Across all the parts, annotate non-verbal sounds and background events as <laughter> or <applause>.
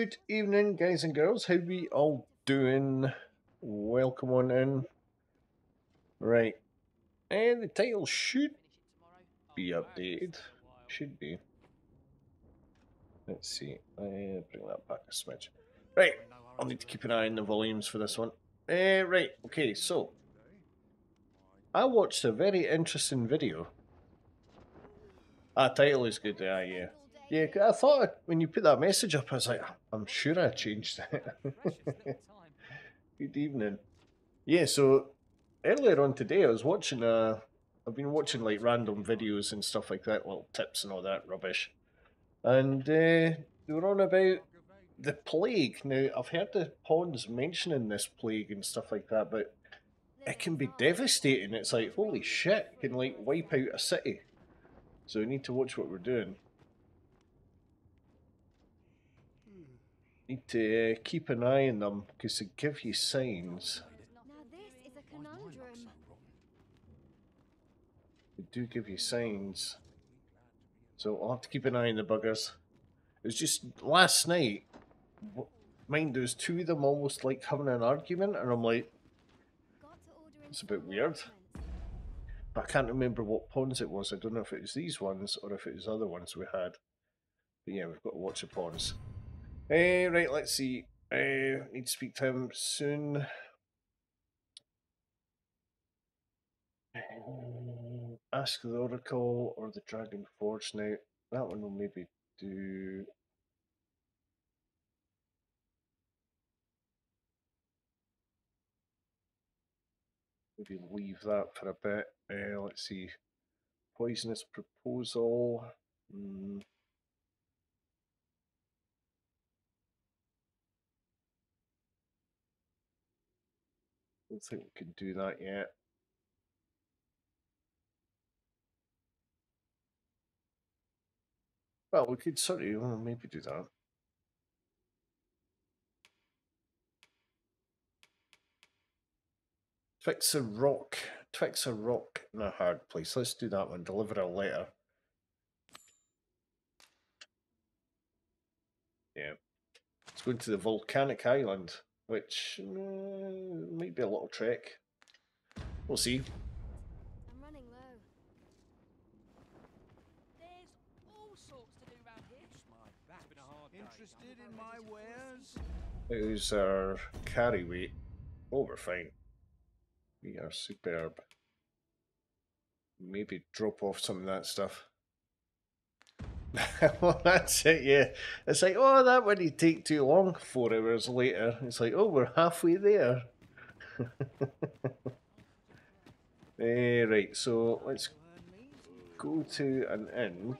Good evening, guys and girls. How we all doing? Welcome on in. Right. And the title should be updated. Should be. Let's see. Uh, bring that back a smidge. Right. I'll need to keep an eye on the volumes for this one. Uh, right. Okay, so. I watched a very interesting video. Ah, title is good. Ah, yeah. Yeah, I thought when you put that message up, I was like, I'm sure I changed it. <laughs> Good evening. Yeah, so earlier on today, I was watching. Uh, I've been watching like random videos and stuff like that, little tips and all that rubbish, and uh, they were on about the plague. Now, I've heard the pawns mentioning this plague and stuff like that, but it can be devastating. It's like holy shit, it can like wipe out a city. So we need to watch what we're doing. Need to uh, keep an eye on them because they give you signs. Now this is a conundrum. They do give you signs. So I'll have to keep an eye on the buggers. It was just last night. Mind, there's two of them almost like having an argument, and I'm like, Got to order It's a bit weird. but I can't remember what pawns it was. I don't know if it was these ones or if it was other ones we had. But yeah, we've got to watch the pawns. Eh, right, let's see. Uh, need to speak to him soon. Um, Ask the Oracle or the Dragon Forge now. That one will maybe do. Maybe leave that for a bit. Uh, let's see. Poisonous proposal. Mm. Don't think we can do that yet. Well, we could sorry, well, maybe do that. Fix a rock. Fix a rock in a hard place. Let's do that one. Deliver a letter. Yeah. Let's go to the volcanic island, which uh, might be a little trick. We'll see. I'm running low. There's all sorts to do round here. Interested in my wares? How's our carry weight? Oh, we're fine. We are superb. Maybe drop off some of that stuff. <laughs> well, that's it, yeah. It's like, oh, that wouldn't take too long. Four hours later, it's like, oh, we're halfway there. <laughs> Eh, right, so let's go to an inn.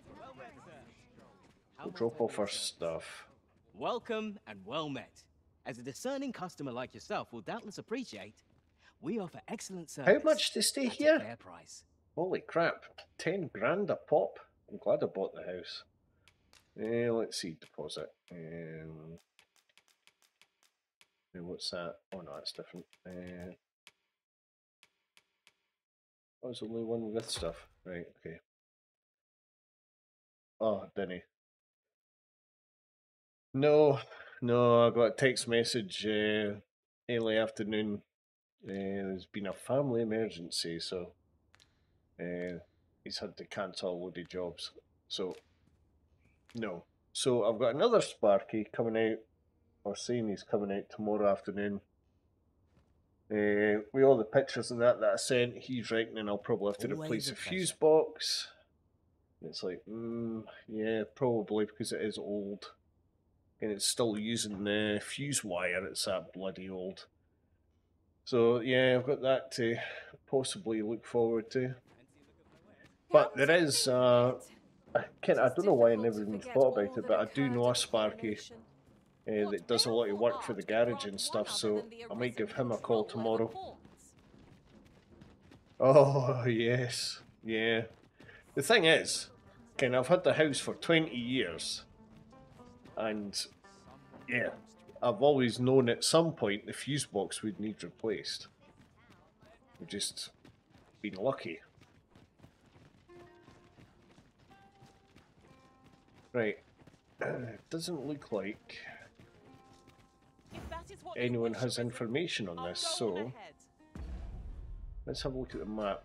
We'll drop off our stuff. Welcome and well met. As a discerning customer like yourself will doubtless appreciate, we offer excellent service. How much to stay here? fair price. Holy crap, 10 grand a pop. I'm glad I bought the house. Uh, let's see, deposit. Um, now what's that? Oh no, that's different. Uh, oh, there's only one with stuff. Right, okay. Oh, Denny. No, no, I got a text message uh, early afternoon. Uh, there's been a family emergency, so uh, he's had to cancel a load of jobs. So, no. So I've got another Sparky coming out, or saying he's coming out tomorrow afternoon. Uh, with all the pictures and that that I sent, he's reckoning I'll probably have to Always replace a fuse box. And It's like, mm, yeah, probably because it is old. And it's still using the fuse wire, it's that bloody old. So, yeah, I've got that to possibly look forward to. But there is, uh, I, can't, I don't know why I never even thought about it, but I do know a Sparky uh, that does a lot of work for the garage and stuff, so I might give him a call tomorrow. Oh, yes. Yeah. The thing is, Ken, I've had the house for 20 years. And, yeah, I've always known at some point the fuse box would need replaced. We've just been lucky. Right. It <clears throat> doesn't look like anyone has information on this, so let's have a look at the map.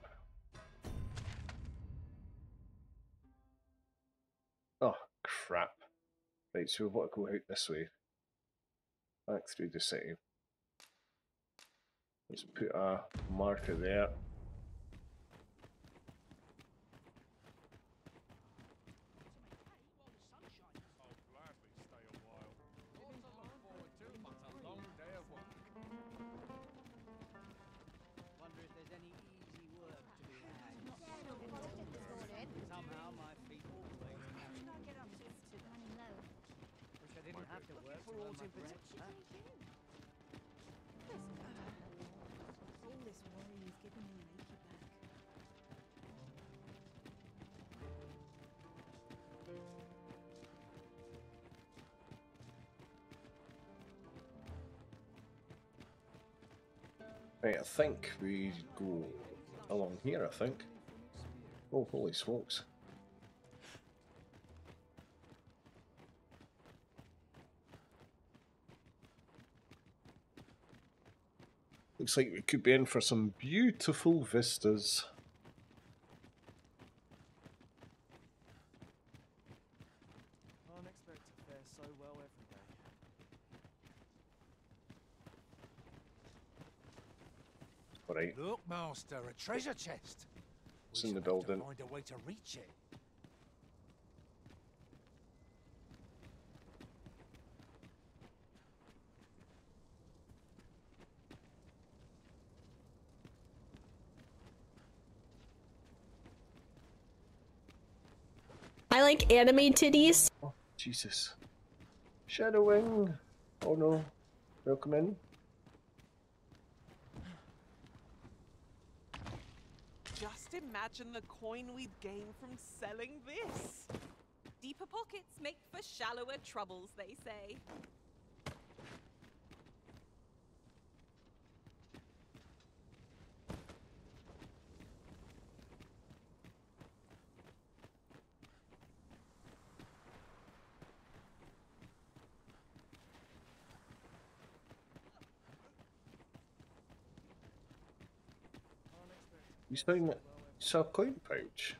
Oh, crap. Right, so we've got to go out this way. Back through the city. Let's put a marker there. All this worry is giving me an achy back. Right, I think we go along here, I think. Oh, holy smokes. Looks like we could be in for some beautiful vistas. Can't expect to fare so well every day. Alright, Look, Master, a treasure chest. It's We in the shall have to building. Find a way to reach it. I like anime titties. Oh, Jesus. Shadowing! Oh no. Welcome in. Just imagine the coin we'd gain from selling this. Deeper pockets make for shallower troubles, they say. Fare saying that it's coin pouch?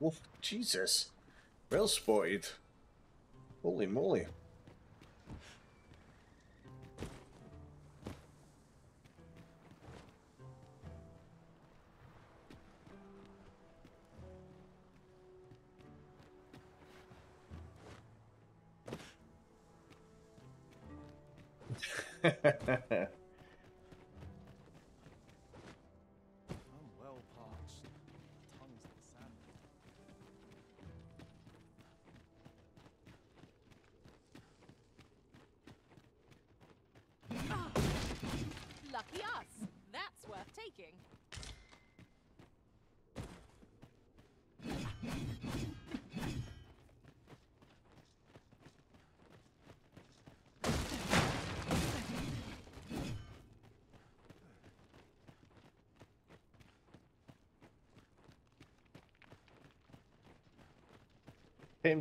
Oh, Jesus. Well spotted. Holy moly. <laughs>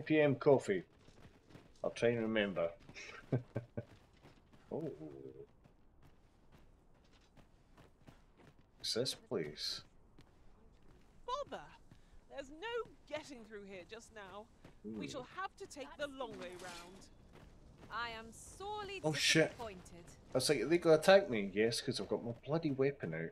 p.m. coffee. I'll try and remember. <laughs> oh. What's this place? Bother! There's no getting through here just now. We shall have to take the long way round. I am sorely Oh, shit. disappointed. I was like, are they going to attack me? Yes, because I've got my bloody weapon out.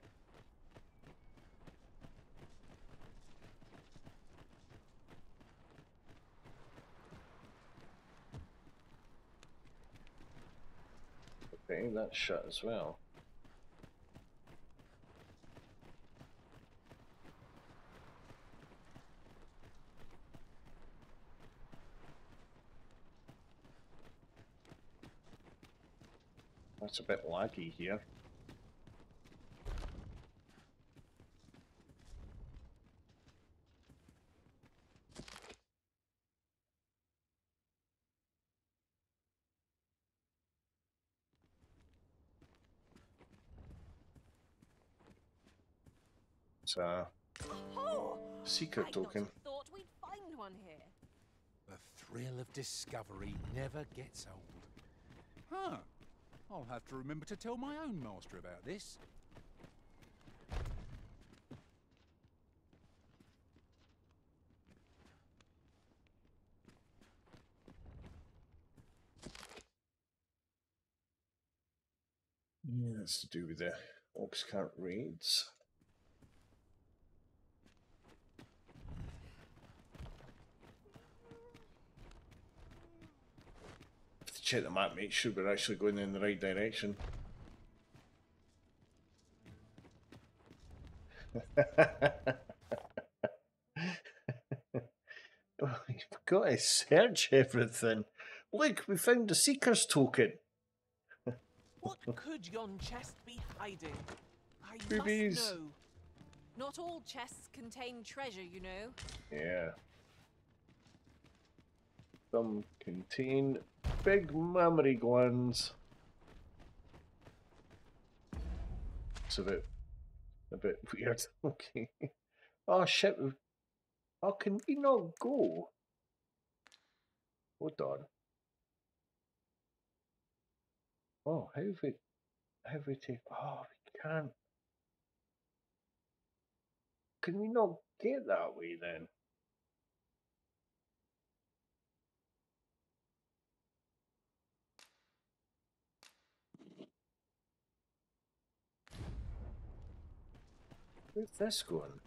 That's shut as well. That's a bit laggy here. It's a Oh! Uh, secret I'd token. thought we'd find one here. The thrill of discovery never gets old. Huh. I'll have to remember to tell my own master about this. Yeah, that's to do with the Oxcart raids. Check the map, make sure we're actually going in the right direction. <laughs> oh, you've got to search everything. Look, we found the Seeker's token. What could yon chest be hiding? I Boobies. must know. Not all chests contain treasure, you know. Yeah. Some contain big mammary glands. It's a bit, a bit <laughs> weird. Okay. Oh shit! How can we not go? Hold on. Oh, how we, how we take? Oh, we can't. Can we not get that way then? Where's this going?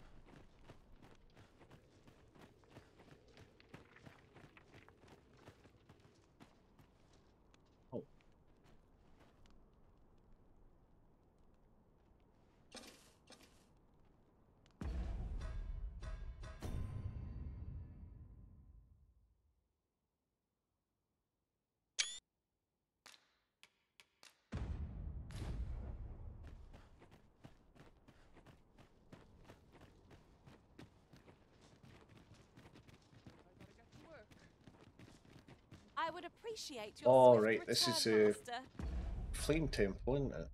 Appreciate your Oh, swift right, this is, return, uh, Master. Flame Temple, isn't it?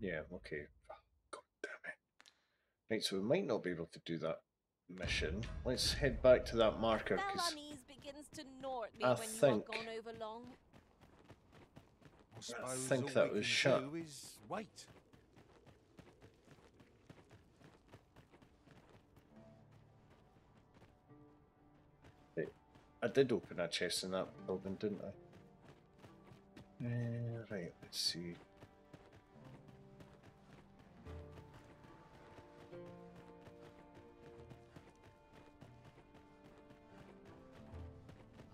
Yeah, okay. Ah, God damn it. Right, so we might not be able to do that mission. Let's head back to that marker, because begins to gnaw me I when think- you gone over long. I suppose think that was can shut. is wait. I did open a chest in that building, didn't I? Uh, right, let's see.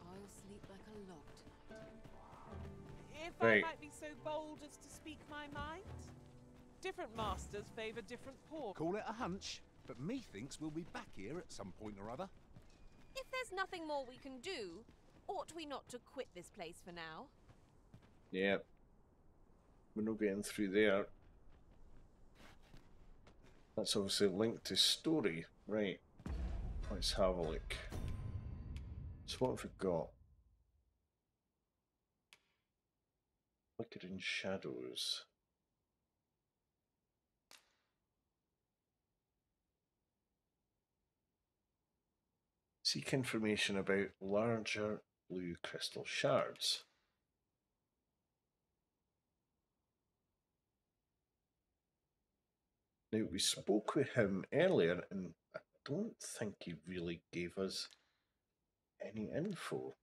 I'll sleep like a log tonight. If Right. I might be so bold as to speak my mind. Different masters favour different pork. Call it a hunch, but methinks we'll be back here at some point or other. If there's nothing more we can do, ought we not to quit this place for now? Yeah. We're not getting through there. That's obviously linked to story. Right. Let's have a look. So what have we got? Flickering shadows. Seek information about larger blue crystal shards. Now, we spoke with him earlier, and I don't think he really gave us any info.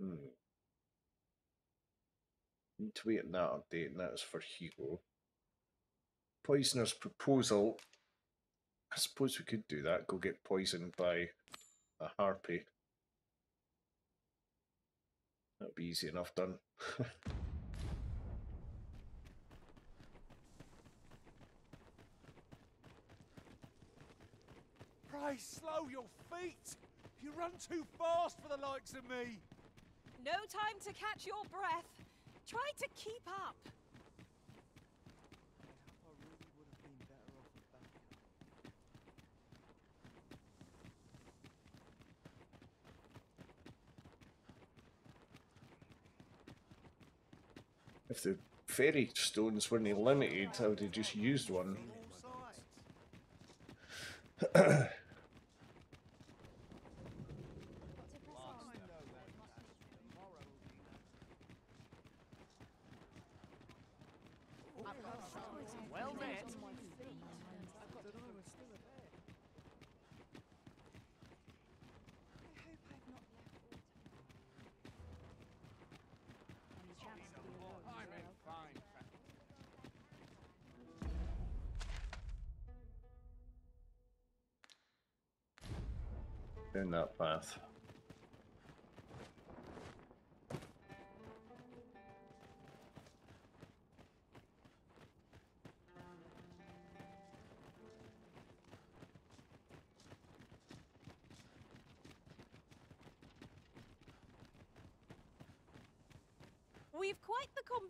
Hmm. Need to wait on that update, and that is for Hugo. Poisoner's proposal. I suppose we could do that. Go get poisoned by a harpy. That'd be easy enough done. <laughs> Pray slow your feet! You run too fast for the likes of me! No time to catch your breath. Try to keep up. I really would have been better off with backup. If the fairy stones weren't limited, I would have just used one. <clears throat>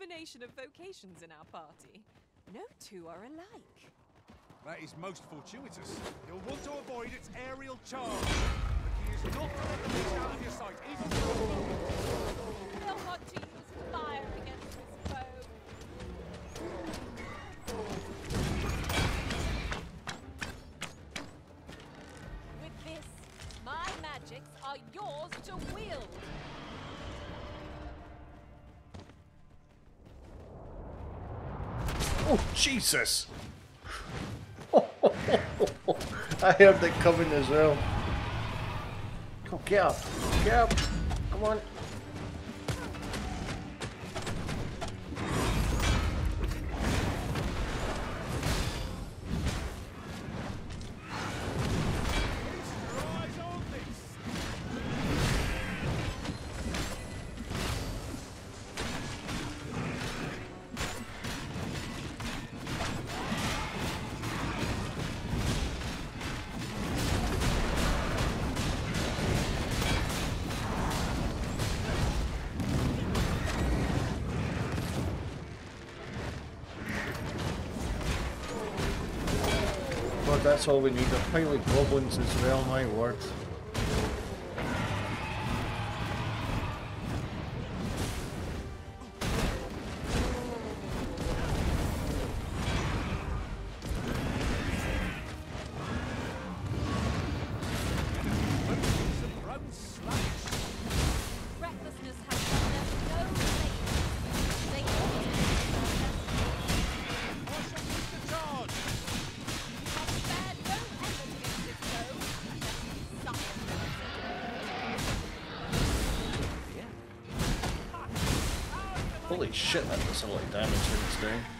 combination of vocations in our party. No two are alike. That is most fortuitous. You'll want to avoid its aerial charge. The key is not to the beast out of your sight, even They'll Oh, Jesus! <laughs> I heard it coming as well. Go, get up. Get up. Come on. All we need. Pile of goblins as well, my word. When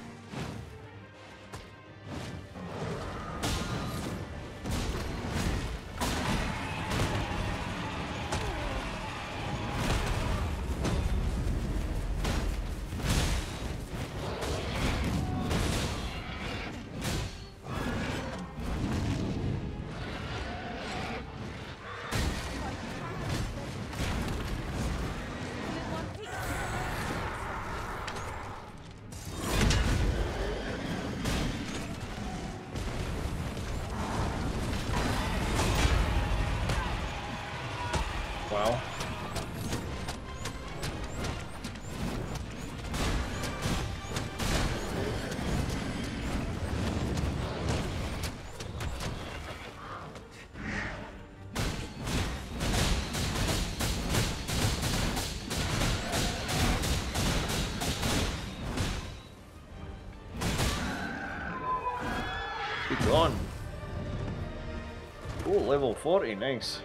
level 40, nice.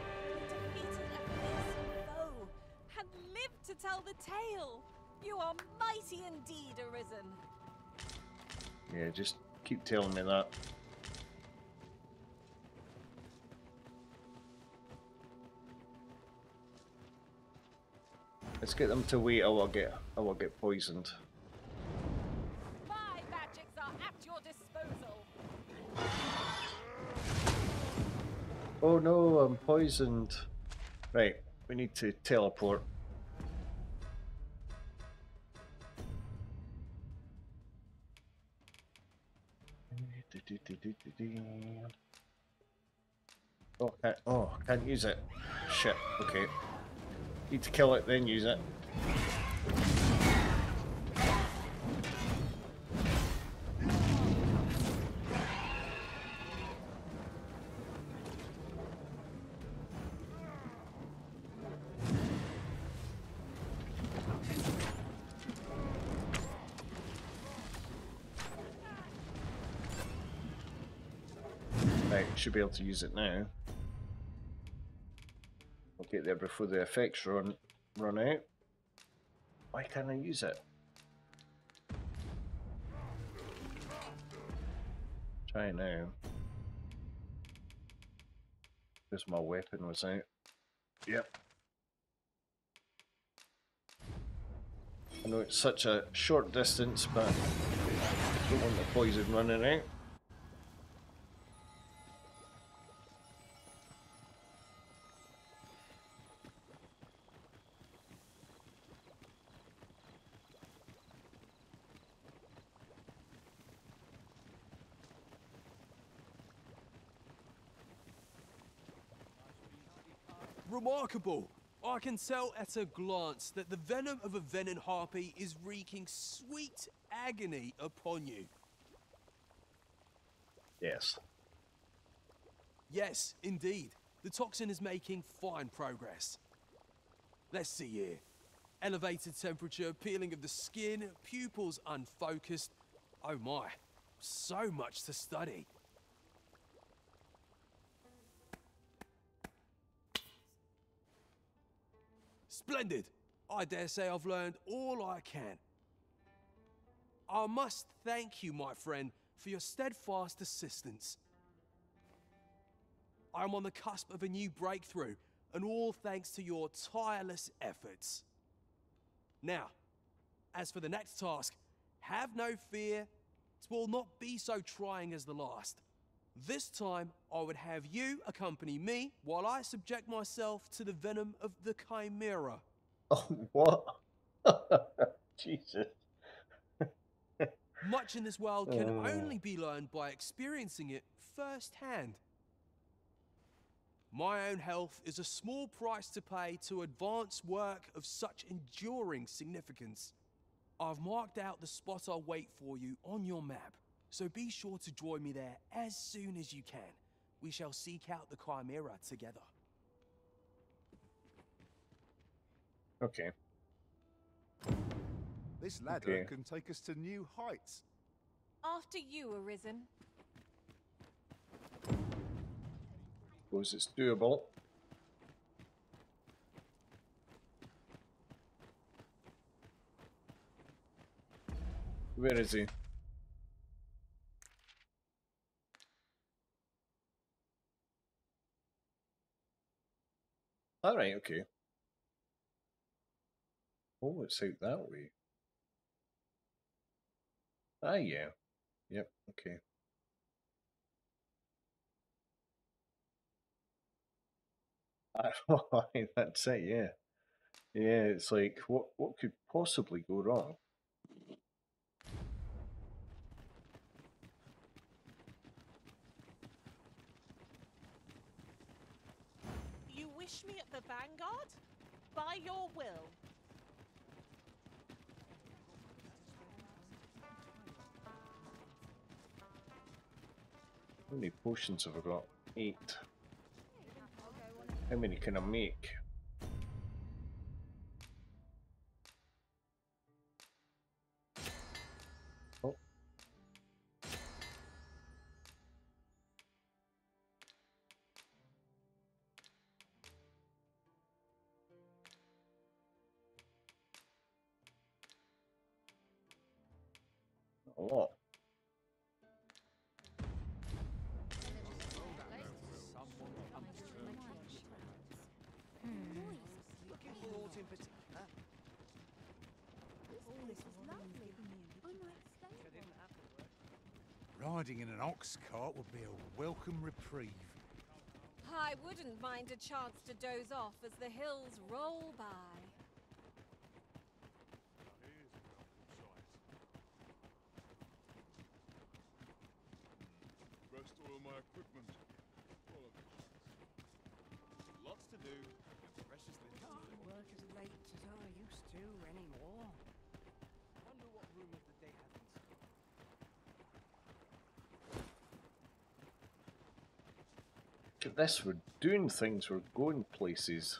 to tell the tale. You are mighty indeed, Arisen. Yeah, just keep telling me that. Let's get them to wait or I'll get I will get poisoned. My magics are at your disposal. Oh no, I'm poisoned. Right, we need to teleport. Oh, oh, can't use it. Shit, okay. Need to kill it, then use it. Should be able to use it now. I'll get there before the effects run run out. Why can't I use it? Try now. Because my weapon was out. Yep. I know it's such a short distance, but I don't want the poison running out. Remarkable! I can tell at a glance that the venom of a venom harpy is wreaking sweet agony upon you. Yes. Yes, indeed. The toxin is making fine progress. Let's see here. Elevated temperature, peeling of the skin, pupils unfocused. Oh my, so much to study. Splendid! I dare say I've learned all I can. I must thank you, my friend, for your steadfast assistance. I am on the cusp of a new breakthrough, and all thanks to your tireless efforts. Now, as for the next task, have no fear, it will not be so trying as the last. This time, I would have you accompany me while I subject myself to the venom of the Chimera. <laughs> Oh, what? <laughs> Jesus. Much in this world can Oh. only be learned by experiencing it firsthand. My own health is a small price to pay to advance work of such enduring significance. I've marked out the spot I'll wait for you on your map, so be sure to join me there as soon as you can. We shall seek out the Chimera together. Okay. This ladder Okay. can take us to new heights. After you, Arisen. Suppose it's doable. Where is he? Alright, okay. Oh, it's out that way. Ah, yeah. Yep, okay. I- <laughs> That's it, yeah. Yeah, it's like, what, what could possibly go wrong? You wish me at the Vanguard? By your will. How many potions have I got? Eight. How many can I make? Cart would be a welcome reprieve. I wouldn't mind a chance to doze off as the hills roll by. Rest all my equipment. All of it. Lots to do. and Precious little Can't to do. work as late as I used to anymore. Wonder what room of the day has in store. Look at this, we're doing things, we're going places.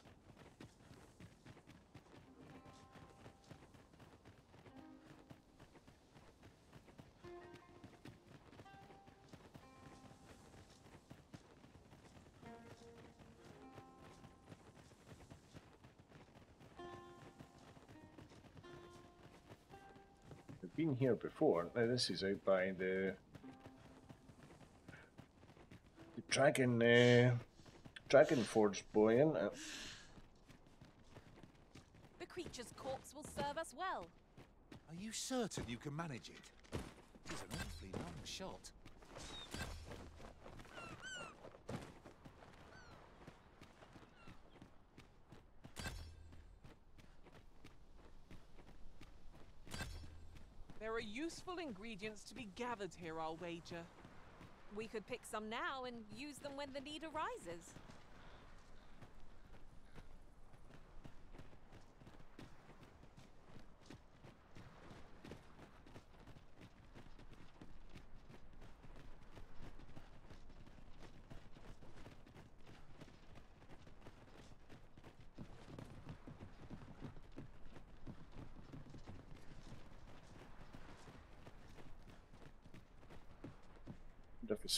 We've been here before. Now this is out by the dragon uh, dragon forge boy, isn't it? The creature's corpse will serve us well. Are you certain you can manage it? It is an awfully long shot. There are useful ingredients to be gathered here, I'll wager. We could pick some now and use them when the need arises.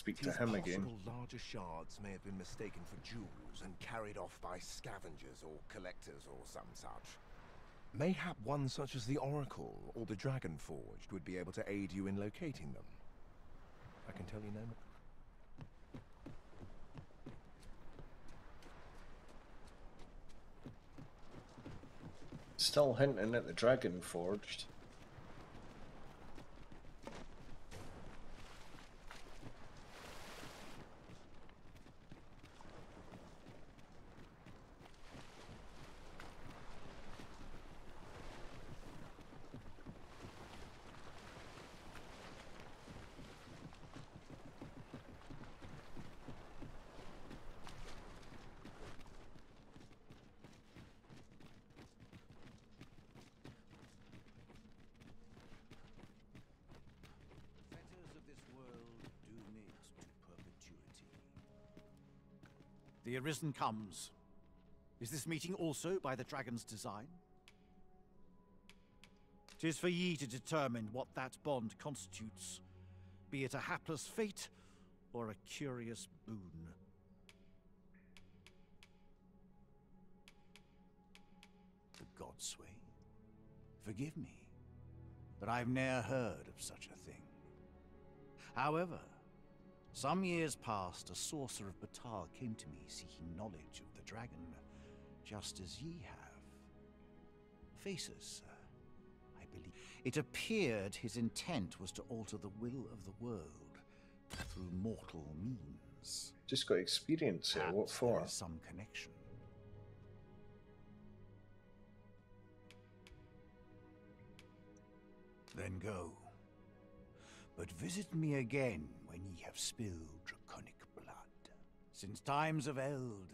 Speak to him again. possible larger shards may have been mistaken for jewels and carried off by scavengers or collectors or some such. Mayhap one such as the Oracle or the Dragon Forged would be able to aid you in locating them. I can tell you no more. Still hinting at the dragon forged. Fetters of this world doom it to perpetuity. The Arisen comes. Is this meeting also by the dragon's design? Tis for ye to determine what that bond constitutes, be it a hapless fate or a curious boon. The Godsway, forgive me, but I've ne'er heard of such a thing. However, some years past, a sorcerer of Battahl came to me seeking knowledge of the dragon, just as ye have. Faces, sir, I believe. It appeared his intent was to alter the will of the world through mortal means. Just got experience here, what for? there is some connection. Then go. But visit me again when ye have spilled draconic blood. Since times of Eld,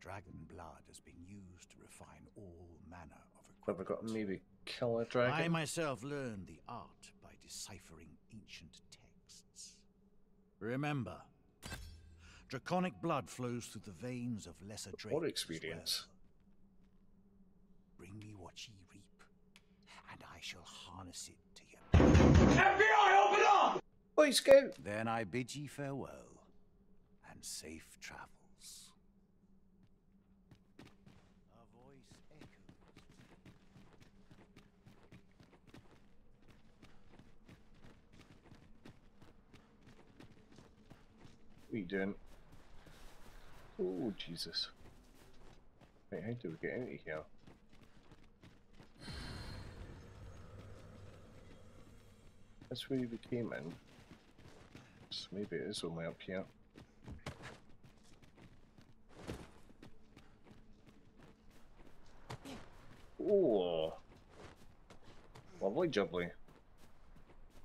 dragon blood has been used to refine all manner of Have I got maybe kill a dragon? I myself learned the art by deciphering ancient texts. Remember, draconic blood flows through the veins of lesser drakes. More experience. well. Bring me what ye reap, and I shall harness it to your. FBI, open up! Scout. Then I bid ye farewell and safe travels. What are you doing? Oh, Jesus. Wait, how do we get into here? That's where we came in. Maybe it is only up here. Oh, lovely jubbly.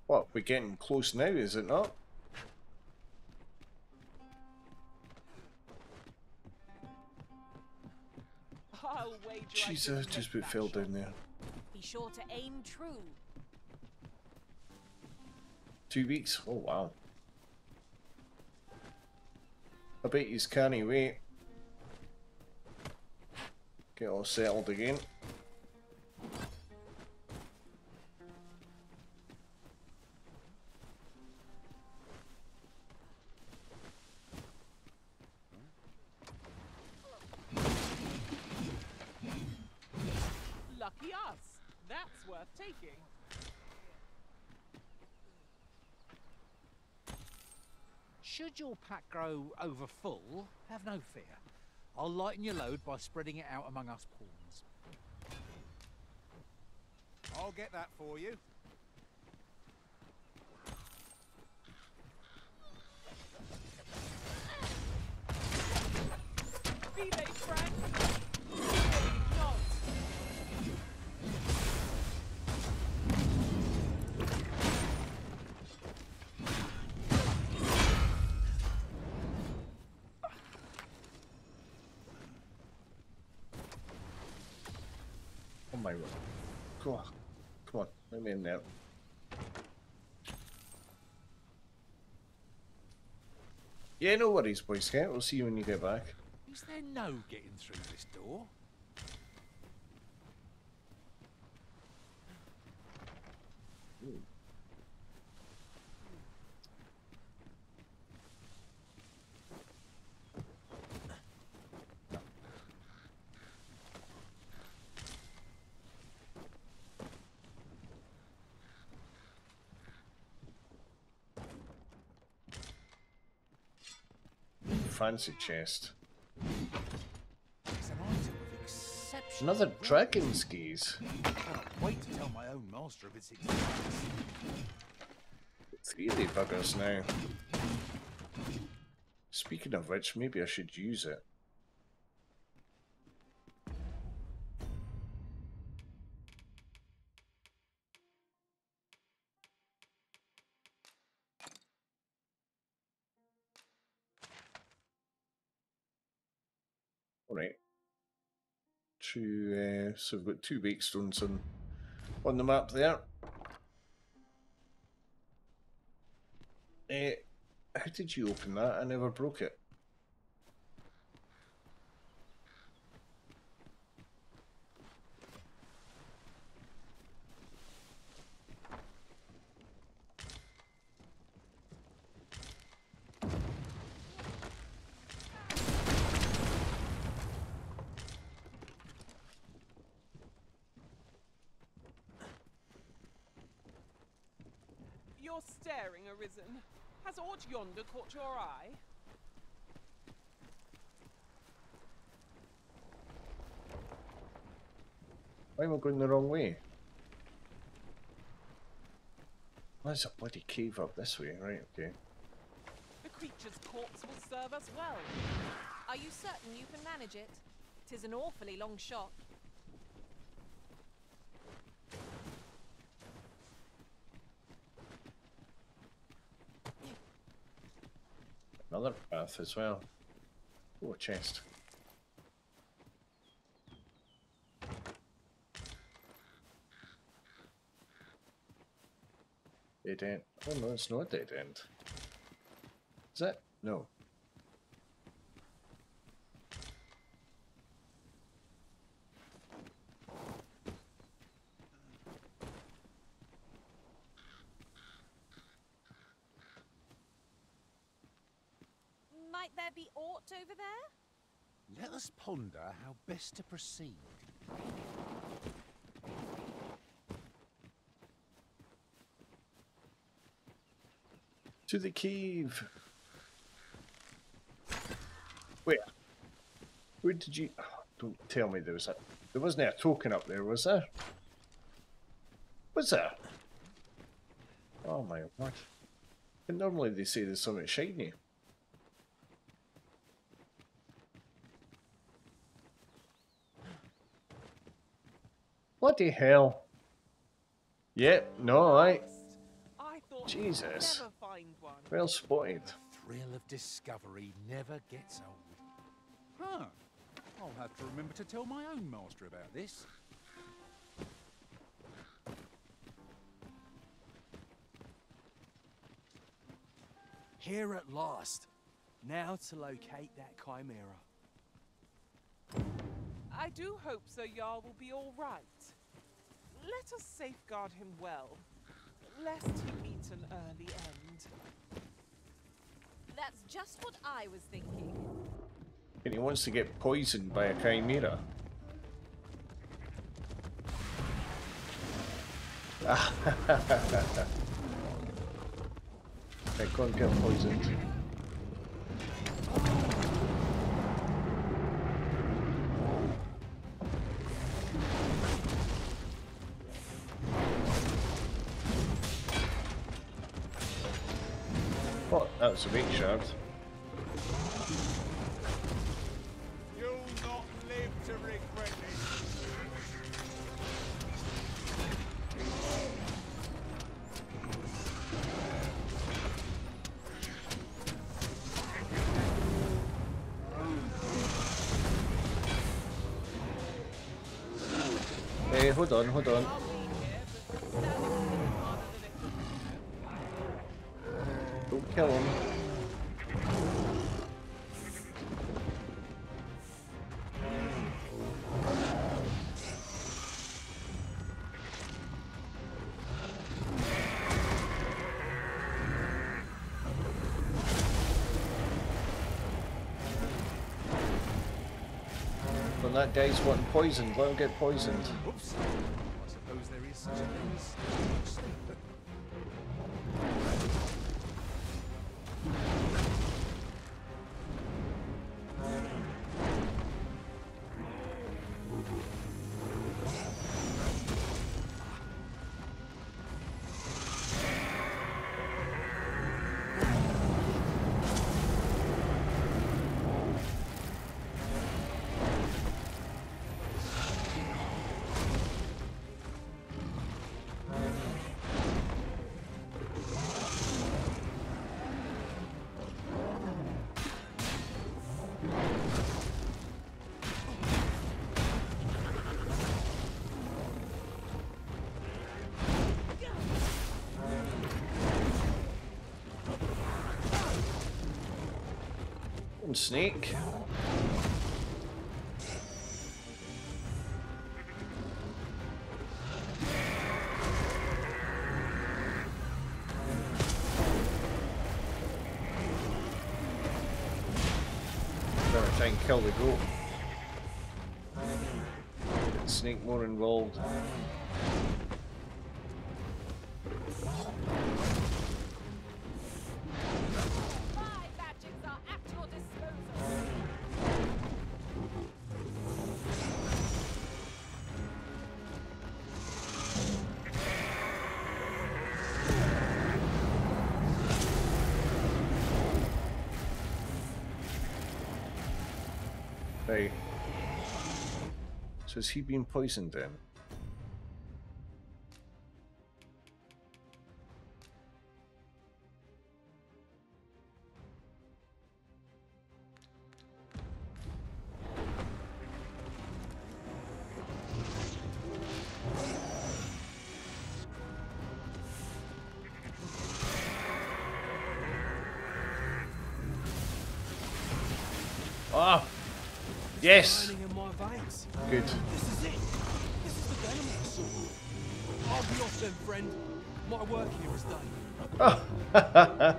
What, we're getting close now, is it not? Jesus, just bit fell down there. Be sure to aim true. Two weeks? Oh wow. I bet he's canny wait. Get all settled again. Should your pack grow over full, have no fear. I'll lighten your load by spreading it out among us pawns. I'll get that for you. Be they friends. Come on. Come on. Let me in there. Yeah, no worries, Boy Scout. We'll see you when you get back. Is there no getting through this door? Fancy chest. It's an item of exceptional Another dragon skis. Wait to tell my own master of its existence. Three of the buggers now. Speaking of which, maybe I should use it. Two, uh, so we've got two wakestones on, on the map there. Uh, how did you open that? I never broke it. You're Has aught yonder caught your eye? Why am I going the wrong way? There's a bloody cave up this way, right, okay. The creature's corpse will serve us well. Are you certain you can manage it? Tis an awfully long shot. Another path as well. Oh, chest. Dead end. Oh no, it's not dead end. Is it? No. Might there be aught over there? Let us ponder how best to proceed. To the cave. Where? Where did you? oh, don't tell me there was a. There wasn't a token up there, was there? Was there? Oh my word. And normally they say there's something shiny. Bloody hell. Yep, no, I. Jesus. Well spotted. Thrill of discovery never gets old. Huh. I'll have to remember to tell my own master about this. Here at last. Now to locate that chimera. I do hope Sir Jarl will be all right. Let us safeguard him well, lest he meet an early end. That's just what I was thinking. And he wants to get poisoned by a chimera. <laughs> I can't get poisoned. What? That was a big shard. You'll not live to regret it. Hey, hold on, hold on. Guy's wanting poisoned, let him get poisoned. Oops. Snake. Better try and kill the goat. Snake more involved. So has he been poisoned then? Ah! Yes! Burning in my veins. Good. My work here is done. <laughs>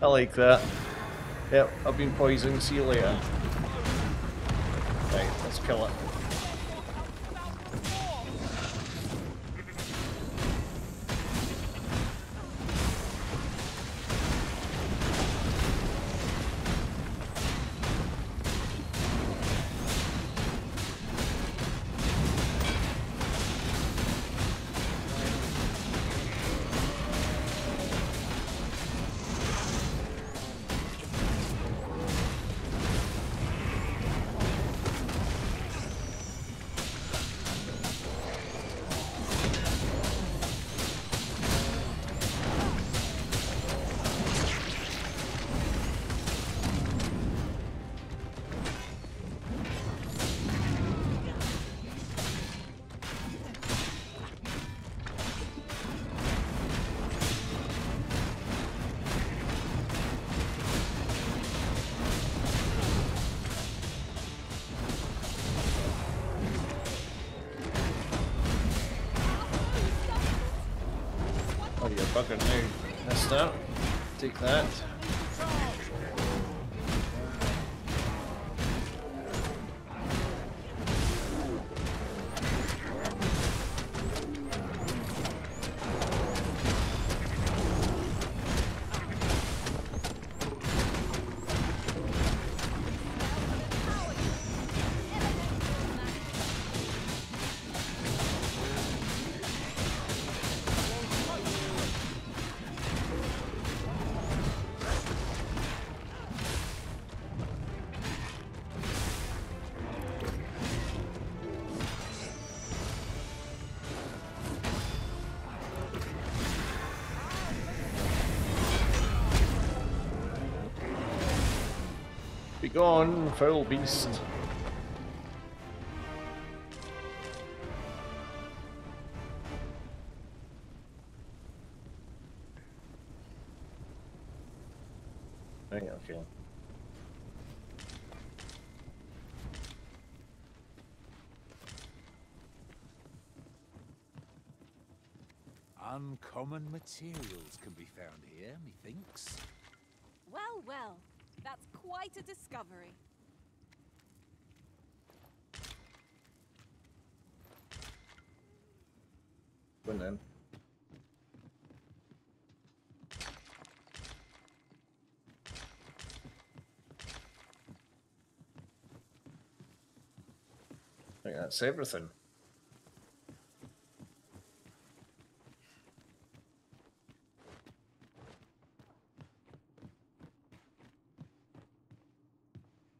I like that. Yep, I've been poisoned. See you later. Right, let's kill it. Foul beast. Okay. Uncommon materials can be found here, methinks. Well, well. That's quite a discovery. Well then. I think that's everything.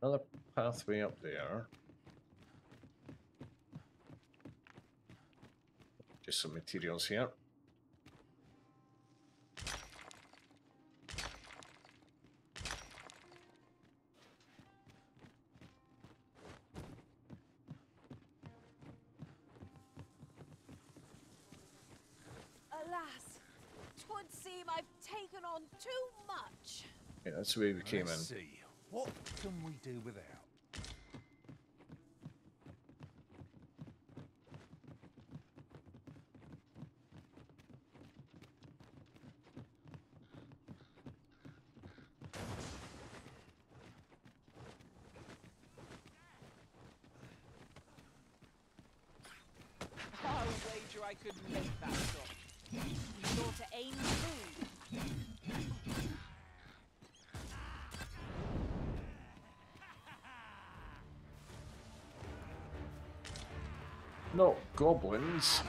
Another pathway up there. Some materials here. Alas, twould seem I've taken on too much. Yeah, that's the way we came Let's in. see. What can we do without? I'll wager I could make that shot. You sure to aim food. No, goblins.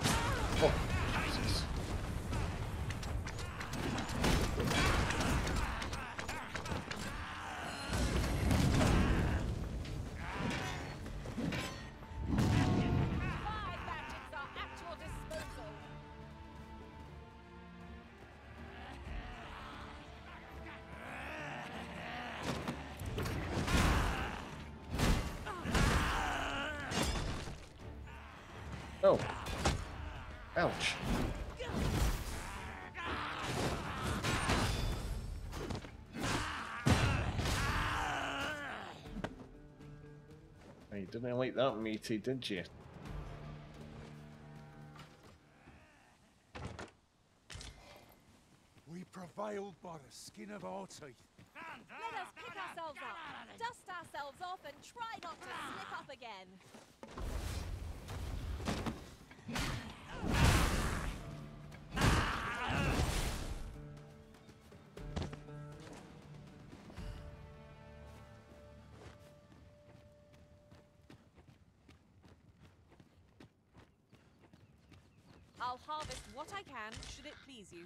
Oh. Ouch. You didn't like that meaty, did you? We prevailed by the skin of our teeth. Let us pick ourselves up, dust ourselves off, and try not to slip up again. I'll harvest what I can, should it please you.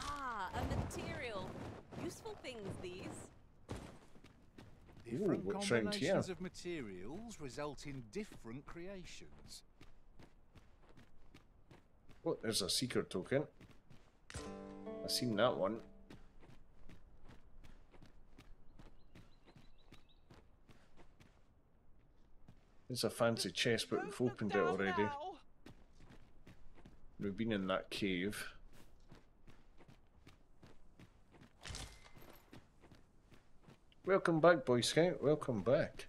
Ah, a material. Useful things, these. Different what's round here? of materials result in different creations. Oh, there's a secret token. I've seen that one. It's a fancy chest, but we've opened it already. We've been in that cave. Welcome back, Boy Scout. Welcome back.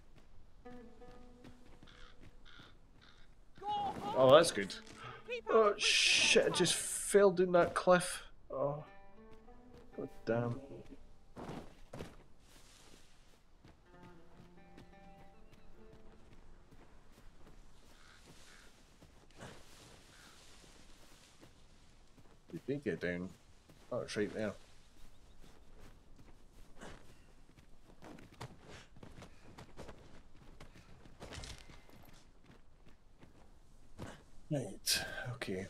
Oh, that's good. Oh, shit, I just fell down that cliff. Oh. God damn. Did get down? Oh, it's right there. Right, okay.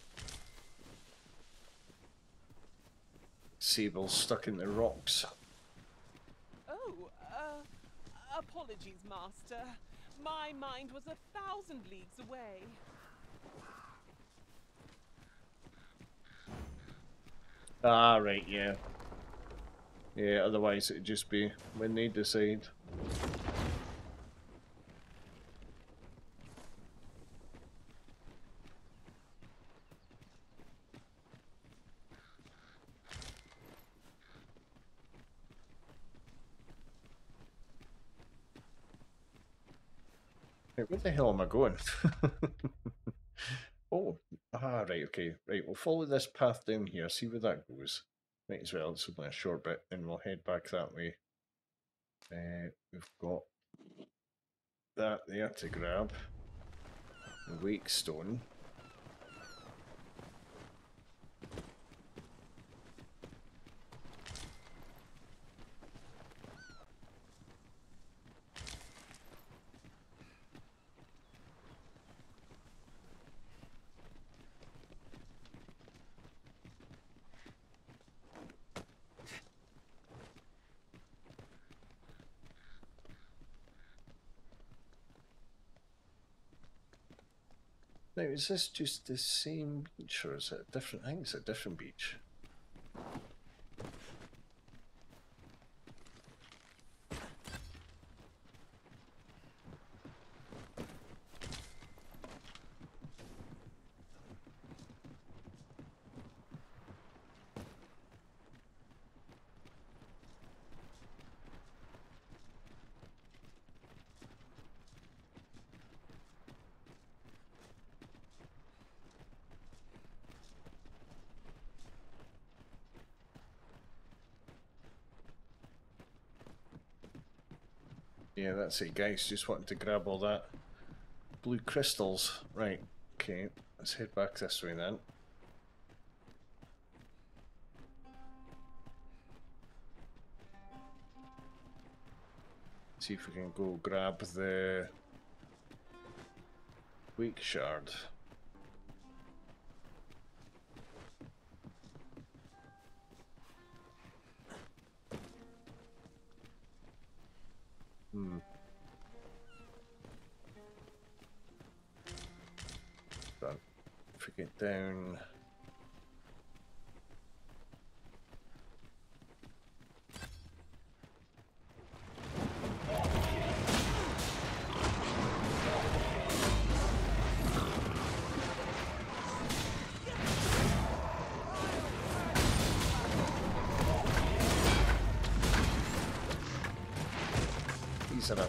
Sable's stuck in the rocks. Oh, uh, apologies, Master. My mind was a thousand leagues away. Ah, right, yeah. Yeah, otherwise it'd just be when they decide. The hell am I going? <laughs> oh, ah, right, okay. Right, we'll follow this path down here, see where that goes. Might as well, it's only a short bit, and we'll head back that way. Uh, we've got that there to grab. The wake stone. Now, is this just the same beach or is it a different? I think it's a different beach. Yeah, that's it, guys. Just wanted to grab all that blue crystals. Right, okay. Let's head back this way then. See if we can go grab the weak shard.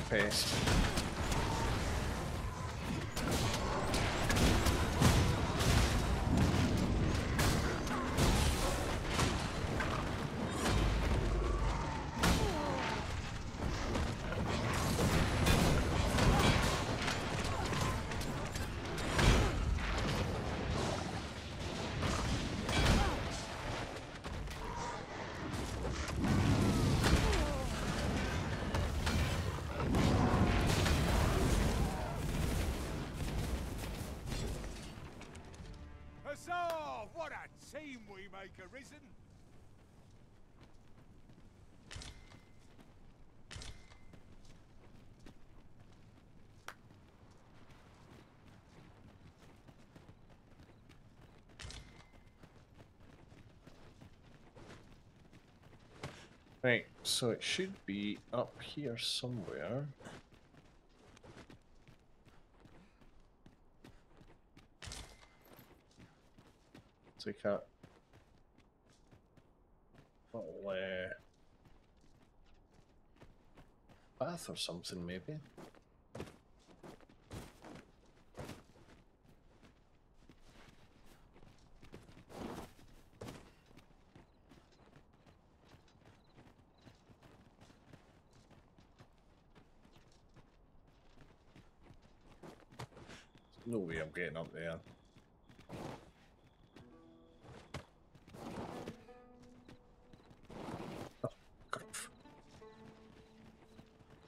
These so it should be up here somewhere. Take out. Little, uh, bath or something, maybe. no way I'm getting up there.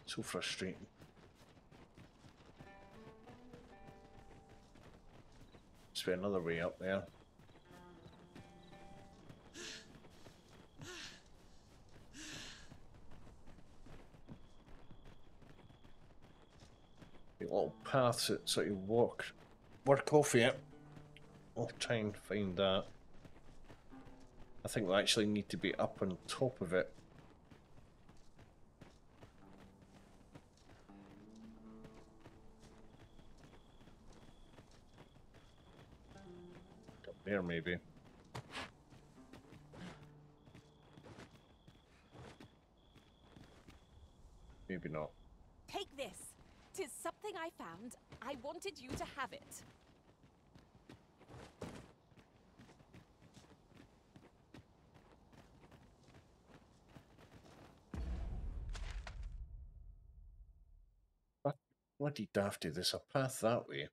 So frustrating. Be another way up there. The little paths that sort of walk work off it. I'll try and find that. I think we actually need to be up on top of it. Up there, maybe. Maybe not. Take this. Tis something I found. I wanted you to have it. What bloody dafty, there's a path that way.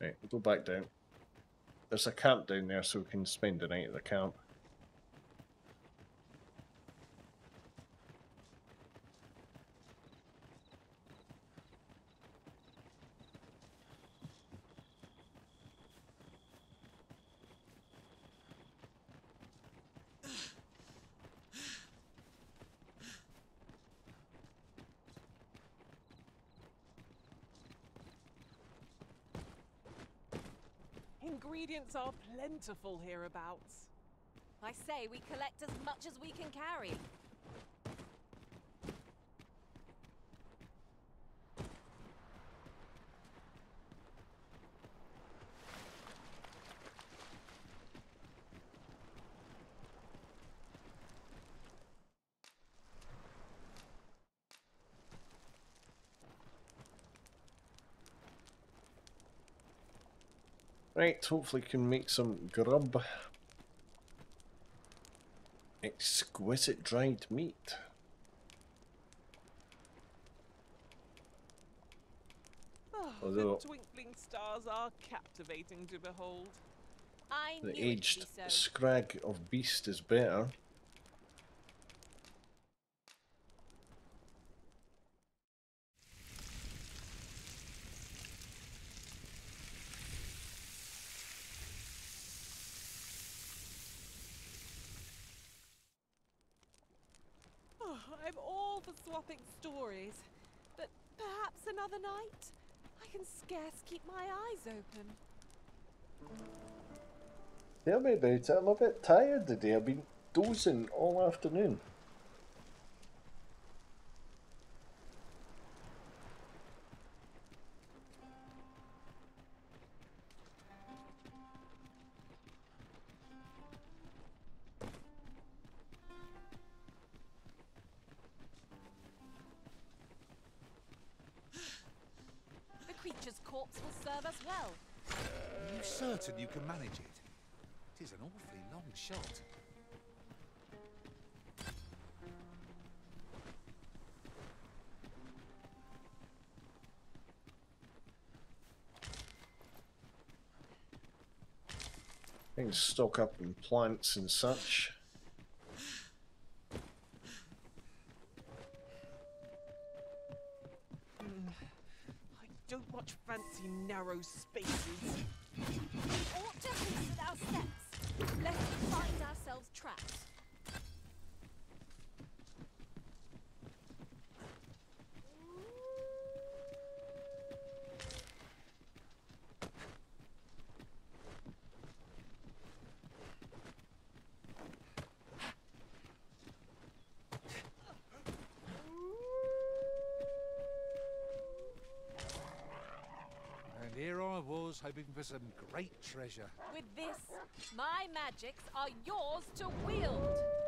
Right, we'll go back down. There's a camp down there so we can spend the night at the camp. Are plentiful hereabouts. I say we collect as much as we can carry. Right, hopefully can make some grub. Exquisite dried meat. Oh, Although- the twinkling stars are captivating to behold. I The aged so. scrag of beast is better. Oh, I'm all stories, but perhaps another night? I can scarce keep my eyes open. Tell me about it. I'm a bit tired today. I've been dozing all afternoon. Can manage it? It is an awfully long shot. Things stock up in plants and such. Great treasure. With this, my magics are yours to wield.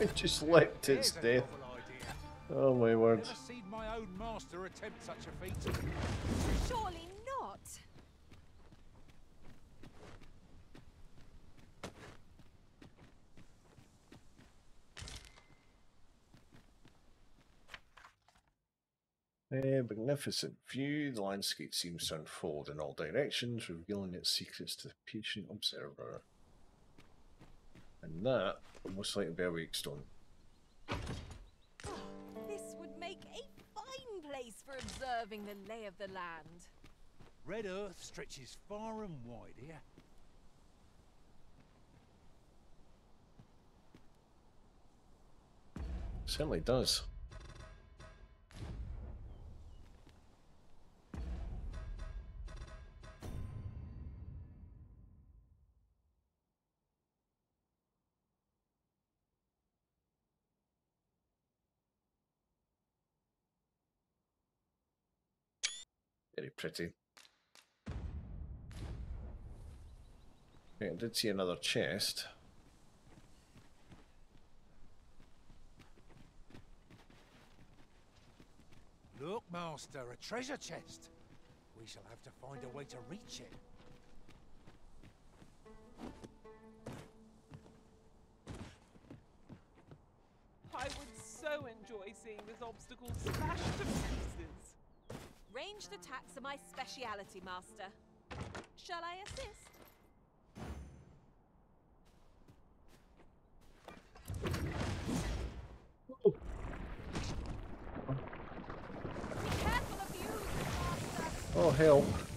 <laughs> It just leapt its death. Oh my word. Never seen my own master attempt such a feat. Surely not. A magnificent view. The landscape seems to unfold in all directions, revealing its secrets to the patient observer. And that will most likely be a wakestone. This would make a fine place for observing the lay of the land. Red Earth stretches far and wide here. Certainly does. Pretty. Okay, I did see another chest. Look, Master, a treasure chest. We shall have to find a way to reach it. I would so enjoy seeing this obstacle smashed to pieces. Ranged attacks are my speciality, Master. Shall I assist? Oh, help.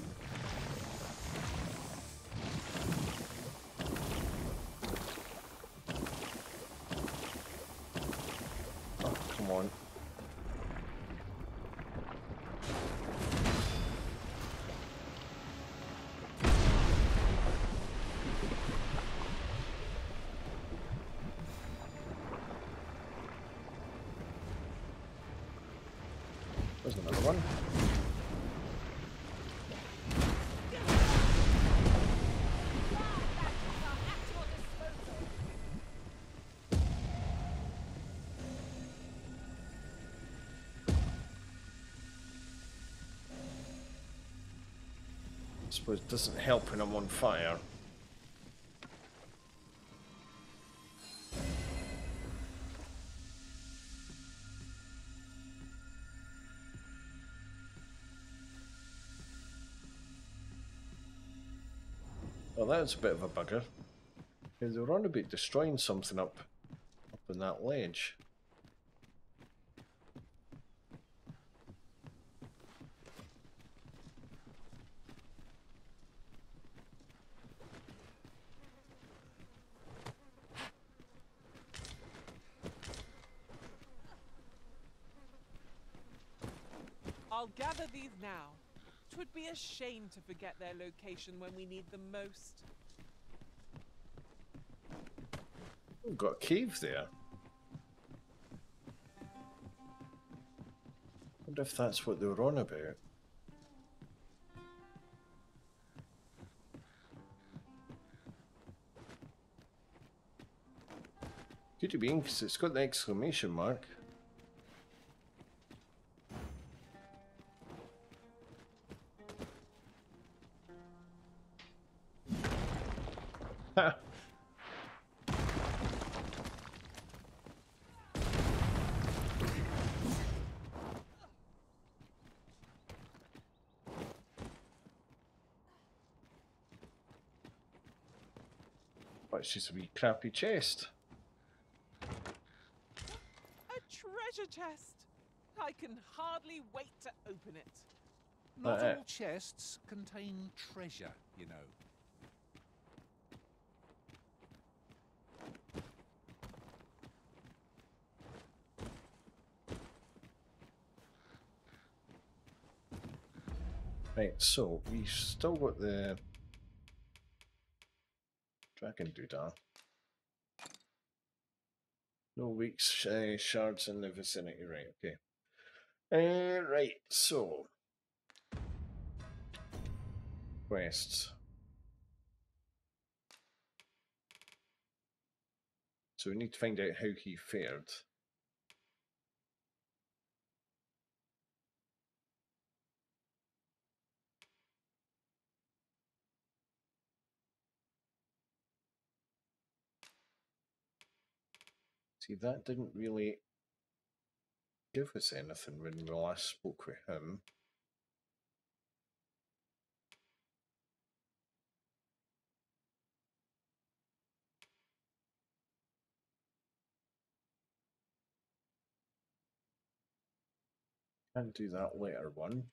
Suppose it doesn't help when I'm on fire. Well, that's a bit of a bugger. Because they were on about destroying something up, up in that ledge. I'll gather these now. Twould be a shame to forget their location when we need them most. We've got caves cave there. wonder if that's what they were on about. Could it be because it's got the exclamation mark? just a wee crappy chest. A treasure chest! I can hardly wait to open it. Not uh, all chests contain treasure, you know. Right, so we've still got the Dragon that. No weak uh, shards in the vicinity, right, okay. Uh, right, so. Quests. So we need to find out how he fared. See, that didn't really give us anything when we last spoke with him. Can't do that later one.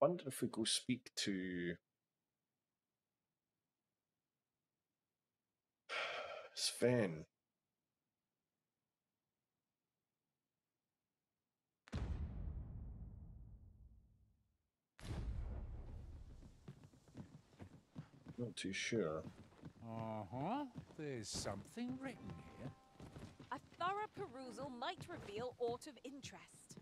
Wonder if we go speak to <sighs> Sven. Not too sure. Uh-huh. There's something written here. A thorough perusal might reveal aught of interest.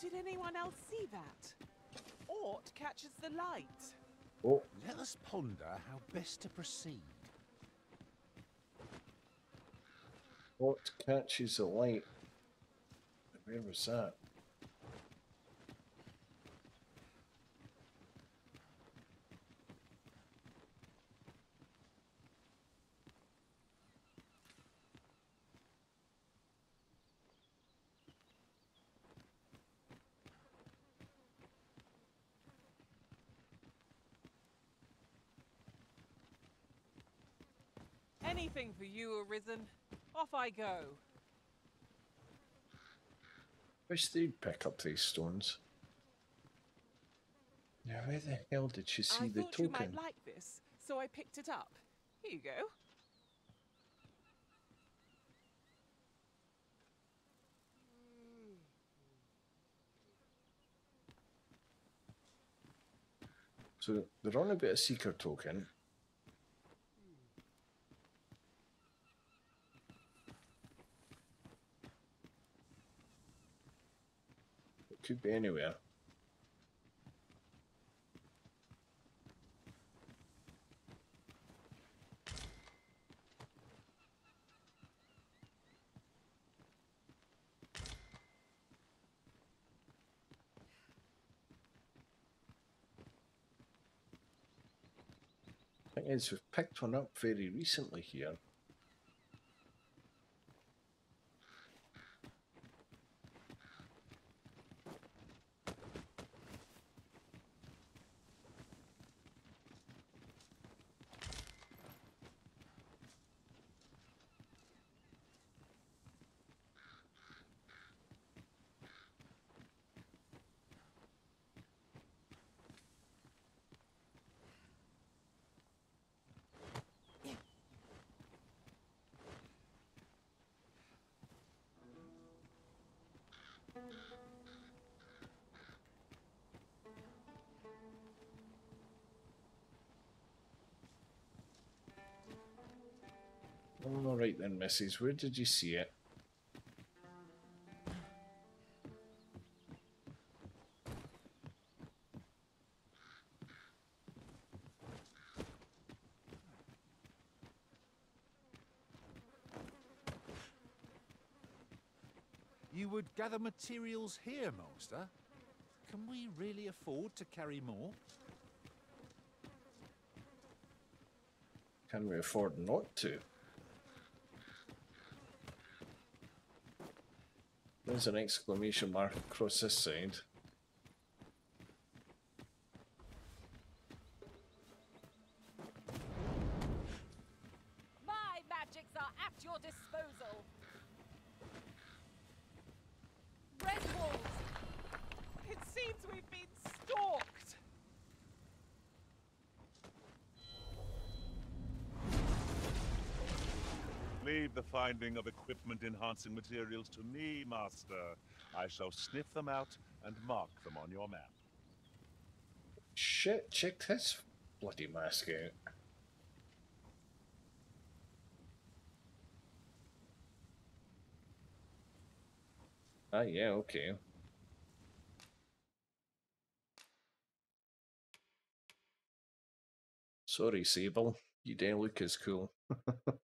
Did anyone else see that? Aught catches the light. Oh. Let us ponder how best to proceed. What catches the light? Where was that? Anything for you, Arisen. Off I go. Wish they'd pick up these stones. Now, where the hell did she see I the thought token? you might like this, so I picked it up. Here you go. So they're on about a seeker token. Could be anywhere. Is, we've picked one up very recently here. Right then, Mrs. Where did you see it? You would gather materials here, Master? Can we really afford to carry more? Can we afford not to? There's an exclamation mark across this side. My magics are at your disposal. Red walls. It seems we've been stalked. Leave the finding of equipment enhancing materials to me, Master. I shall sniff them out and mark them on your map. Shit, check this bloody mask out. Ah, yeah, okay. Sorry, Sable. You don't look as cool. <laughs>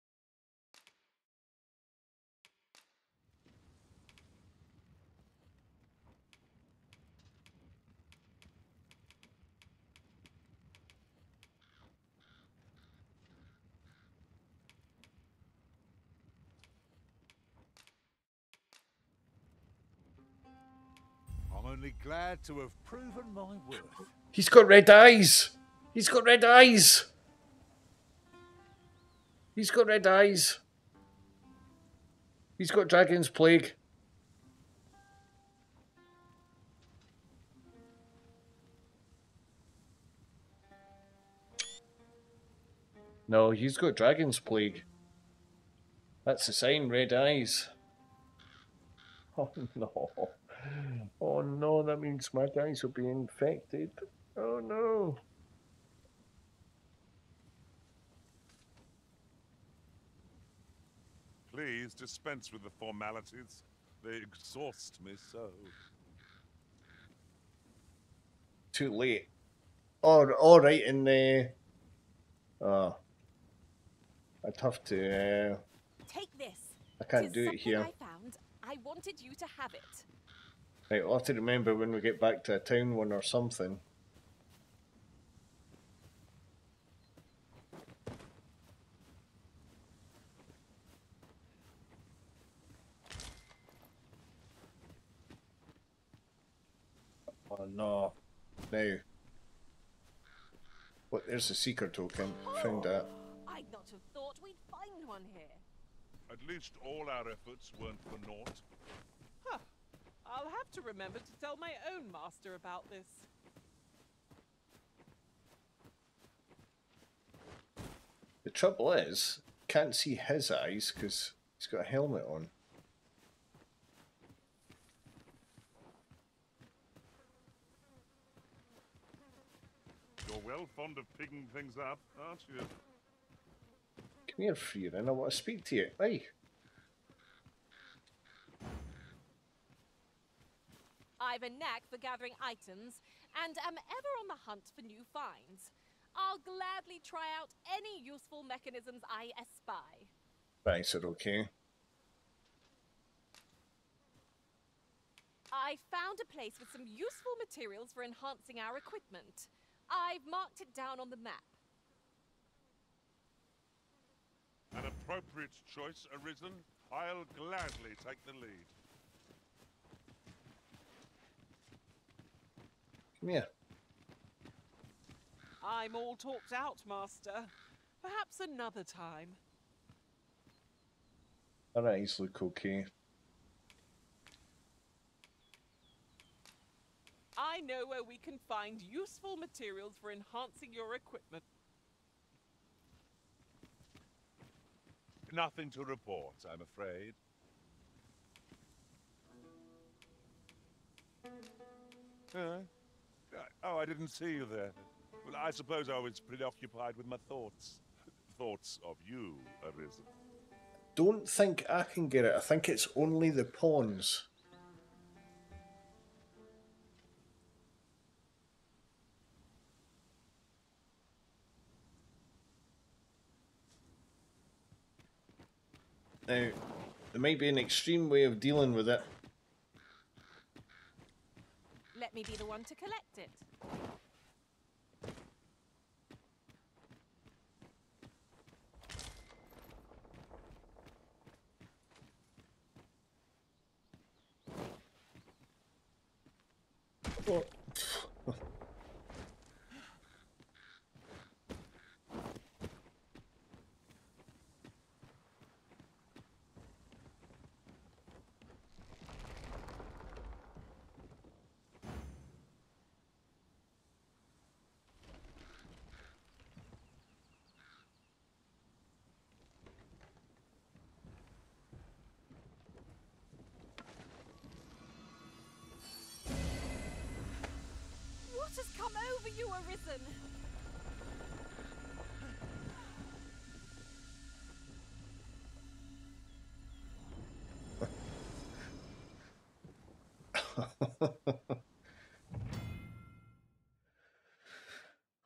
only glad to have proven my worth. He's got red eyes! He's got red eyes! He's got red eyes. He's got Dragon's Plague. No, he's got Dragon's Plague. That's a sign, red eyes. <laughs> Oh no. Oh no, that means my guys will be infected. Oh no. Please dispense with the formalities. They exhaust me so. Too late. Oh, all right, in the. Oh. I'd have to. Uh, Take this. I can't Tis do it here. I found. I wanted you to have it. Right, I'll have to remember when we get back to a town one or something. Oh no. Now. What, there's a secret token. Found that. Oh, I'd not have thought we'd find one here. At least all our efforts weren't for naught. Huh. I'll have to remember to tell my own master about this. The trouble is, can't see his eyes because he's got a helmet on. You're well fond of picking things up, aren't you? Come here, Freerin. I want to speak to you. Hey. I've a knack for gathering items and am ever on the hunt for new finds. I'll gladly try out any useful mechanisms I espy. Thanks, so okay. I found a place with some useful materials for enhancing our equipment. I've marked it down on the map. An appropriate choice arisen. I'll gladly take the lead. Come here. I'm all talked out, Master. Perhaps another time. Her eyes look okay. I know where we can find useful materials for enhancing your equipment. Nothing to report, I'm afraid. Uh, oh, I didn't see you there. Well, I suppose I was preoccupied with my thoughts. <laughs> Thoughts of you, Arisen. Don't think I can get it. I think it's only the pawns. Now, there might be an extreme way of dealing with it. Let me be the one to collect it. Arisen. <laughs>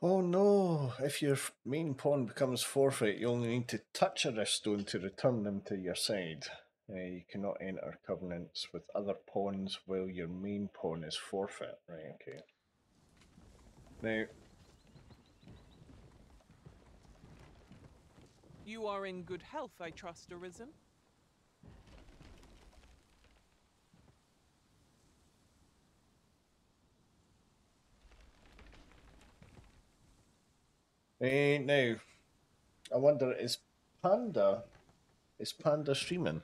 oh no, if your main pawn becomes forfeit, you only need to touch a riftstone to return them to your side. Uh, you cannot enter covenants with other pawns while your main pawn is forfeit. Right, okay. Now, You are in good health, I trust, Arisen? Uh, now, I wonder is Panda is Panda streaming?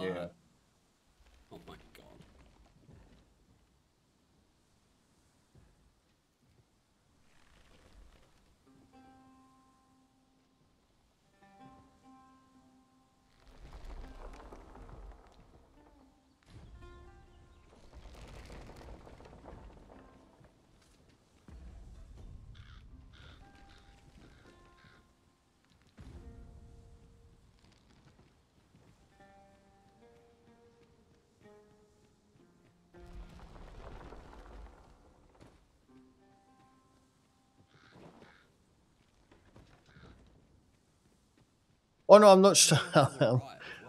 Yeah. Oh no, I'm not. st- <laughs>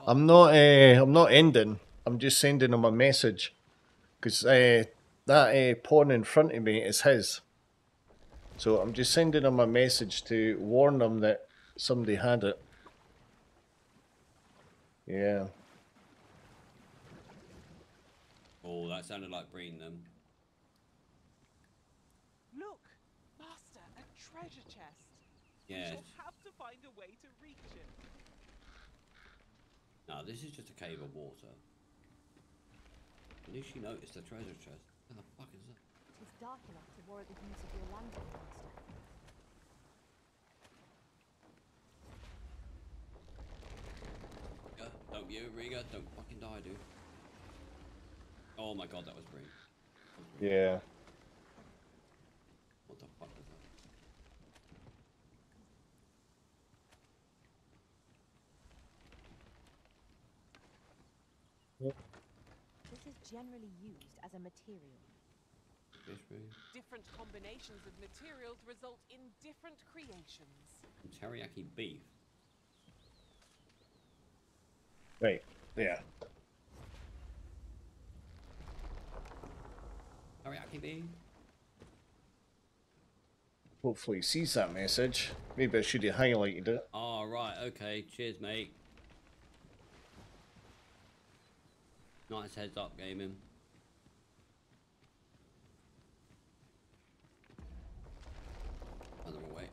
I'm not. Uh, I'm not ending. I'm just sending him a message because uh, that uh, pawn in front of me is his. So I'm just sending him a message to warn him that somebody had it. Yeah. Oh, that sounded like bringing them. Look, Master, a treasure chest. Yes. We shall have to find a way to reach it. No, this is just a cave of water. At least you noticed the treasure chest. Where the fuck is that? It is dark enough to warrant the use of your lantern, Master. Riga, don't you, Riga, don't fucking die, dude. Oh my god, that was Bree. Yeah. What the fuck was that? This is generally used as a material. Different combinations of materials result in different creations. Teriyaki beef. Right. Yeah. Teriyaki beef. Hopefully he sees that message. Maybe I should have highlighted it. Oh, okay. Cheers, mate. Nice heads up, gaming. Other way.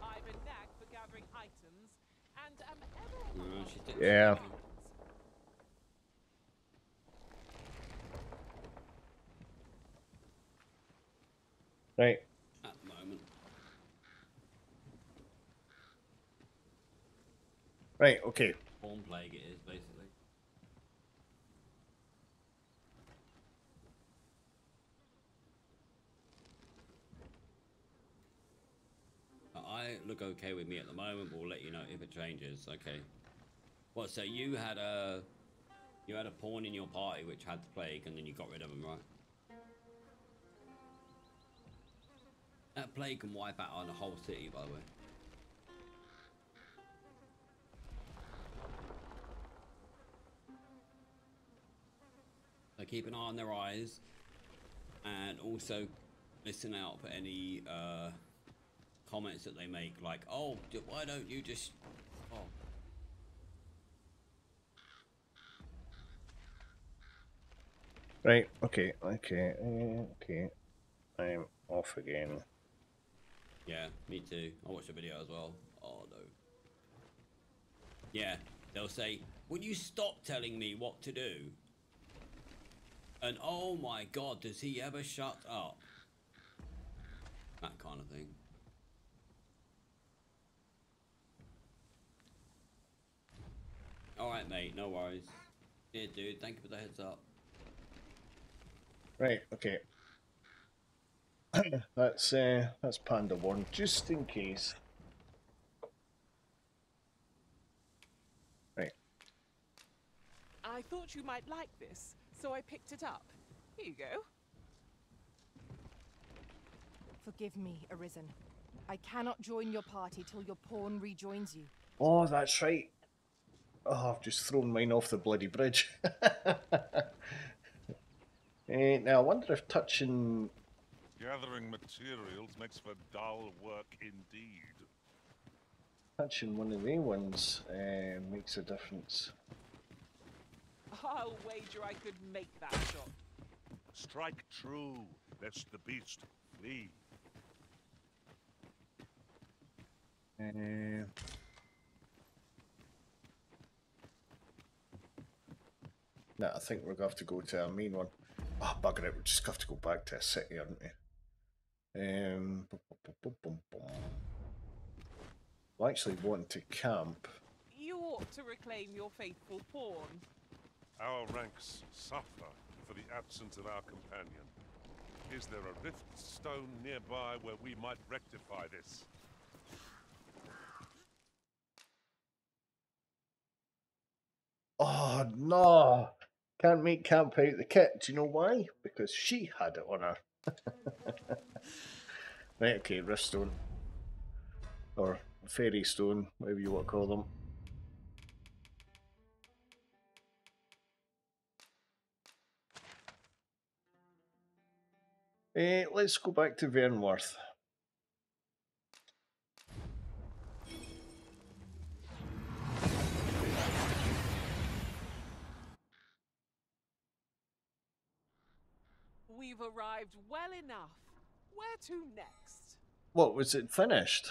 I've a knack for gathering items, and am ever No, she's for dead. Yeah. Right. At the moment. Right, okay. Horn plague it is, basically. I look okay with me at the moment. We'll let you know if it changes. Okay. What? So you had a you had a pawn in your party which had the plague, and then you got rid of him, right? That plague can wipe out on a whole city, by the way. So keep an eye on their eyes, and also listen out for any uh, comments that they make, like, "Oh, why don't you just?" Oh, Right, okay, okay, okay. I'm off again. yeah, me too. I watched the video as well. Oh no. Yeah, they'll say, "Would you stop telling me what to do?" And oh my god, does he ever shut up? That kind of thing. Alright, mate, no worries. Yeah, dude, thank you for the heads up. Right, okay. <coughs> that's uh, that's Panda one, just in case. Right. I thought you might like this, so I picked it up. Here you go. Forgive me, Arisen. I cannot join your party till your pawn rejoins you. Oh, that's right. Oh, I've just thrown mine off the bloody bridge. uh, <laughs> now, I wonder if touching... Gathering materials makes for dull work indeed. Touching one of the ones uh, makes a difference. I'll wager I could make that shot. Strike true, lest the beast flee. Uh, Nah, I think we're going to have to go to our main one. Ah, oh, bugger it, we just have to go back to a city, aren't we? Um, boom, boom, boom, I actually want to camp. You ought to reclaim your faithful pawn. Our ranks suffer for the absence of our companion. Is there a riftstone nearby where we might rectify this? Oh no! Can't make camp out the kit. Do you know why? Because she had it on her. <laughs> right, okay, riftstone. Or ferrystone, whatever you want to call them. Uh, let's go back to Vernworth. We've arrived well enough. Where to next? What, was it finished?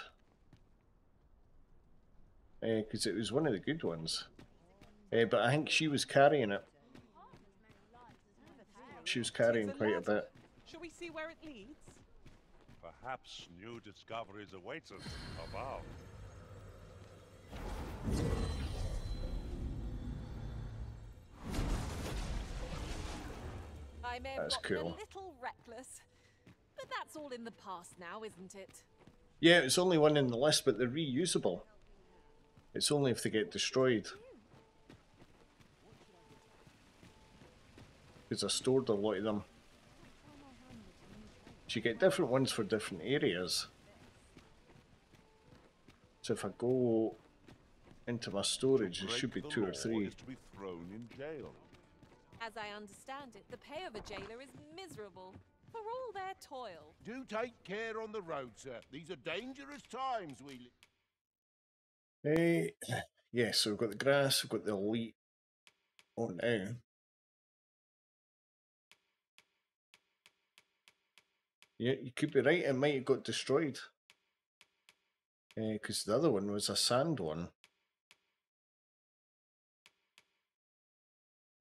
Because uh, it was one of the good ones. Uh, but I think she was carrying it. She was carrying quite a bit. Shall we see where it leads? Perhaps new discoveries await us above. I may have that's gotten cool. a little reckless, but that's all in the past now, isn't it? Yeah, it's only one in the list, but they're reusable. It's only if they get destroyed. Because I stored a lot of them. So you get different ones for different areas. So if I go into my storage, it should be two or three. to be thrown in jail. As I understand it, the pay of a jailer is miserable for all their toil. Do take care on the road, sir. These are dangerous times we live. Hey, <clears throat> yeah, so we've got the grass, we've got the elite on now. Yeah, you could be right, it might have got destroyed. Eh, because the other one was a sand one.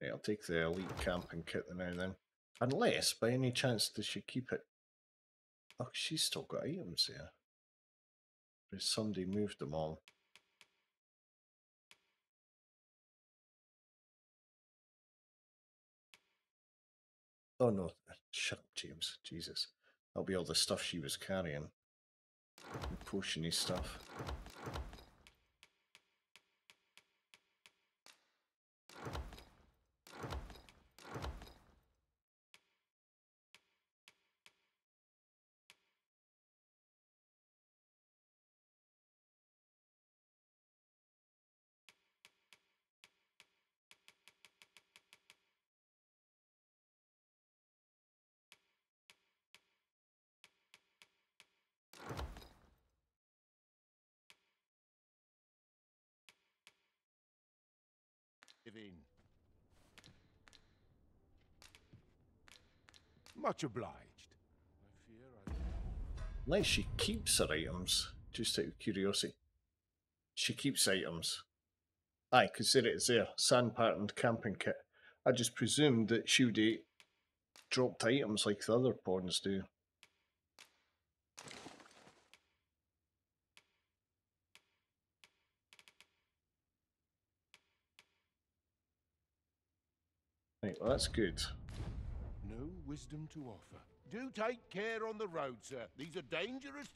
Yeah, I'll take the elite camping kit now eh, then. Unless, by any chance, does she keep it? Oh, she's still got items there. Has somebody moved them all? Oh no, shut up, James. Jesus. That'll be all the stuff she was carrying. Potiony stuff. in. Much obliged. Unless she keeps her items, just out of curiosity. She keeps items. Aye, because there it is there. Sand patterned camping kit. I just presumed that she would dropped items like the other pawns do. Right, well that's good. Wisdom to offer. Do take care on the road, sir. These are dangerous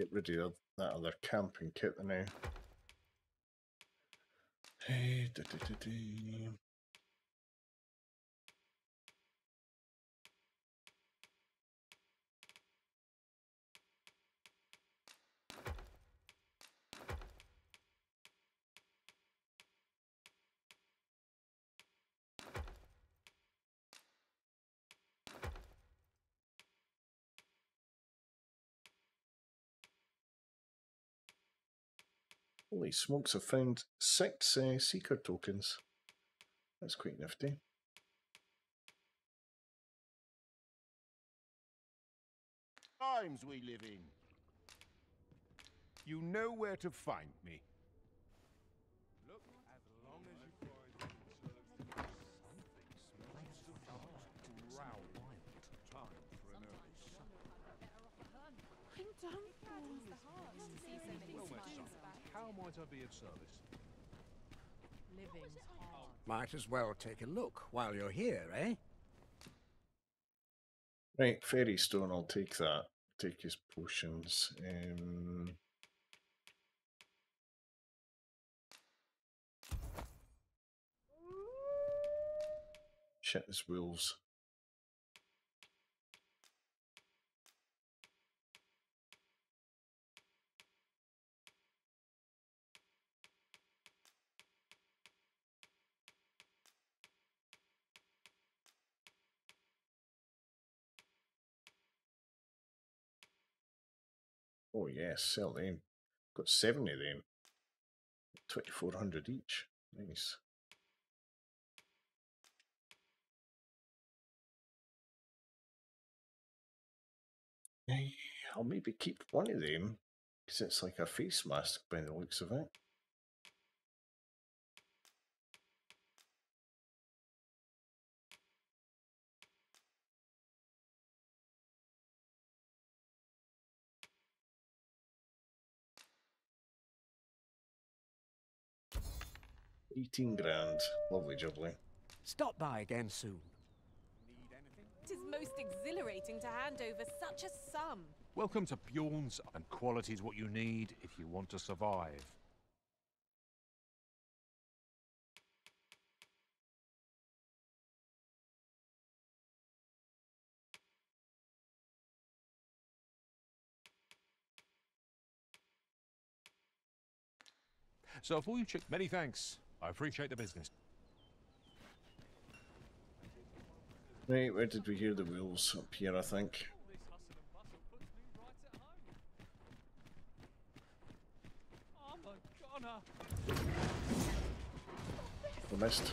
get rid of that other camping kit now. Eh? Hey, da, da, da, Holy smokes, I've found six uh, Seeker tokens. That's quite nifty. Times we live in. You know where to find me. Might I be of service? Living's hard. Might as well take a look while you're here, eh? Right, ferrystone, I'll take that. Take his potions. Um... Shit, there's wolves. Oh yes, sell them. Got seven of them. Twenty four hundred each. Nice. I'll maybe keep one of them because it's like a face mask by the looks of it. 18 grand. Lovely jubbly. Stop by again soon. It is most exhilarating to hand over such a sum. Welcome to Bjorn's, and quality is what you need if you want to survive. So for you chick, many thanks. I appreciate the business. Right, where did we hear the wheels? Up here, I think. I missed.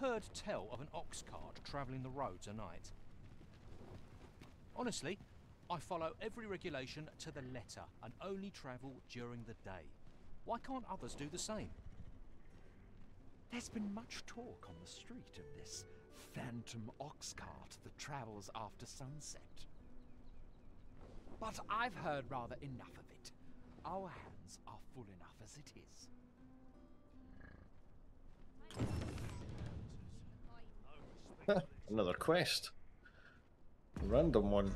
heard tell of an ox cart travelling the roads at night? Honestly, I follow every regulation to the letter and only travel during the day. Why can't others do the same? There's been much talk on the street of this phantom ox cart that travels after sunset. But I've heard rather enough of it. Our hands are full enough as it is. <laughs> Another quest. Random one.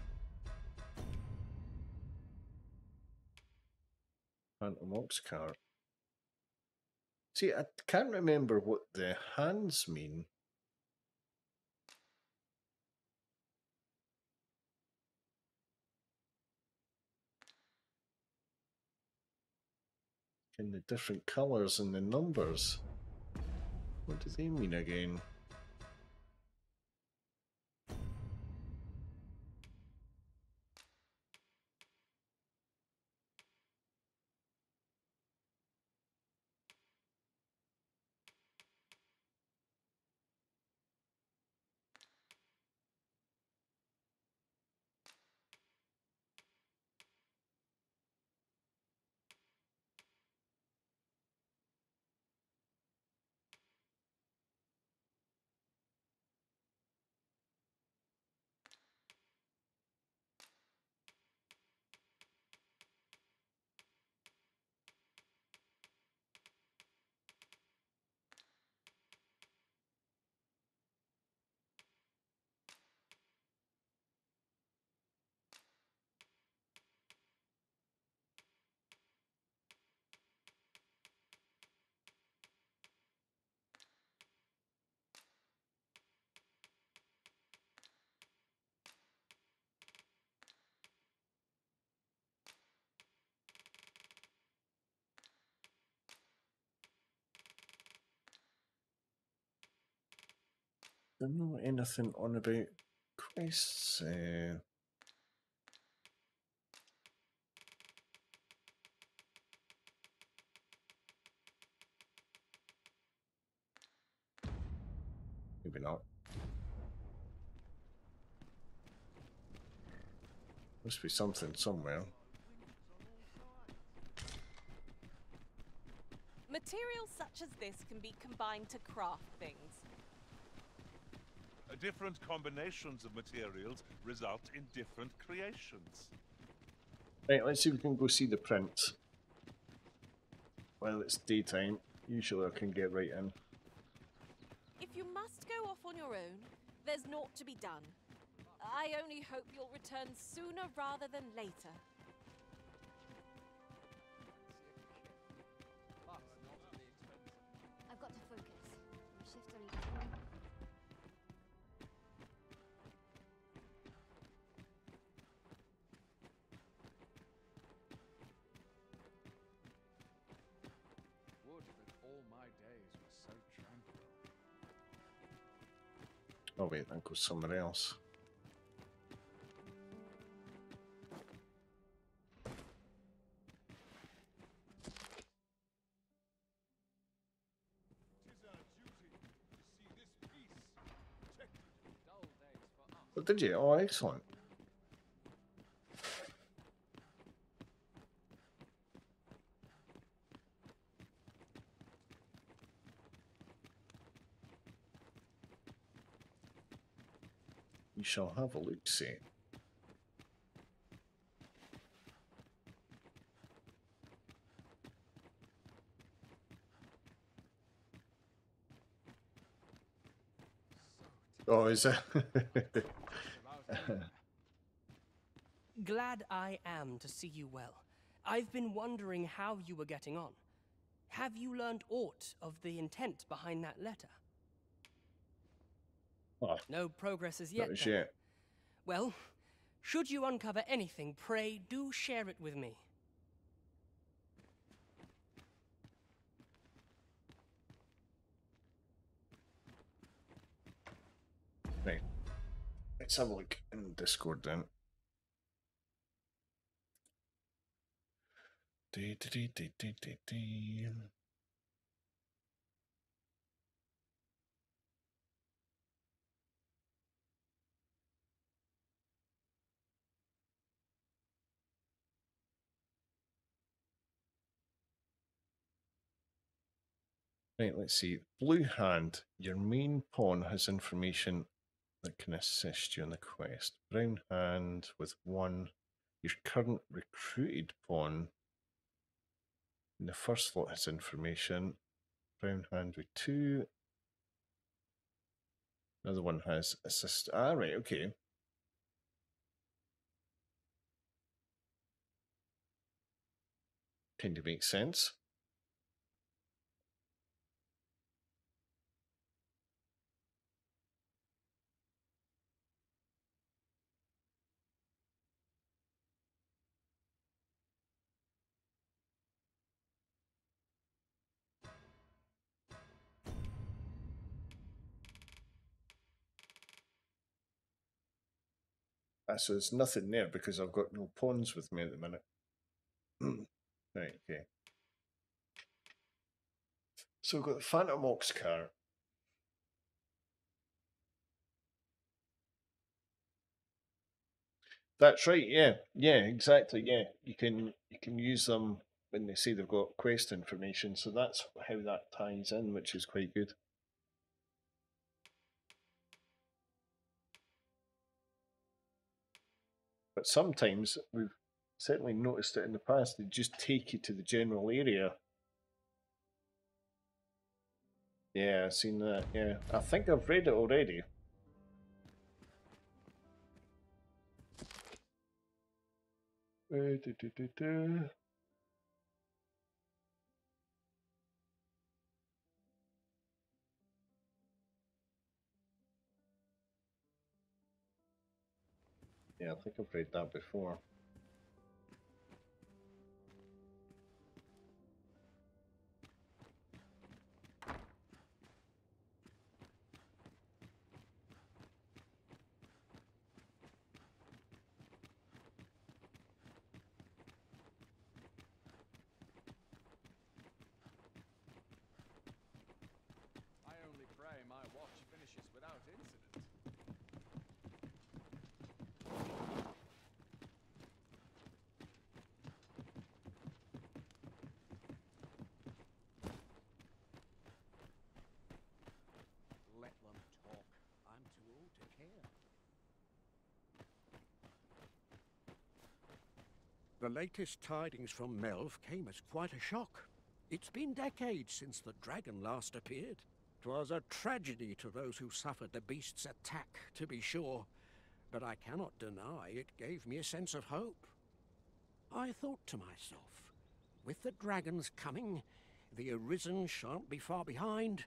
Phantom Ox cart. See, I can't remember what the hands mean. In the different colours and the numbers. What do they mean again? Don't know anything on about quests. Uh, maybe not. Must be something somewhere. Materials such as this can be combined to craft things. Different combinations of materials result in different creations. Right, let's see if we can go see the print. Well, it's daytime, usually I can get right in. If you must go off on your own, there's naught to be done. I only hope you'll return sooner rather than later. That goes somewhere else. Did you? Oh, excellent. Shall have a look see. Oh, is that? <laughs> Glad I am to see you well. I've been wondering how you were getting on. Have you learned aught of the intent behind that letter? Oh, no progress as yet. Not yet. Well, should you uncover anything, pray do share it with me. Right. Let's have a look in Discord then. Dee, dee, dee, Right, let's see. Blue hand. Your main pawn has information that can assist you in the quest. Brown hand with one Your current recruited pawn. In the first slot has information. Brown hand with two. Another one has assist. Ah, right, okay. Kind of makes sense. Uh, so there's nothing there because I've got no pawns with me at the minute. Mm. <clears throat> right, okay. So we've got the Phantom Ox car. That's right, yeah. Yeah, exactly, yeah. You can you can use them when they say they've got quest information, so that's how that ties in, which is quite good. But sometimes we've certainly noticed it in the past, they just take you to the general area. Yeah, I've seen that, yeah. I think I've read it already. Uh, do, do, do, Yeah, I think I've read that before. I only pray my watch finishes without incident. Let them talk. I'm too old to care. The latest tidings from Melve came as quite a shock. It's been decades since the dragon last appeared. 'Twas a tragedy to those who suffered the beast's attack, to be sure, but I cannot deny it gave me a sense of hope. I thought to myself, with the dragons coming, the Arisen shan't be far behind.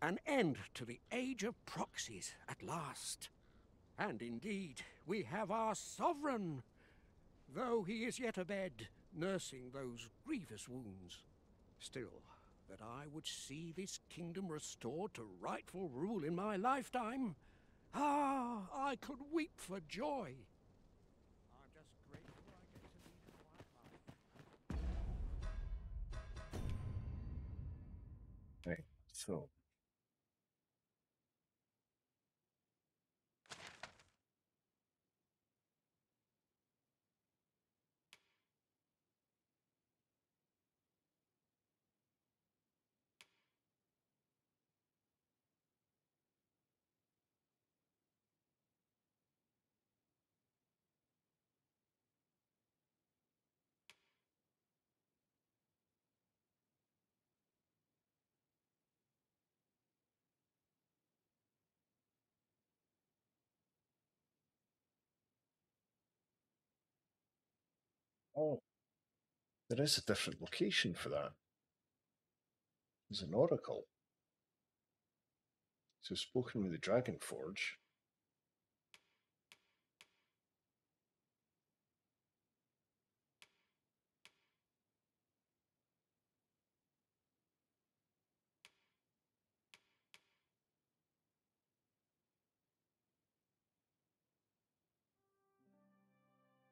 An end to the age of proxies at last. And indeed, we have our sovereign, though he is yet abed, nursing those grievous wounds. Still, that I would see this kingdom restored to rightful rule in my lifetime. Ah, I could weep for joy. I'm just Oh, there is a different location for that. There's an oracle. So spoken with the Dragonforged.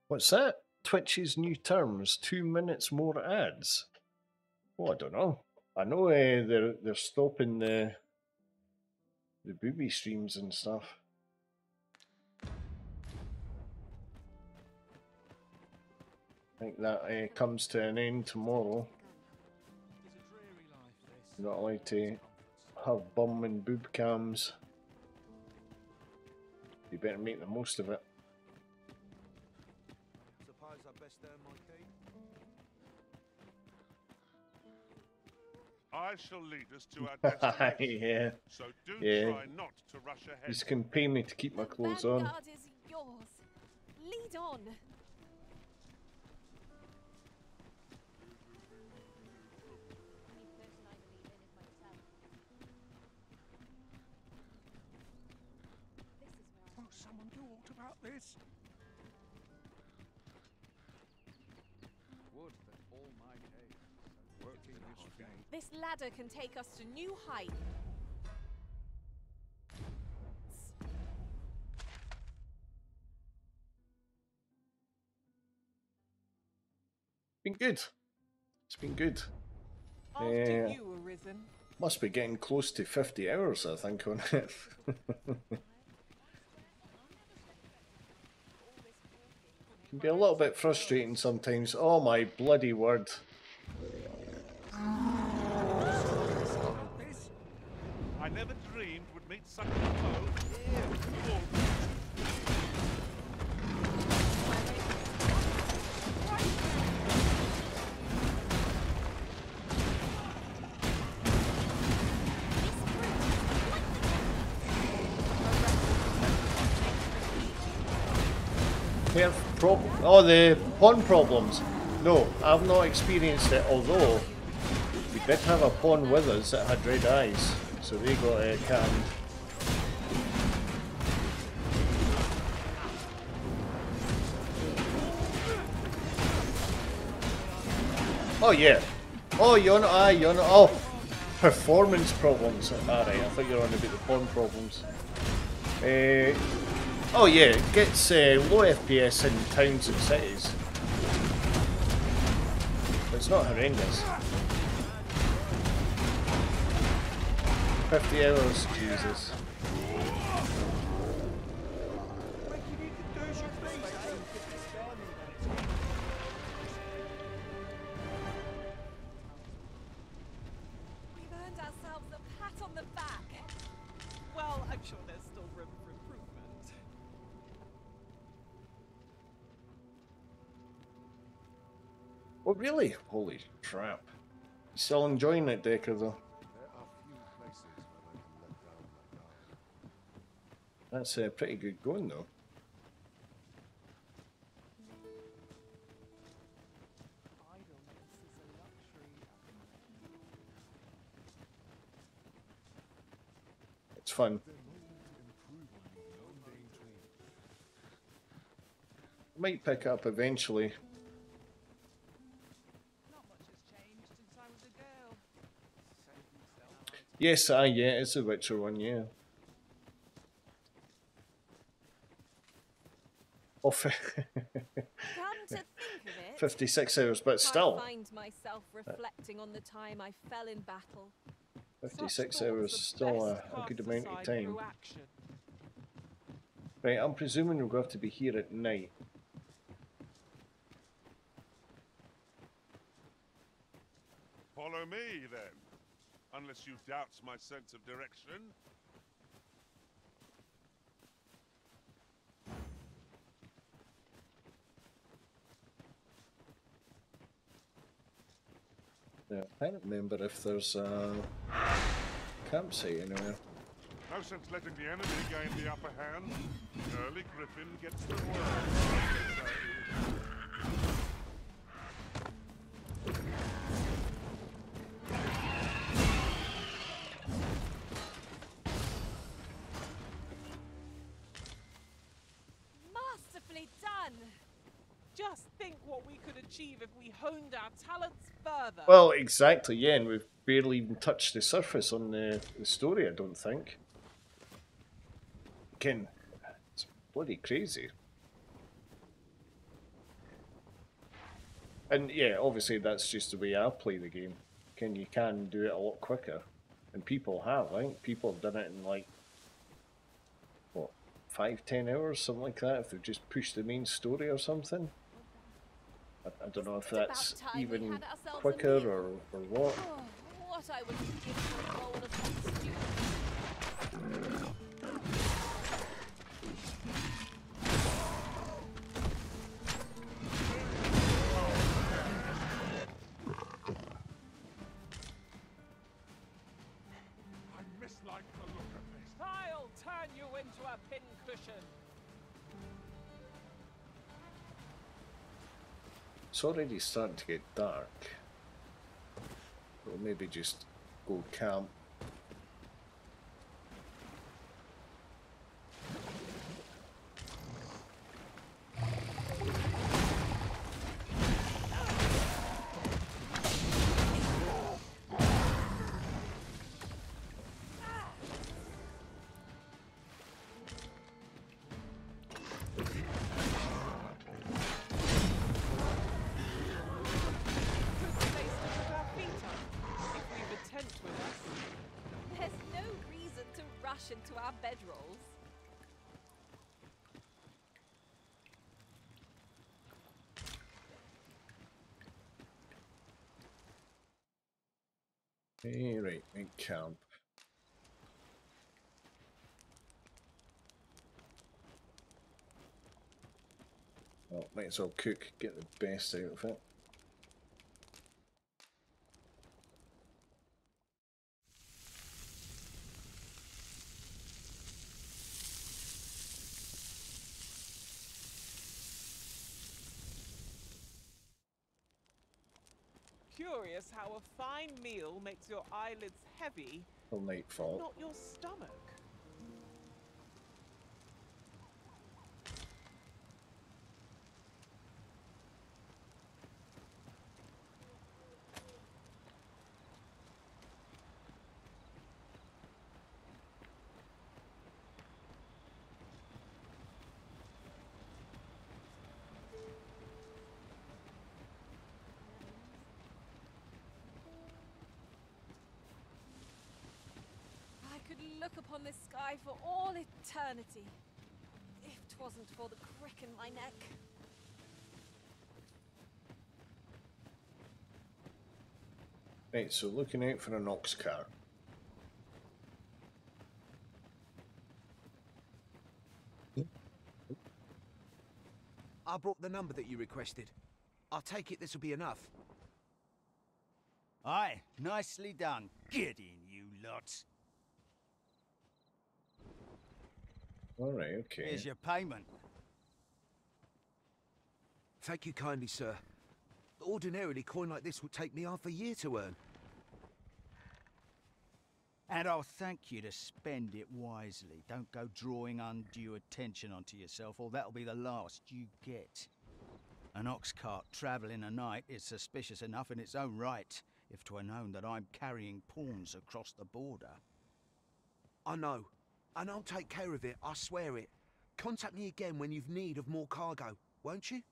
What's that? Twitch's new terms, two minutes more ads. Oh, I don't know. I know uh, they're they're stopping the the booby streams and stuff. I think that uh, comes to an end tomorrow. Not allowed to have bum and boob cams. You better make the most of it. I shall lead us to our <laughs> destination. yeah. So do Yeah. try not to rush ahead. You can pay me to keep my clothes on. Vanguard is yours. Lead on. Won't oh, someone do aught about this? This. This ladder can take us to new heights. Been good. It's been good. After Eh, you, Arisen. must be getting close to 50 hours, I think, on it. <laughs> Can be a little bit frustrating sometimes. Oh my bloody word. I never such a foe. Oh, the pawn problems. No, I've not experienced it, although we did have a pawn with us that had red eyes, so they got uh, canned. Oh yeah. Oh, you're not. Ah, you're not. Oh, performance problems. Alright, I thought you were on about the pawn problems. Uh, oh yeah, it gets uh, low FPS in towns and cities. It's not horrendous. 50 hours, Jesus. Oh really? Holy crap. Still enjoying it, Decker, though. That's uh, pretty good going, though. It's fun. Might pick up eventually. Yes, ah, yeah, it's a Witcher one, yeah. Oh, <laughs> fi- Come to think of it, 56 hours, but still, I find myself reflecting on the time I fell in battle. 56 hours is still a, a good amount of time. Right, I'm presuming we're going to have to be here at night. Follow me, then. Unless you doubt my sense of direction. Yeah, I don't remember if there's uh, a campsite anywhere. No sense letting the enemy gain the upper hand. Early Griffin gets the word. Achieve if we honed our talents further. Well, exactly, yeah, and we've barely even touched the surface on the, the story, I don't think. Ken, it's bloody crazy. And yeah, obviously that's just the way I play the game. Ken, you can do it a lot quicker. And people have, I think people have done it in like, what, five, ten hours, something like that, if they've just pushed the main story or something. I, I don't know if that's even had ourselves a quicker or, or what. Oh, what It's already starting to get dark. We'll maybe just go camp. Bedrolls. Hey, right, camp. Well, might as well cook, get the best out of it. Curious how a fine meal makes your eyelids heavy, Till nightfall. not your stomach. I could look upon for all eternity. If 'twasn't for the crick in my neck. Right, so looking out for an ox cart. I brought the number that you requested. I take it this will be enough. Aye, nicely done. Get in, you lot. Alright, okay. Here's your payment. Thank you kindly, sir. Ordinarily, coin like this would take me half a year to earn. And I'll thank you to spend it wisely. Don't go drawing undue attention onto yourself, or that'll be the last you get. An ox cart travelling a night is suspicious enough in its own right, if if 'twere known that I'm carrying pawns across the border. I know. And I'll take care of it, I swear it. Contact me again when you've need of more cargo, won't you?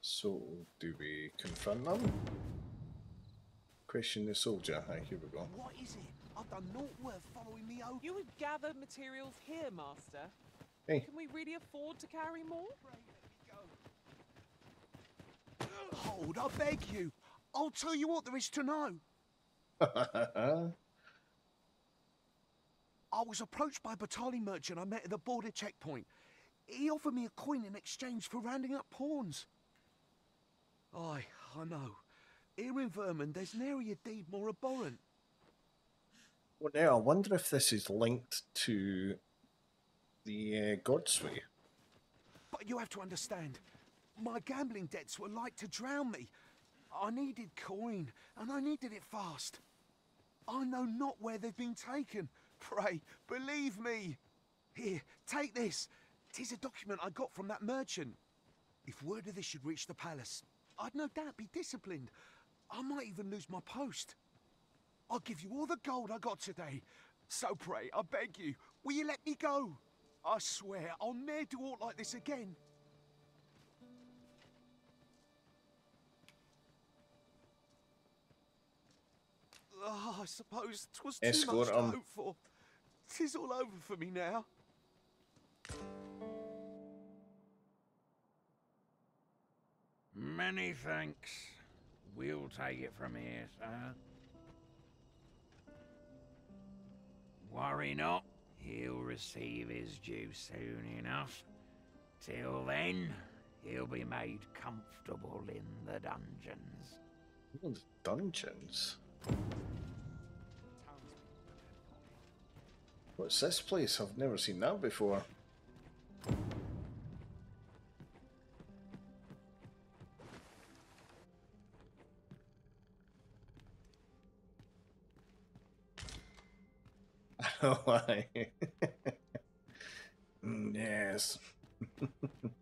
So, do we confront them? Question the soldier. Aye, here we go. What is it? I've done naught worth following me over. You would gather materials here, Master. Hey. Can we really afford to carry more? Hold, I beg you. I'll tell you what there is to know. <laughs> I was approached by a battalion merchant I met at the border checkpoint. He offered me a coin in exchange for rounding up pawns. Aye, I know. Here in Vermund, there's nary a deed more abhorrent. Well, now I wonder if this is linked to the uh, Godsway. But you have to understand, my gambling debts were like to drown me. I needed coin, and I needed it fast. I know not where they've been taken. Pray, believe me. Here, take this. Tis a document I got from that merchant. If word of this should reach the palace, I'd no doubt be disciplined. I might even lose my post. I'll give you all the gold I got today. So pray, I beg you, will you let me go? I swear I'll ne'er do aught like this again. Oh, I suppose 'twas too Escort much to 'em. hope for. Tis all over for me now. Many thanks. We'll take it from here, sir. Worry not, he'll receive his due soon enough. Till then, he'll be made comfortable in the dungeons. Dungeons. What's this place? I've never seen that before. <laughs> Oh, <laughs> yes. <laughs>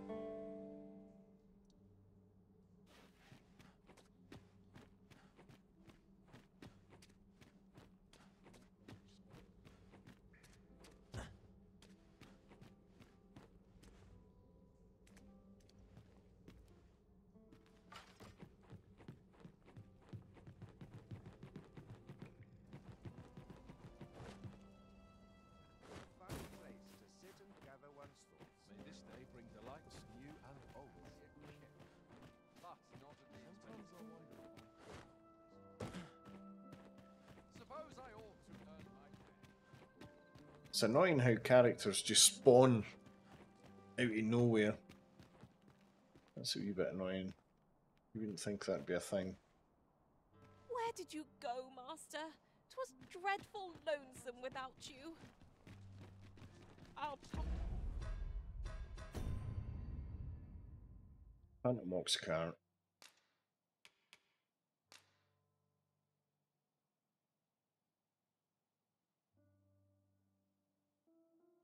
It's annoying how characters just spawn out of nowhere. That's a wee bit annoying. You wouldn't think that'd be a thing. Where did you go, Master? 'Twas dreadful lonesome without you. I'll pop Phantom Ox cart.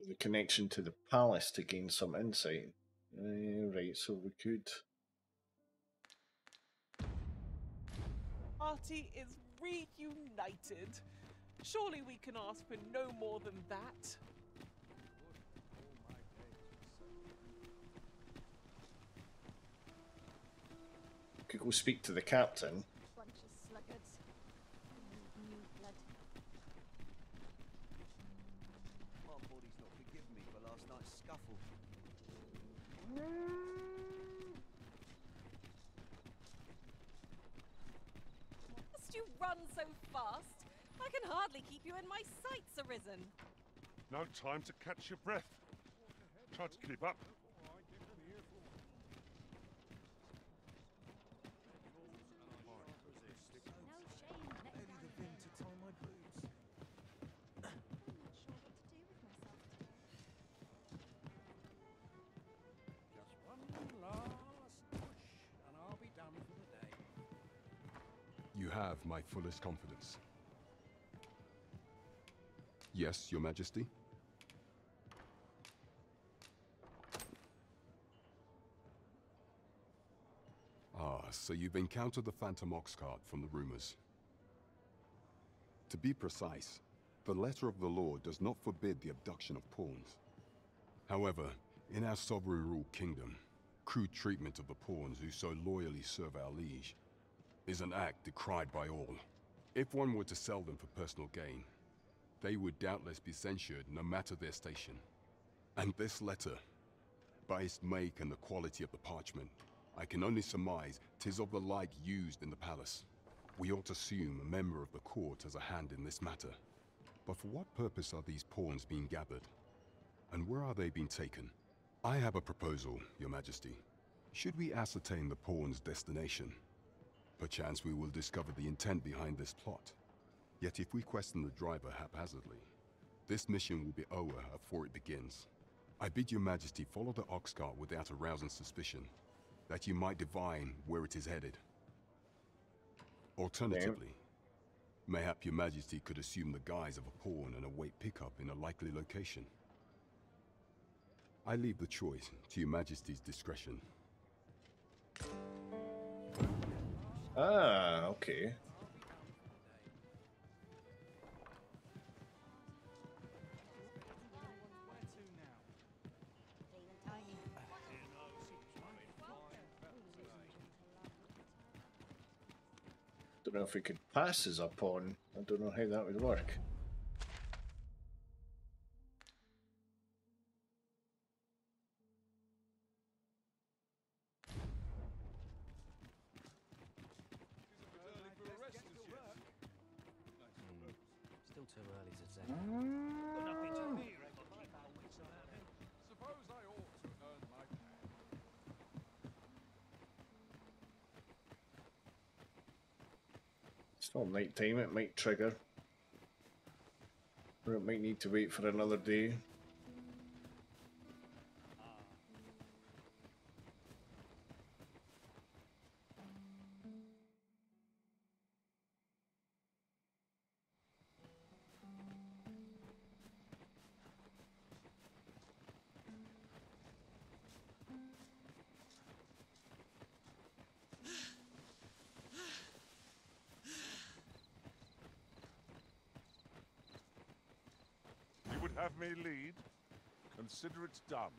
The connection to the palace to gain some insight. Eh, right, so we could. Party is reunited. Surely we can ask for no more than that. Could go speak to the captain. Bunch of sluggards. New blood. My body's not forgiven me for last night's scuffle. Must you run so fast? I can hardly keep you in my sights, Arisen. No time to catch your breath. Try to keep up. Have my fullest confidence. Yes, Your Majesty? Ah, so you've encountered the Phantom Ox cart from the rumors. To be precise, the letter of the law does not forbid the abduction of pawns. However, in our sovereign ruled kingdom, crude treatment of the pawns who so loyally serve our liege is an act decried by all. If one were to sell them for personal gain, they would doubtless be censured no matter their station. And this letter, by its make and the quality of the parchment, I can only surmise tis of the like used in the palace. We ought to assume a member of the court has a hand in this matter. But for what purpose are these pawns being gathered? And where are they being taken? I have a proposal, Your Majesty. Should we ascertain the pawn's destination, perchance we will discover the intent behind this plot. Yet if we question the driver haphazardly, this mission will be over before it begins. I bid your majesty follow the ox cart without arousing suspicion, that you might divine where it is headed. Alternatively, mayhap your majesty could assume the guise of a pawn and await pickup in a likely location. I leave the choice to your majesty's discretion. Ah, okay. Don't know if we could pass as a pawn. I don't know how that would work. Too early to tell. Nothing to fear. Suppose I ought to earn my pay. It's not night time, it might trigger. Or it might need to wait for another day. Me lead? Consider it done.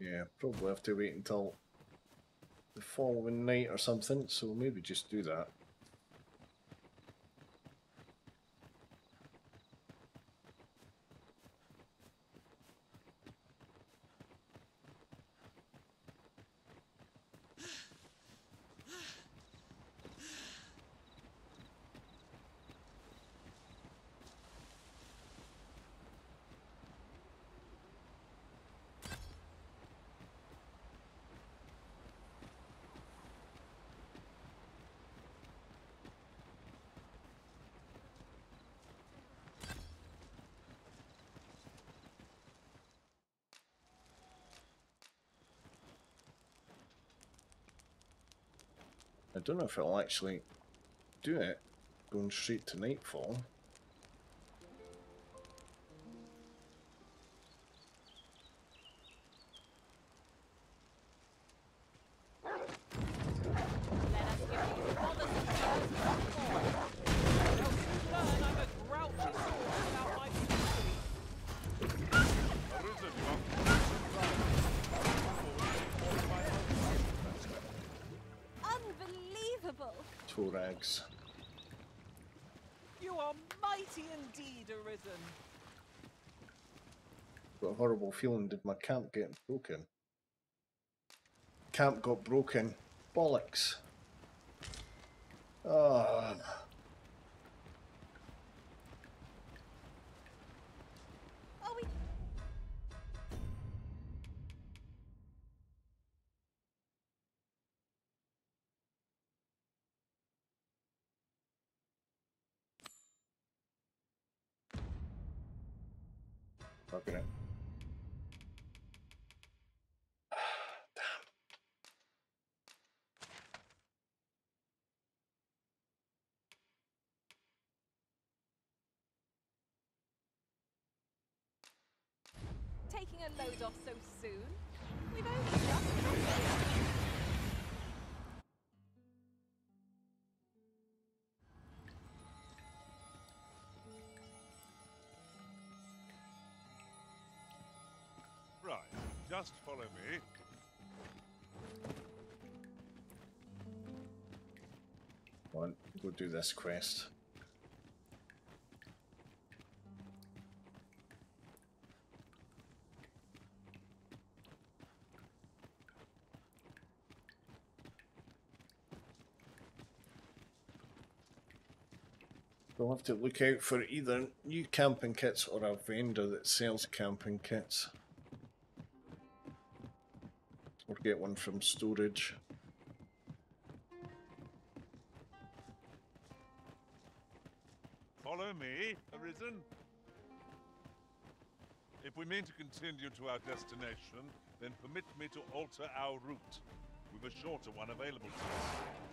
Yeah, probably have to wait until following night or something, so maybe just do that. I don't know if it'll actually do it going straight to nightfall. Horrible feeling did my camp get broken? Camp got broken. Bollocks. Oh, Taking a load off so soon? We've only just started. Right, just follow me. Come on, go do this quest. We'll have to look out for either new camping kits or a vendor that sells camping kits. Or get one from storage. Follow me, Arisen. If we mean to continue to our destination, then permit me to alter our route. We've a shorter one available to us.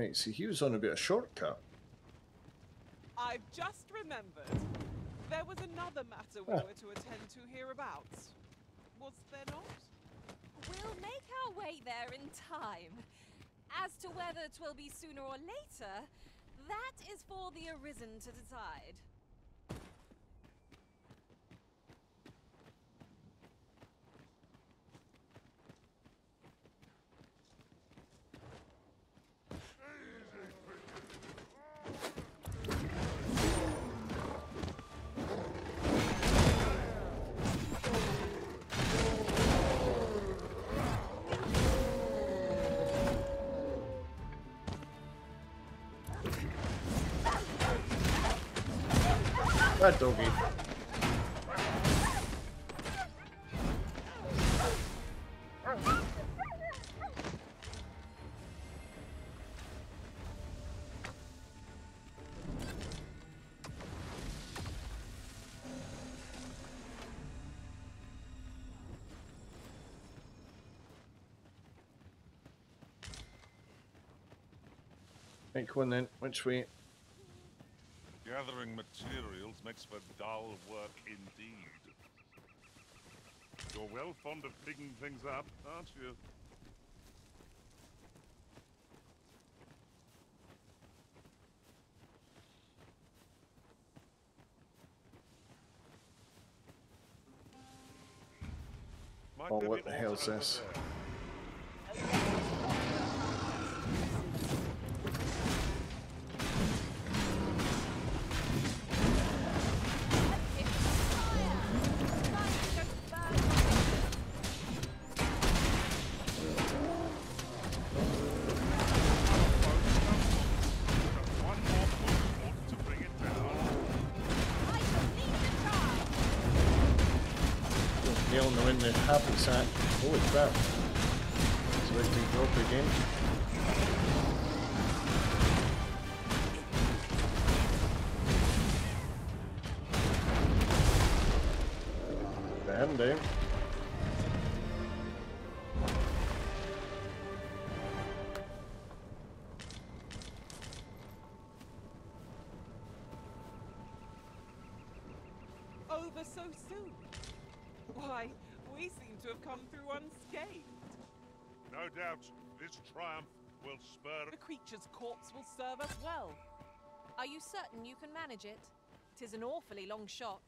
Right, see, he was on about a shortcut. I've just remembered. There was another matter we Ah. were to attend to hereabouts. Was there not? We'll make our way there in time. As to whether 'twill be sooner or later, that is for the Arisen to decide. That doggy. Right, come on then. Which way? Gathering materials makes for dull work indeed. You're well fond of picking things up, aren't you? Might Oh, what the hell's this? there? The happy sack. Holy crap. It's about to drop again. Spur corpse will serve us well. Are you certain you can manage it? Tis an awfully long shot.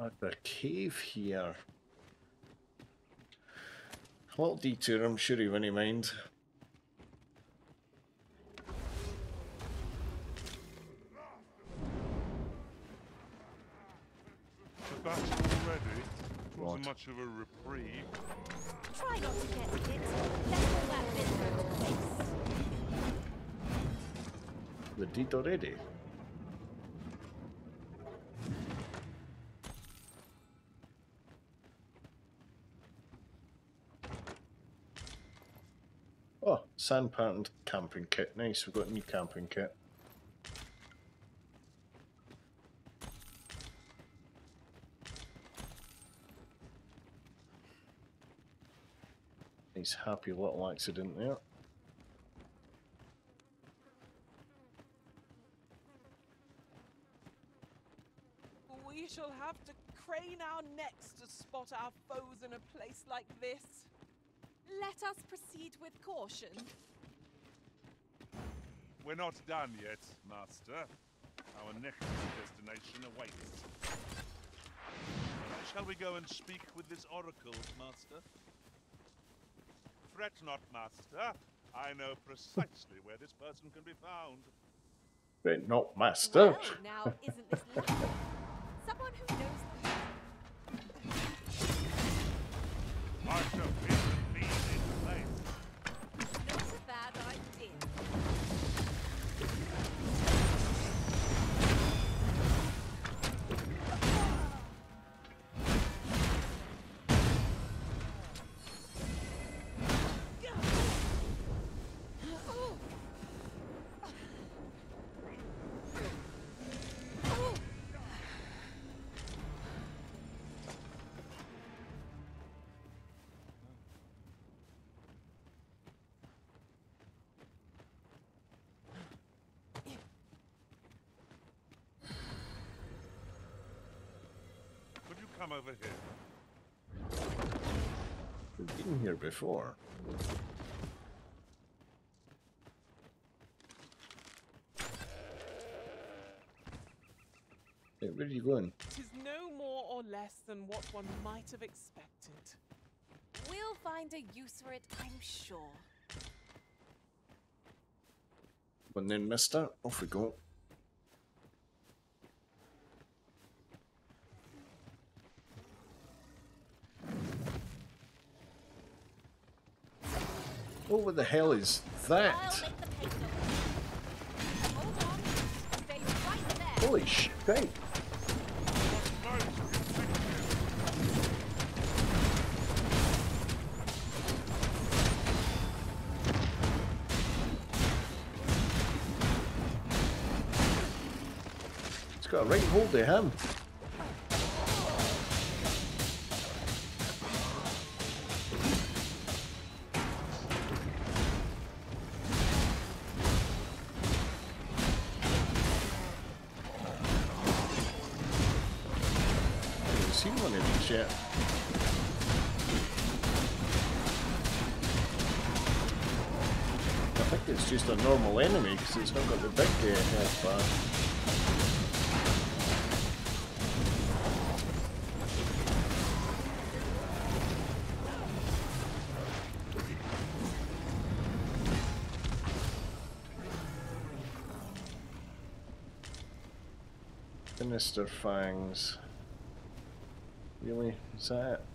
At the cave here. A little detour, I'm sure he wouldn't mind. The battle already? It What? Wasn't much of a reprieve. Try not to get hit. Let all that bit go to waste. The deed already. Oh, sand patterned camping kit. Nice, we've got a new camping kit. Nice happy little accident there. We shall have to crane our necks to spot our foes in a place like this. Let us proceed with caution. We're not done yet, Master. Our next destination awaits. Shall we go and speak with this oracle, Master? Fret not, Master. I know precisely where this person can be found. But not master. Well, now, isn't this lovely? Someone who knows the I come over here. We've been here before. Hey, where are you going? Tis no more or less than what one might have expected. We'll find a use for it, I'm sure. And then, mister, off we go. What the hell is that? Holy shit. It's got a right hold of him. Enemy because it's not got the big bar. Sinister Fangs. Really? Is that it?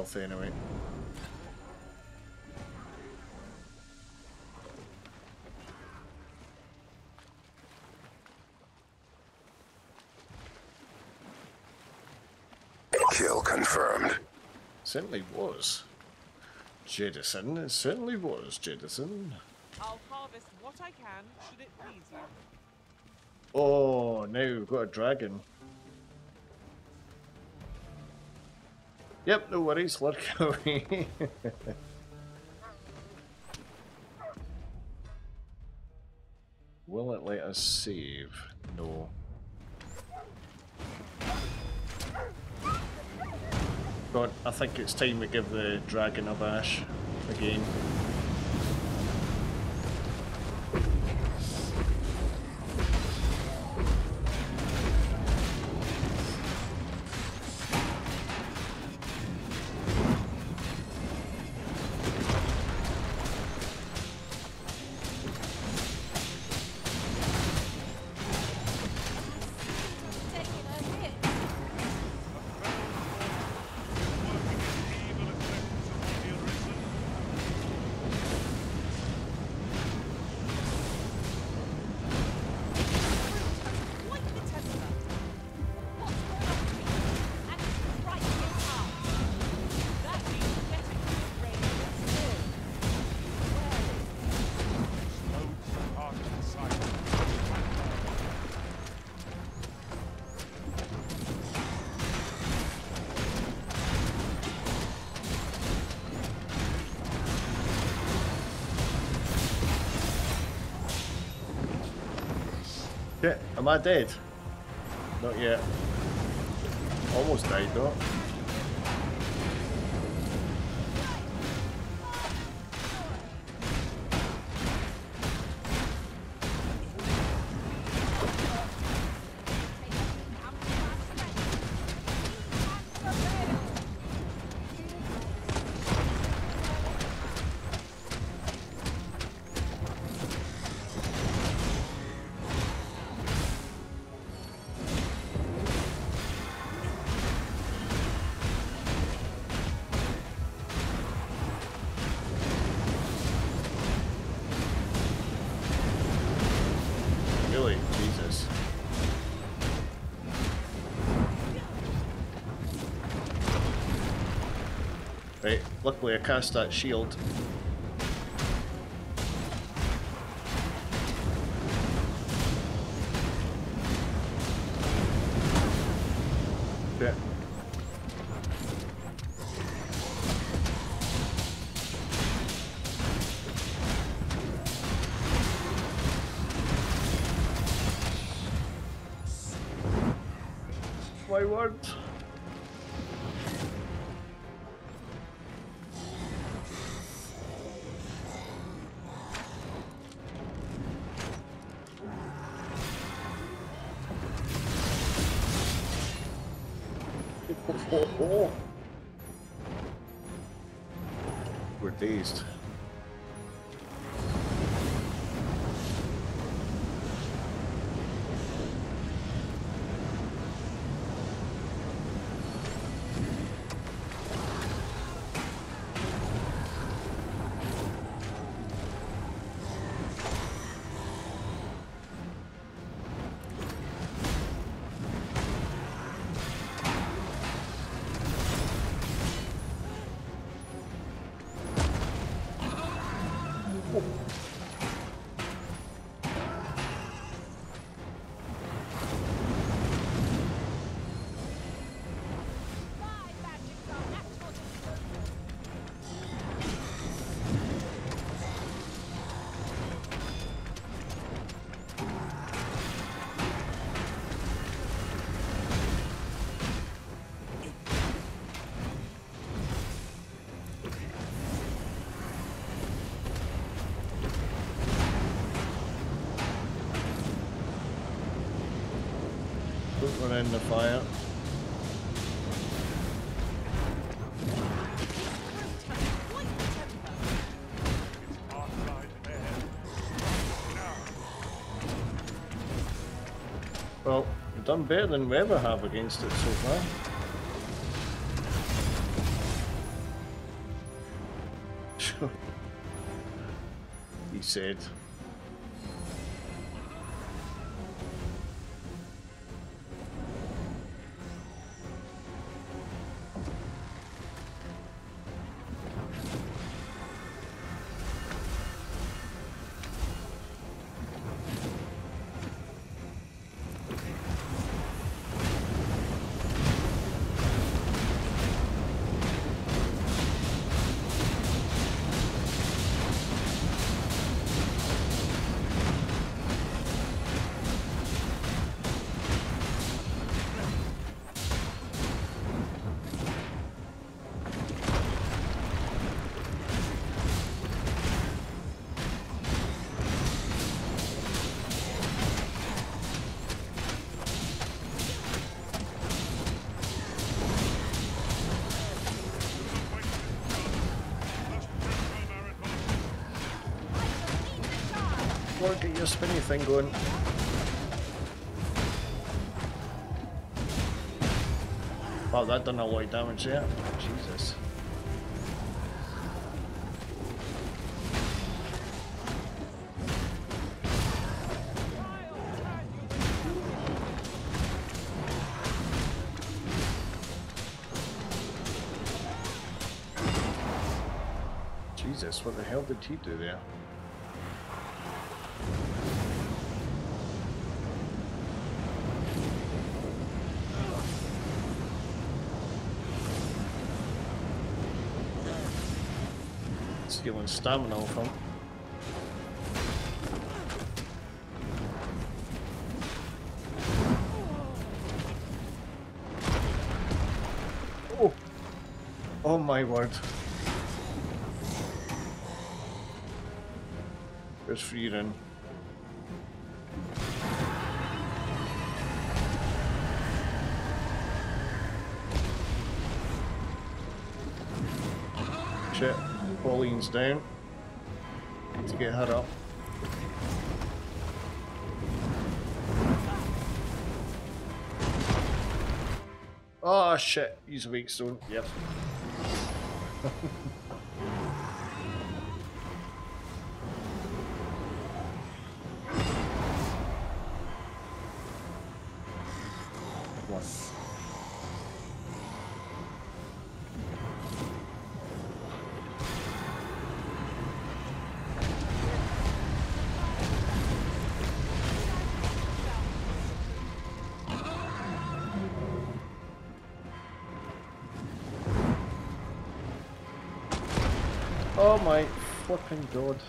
We need health anyway. Kill confirmed. Certainly was. Jedison, it certainly was, Jedison. I'll harvest what I can, should it please you. Oh, now we've got a dragon. Yep, no worries, lurk <laughs> away. Will it let us save? No. God, I think it's time we give the dragon a bash again. Am I dead? Not yet. Almost died though. Right, luckily I cast that shield. Done better than we ever have against it so far. <laughs> he said. Get your spinny thing going. Wow, that done a lot of damage there. Jesus. Jesus, what the hell did he do there? Stealing stamina him. Oh! Oh my word. There's. Shit. Down. Need to get her up. Oh shit, he's a wakestone. Yep. <laughs> flipping god.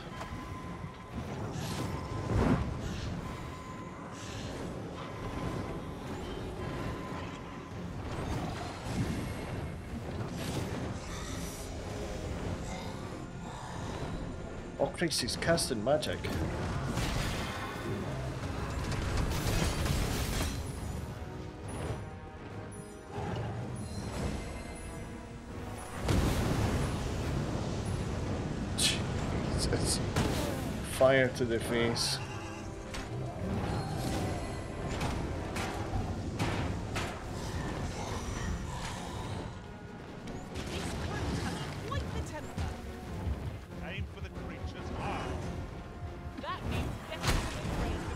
Christ, he's casting magic.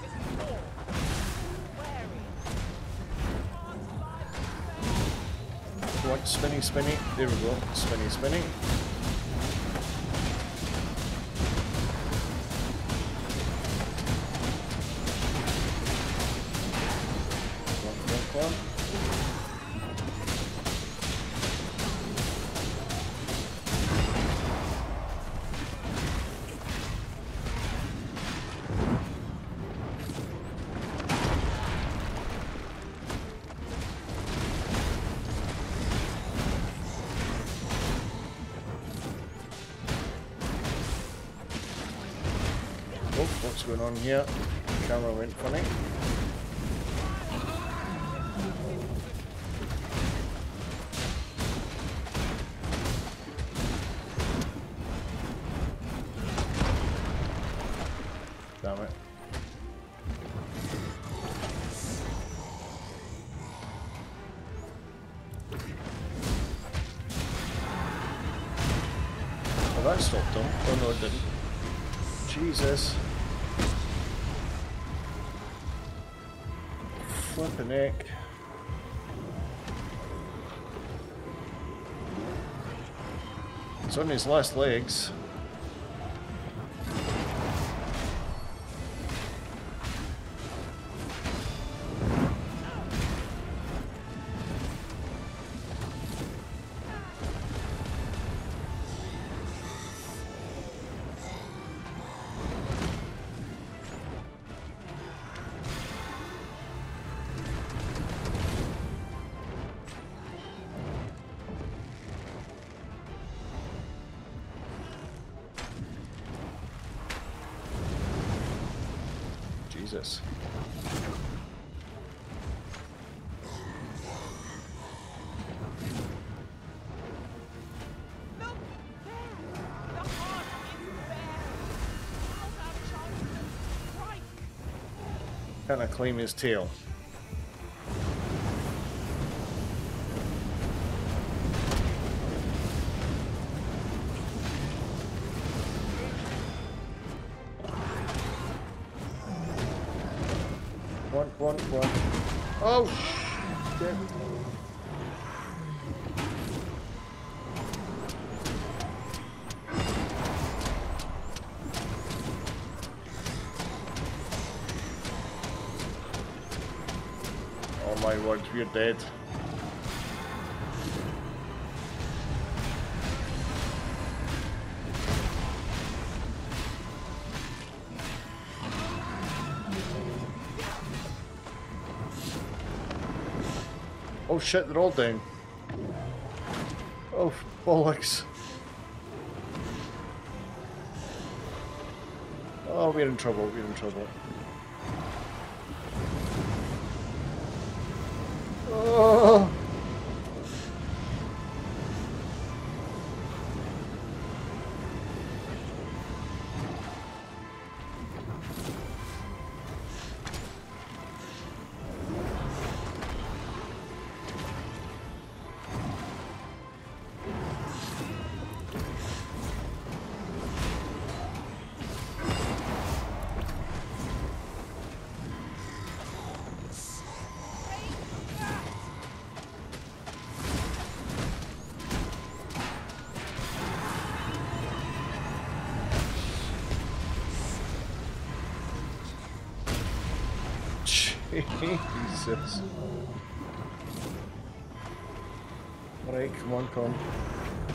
Its claw. Wary. What? Spinny, spinny. There we go. Spinny, spinny. On here? Camera went funny. It's on his last legs. Can I claim his tail? Dead. Oh shit, they're all down. Oh, bollocks. Oh, we're in trouble, we're in trouble.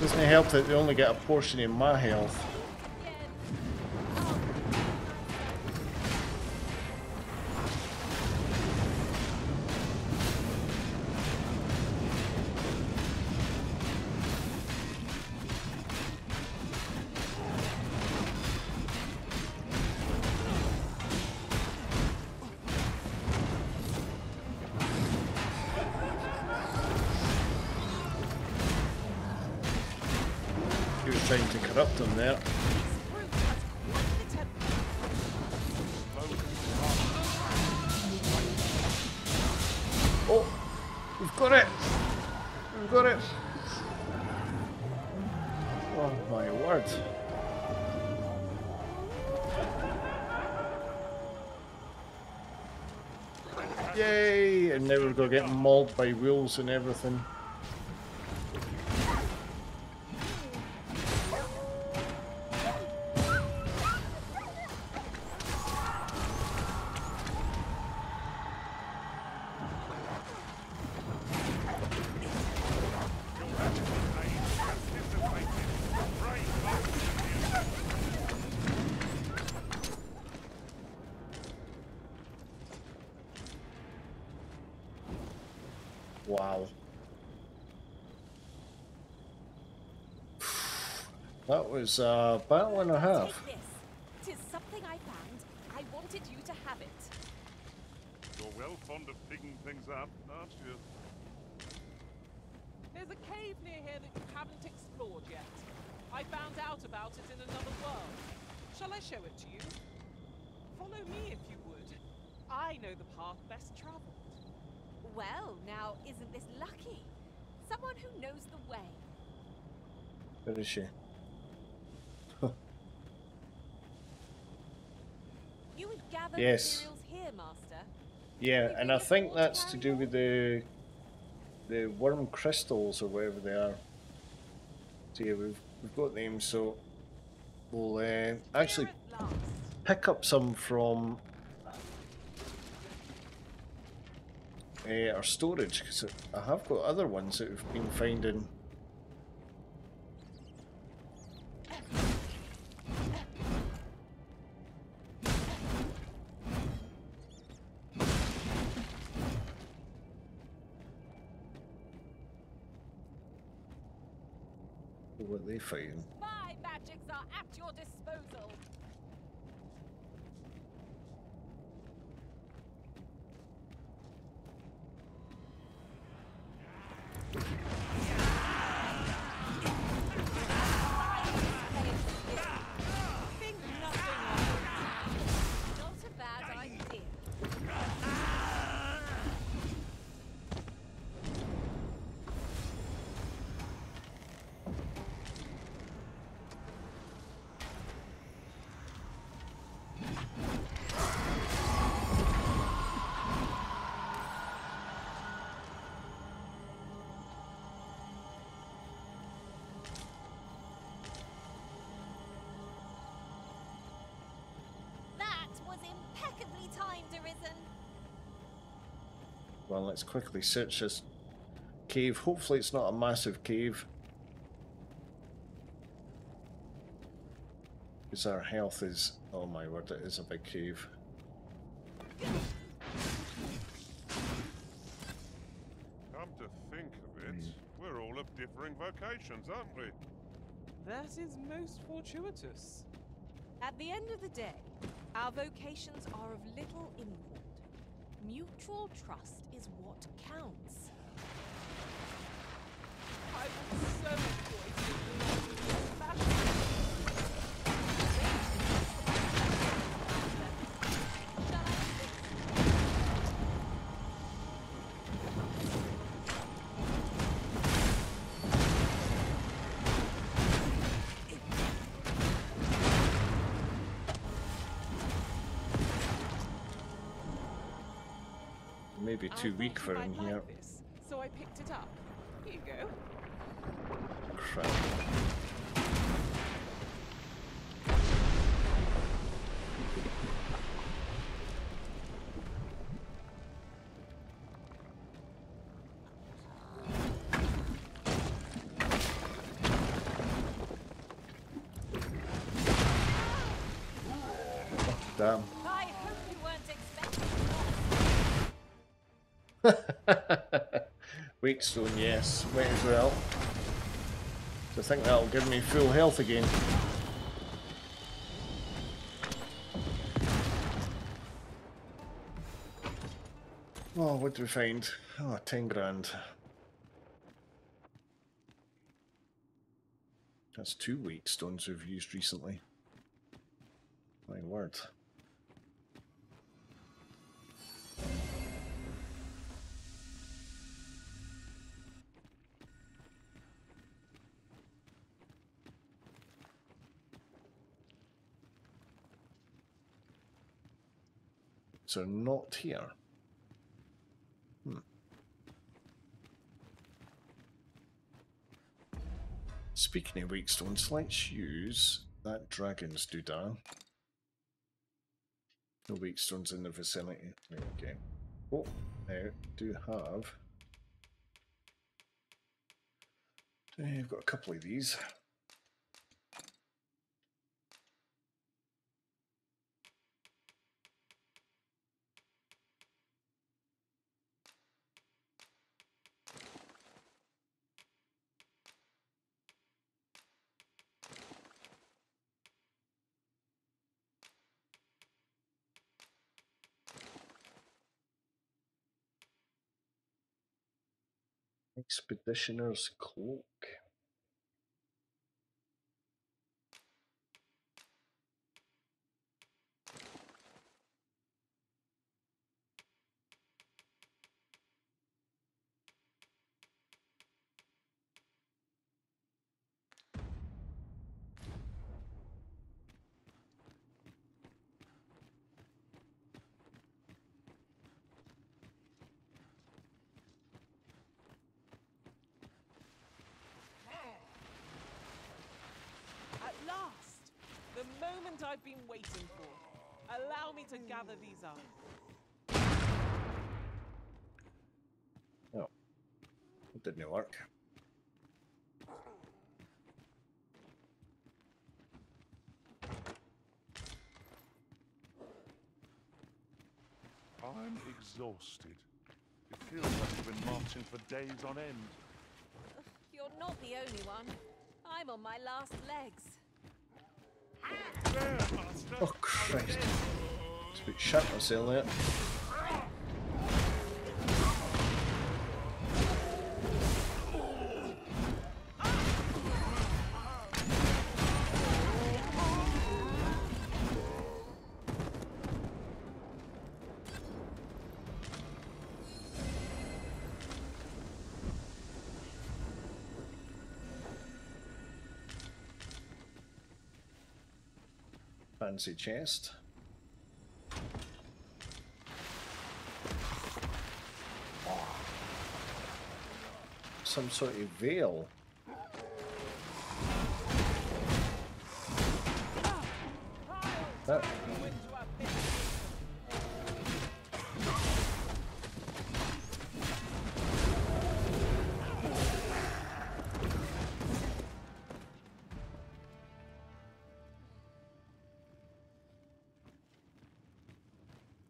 Doesn't it help that they only get a portion of my health? By wheels and everything. That was uh, a battle and a half. Take this. Tis something I found. I wanted you to have it. You're well fond of picking things up, aren't you? There's a cave near here that you haven't explored yet. I found out about it in another world. Shall I show it to you? Follow me if you would. I know the path best traveled. Well, now, isn't this lucky? Someone who knows the way. Where is she? You would gather Yes. Yeah, and I think that's to do with the the worm crystals or whatever they are. So yeah, we've we've got them. So we'll uh, actually pick up some from uh, our storage because I have got other ones that we've been finding. What impeccably timed, Arisen. Well, let's quickly search this cave. Hopefully, it's not a massive cave. Because our health is. Oh my word, it is a big cave. Come to think of it, hmm. we're all of differing vocations, aren't we? That is most fortuitous. At the end of the day, our vocations are of little import. Mutual trust is what counts. I enjoy maybe too weak for him like here. This, so I picked it up. Here you go. Crap. Damn. Wakestone, yes, might as well. So I think that'll give me full health again. Oh, what do we find? Oh, 10 grand. That's two wakestones we've used recently. My word. So not here. Hmm. Speaking of wakestones, let's use that Dragon's Doodah. No wakestones in the vicinity. Okay. Oh, now do have... I've got a couple of these. Expeditioner's Cloak. At last! The moment I've been waiting for. Allow me to gather these up. Oh, it didn't work. I'm exhausted. It feels like we've been marching for days on end. You're not the only one. I'm on my last legs. Oh Christ. Bit shut myself there. Fancy chest. Some sort of veil. That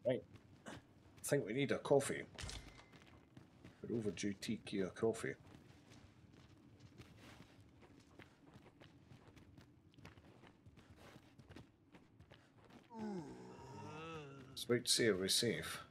Right. I think we need a coffee. We're overdue tea, coffee. Wait see if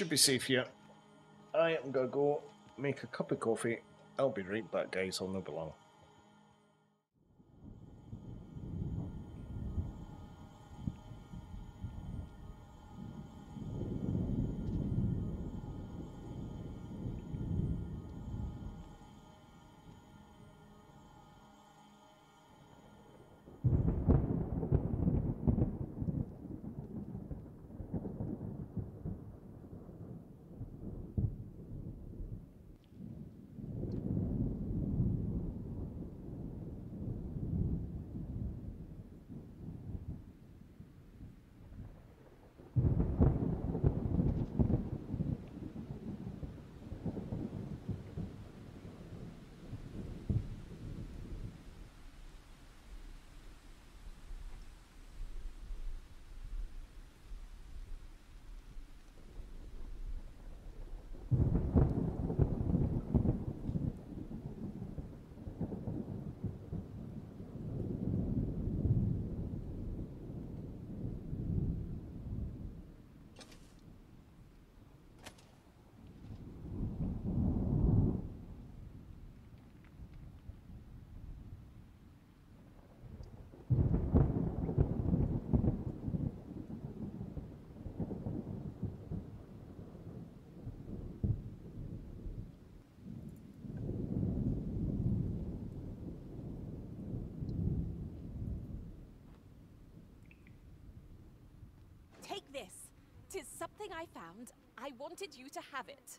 should be safe here. I am gonna go make a cup of coffee I'll be right back, guys. I'll not be long. Take this. Tis something I found. I wanted you to have it.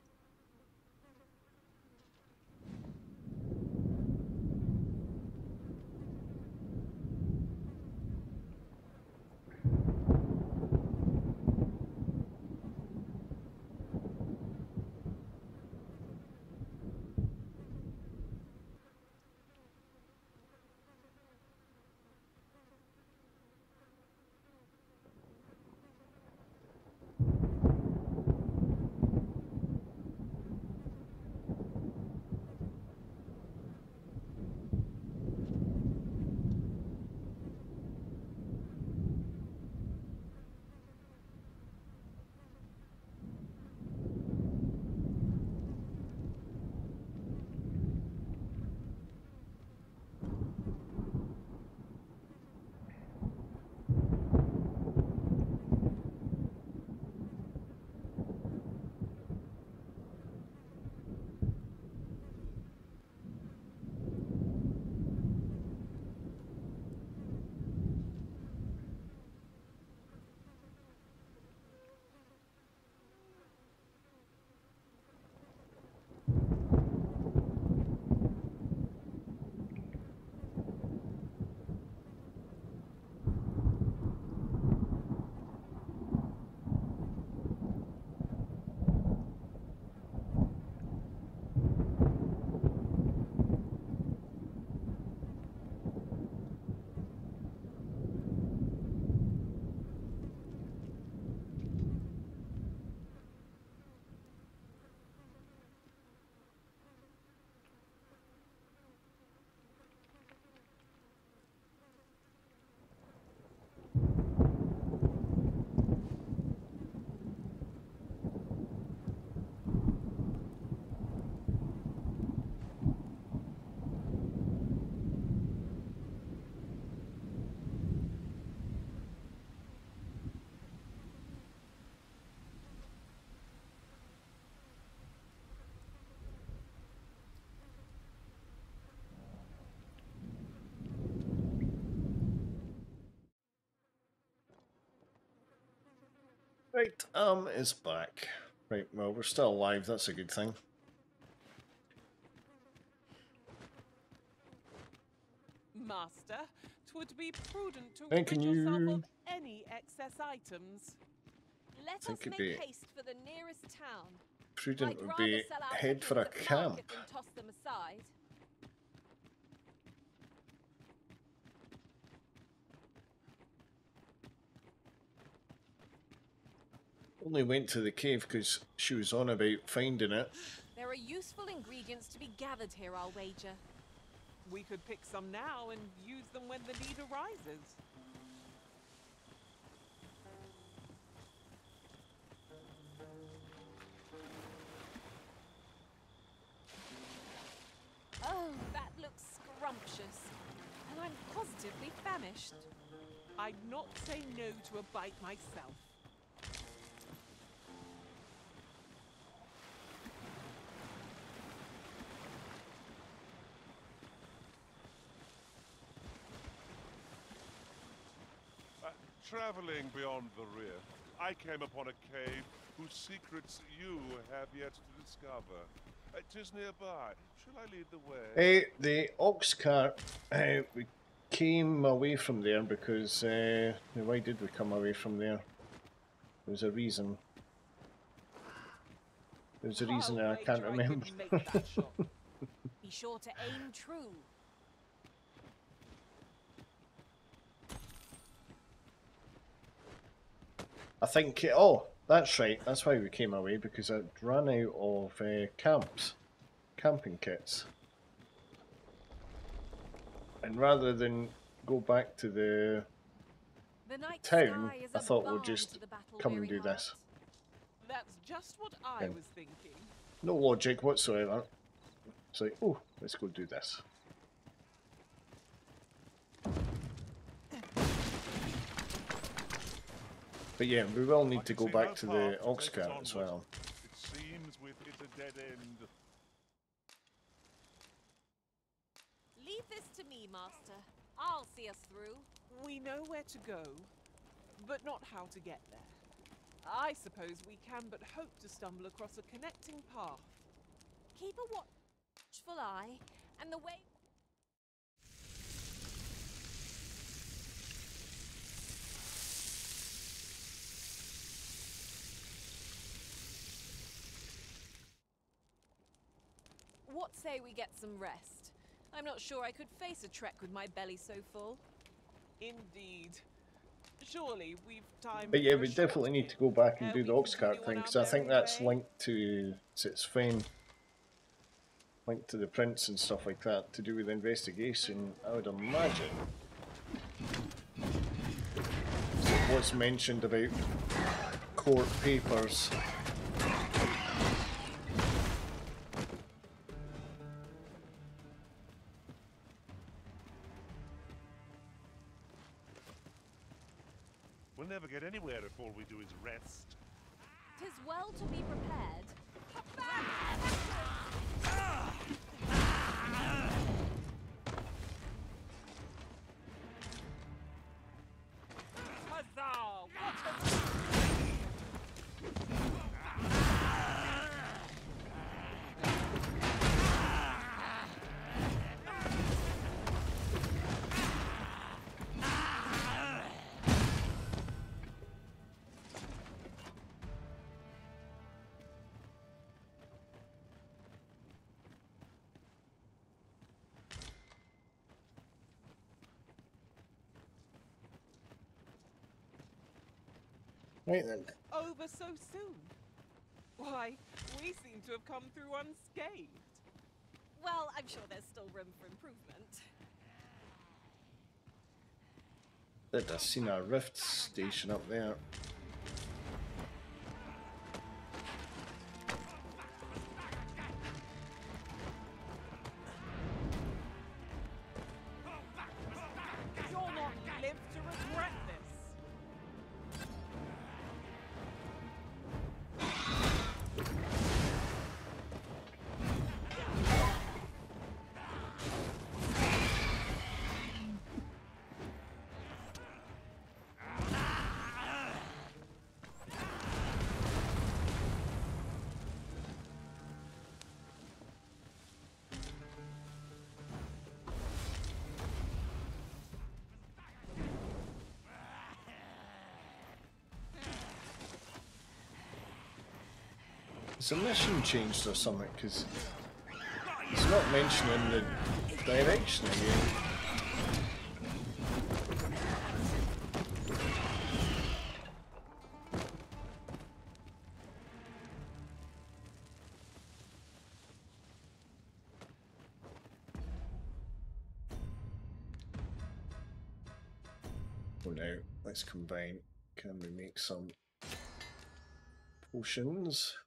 Right, um, is back. Right, well, we're still alive. That's a good thing. Master, twould be prudent to Thank rid yourself you. of any excess items. Let us make be haste for the nearest town. Prudent I'd be head for a camp. Only went to the cave because she was on about finding it. There are useful ingredients to be gathered here, I'll wager. We could pick some now and use them when the need arises. Oh, that looks scrumptious. And I'm positively famished. I'd not say no to a bite myself. Traveling beyond the rear, I came upon a cave whose secrets you have yet to discover. It is nearby. Shall I lead the way? Eh, the ox cart, eh, we came away from there because, uh, why did we come away from there? There was a reason. There was a reason I can't remember. <laughs> Be sure to aim true. I think, oh, that's right, that's why we came away, because I ran out of uh, camps, camping kits. And rather than go back to the The night town, sky is I a thought we'll just come and battle-weary do this. That's just what I Yeah. was thinking. No logic whatsoever. It's like, oh, let's go do this. But yeah, we will need to go back to the that ox cart as well. It seems we've hit a dead end. Leave this to me, Master. I'll see us through. We know where to go, but not how to get there. I suppose we can but hope to stumble across a connecting path. Keep a watchful eye, and the way. What say we get some rest? I'm not sure I could face a trek with my belly so full. Indeed. Surely we've time. But yeah, we definitely need to go back and Uh, do the ox cart thing because I think that's way. linked to to its fame, linked to the prince and stuff like that to do with investigation. I would imagine. What's mentioned about court papers? All we do is rest. Tis well to be prepared. Right then. over so soon. Why, we seem to have come through unscathed. Well, I'm sure there's still room for improvement. Did I seen a rift station up there? Has the mission changed or something? Because it's not mentioning the direction again. Oh no, let's combine. Can we make some potions?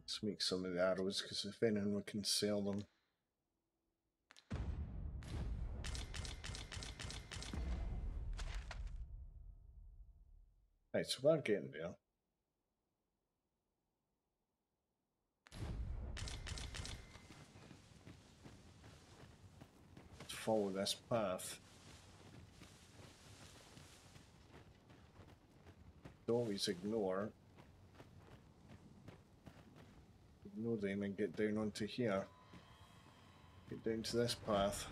Let's make some of the arrows, because if anyone we can sell them. Right, so we're getting there. Follow this path. Always ignore. Ignore them and get down onto here. Get down to this path.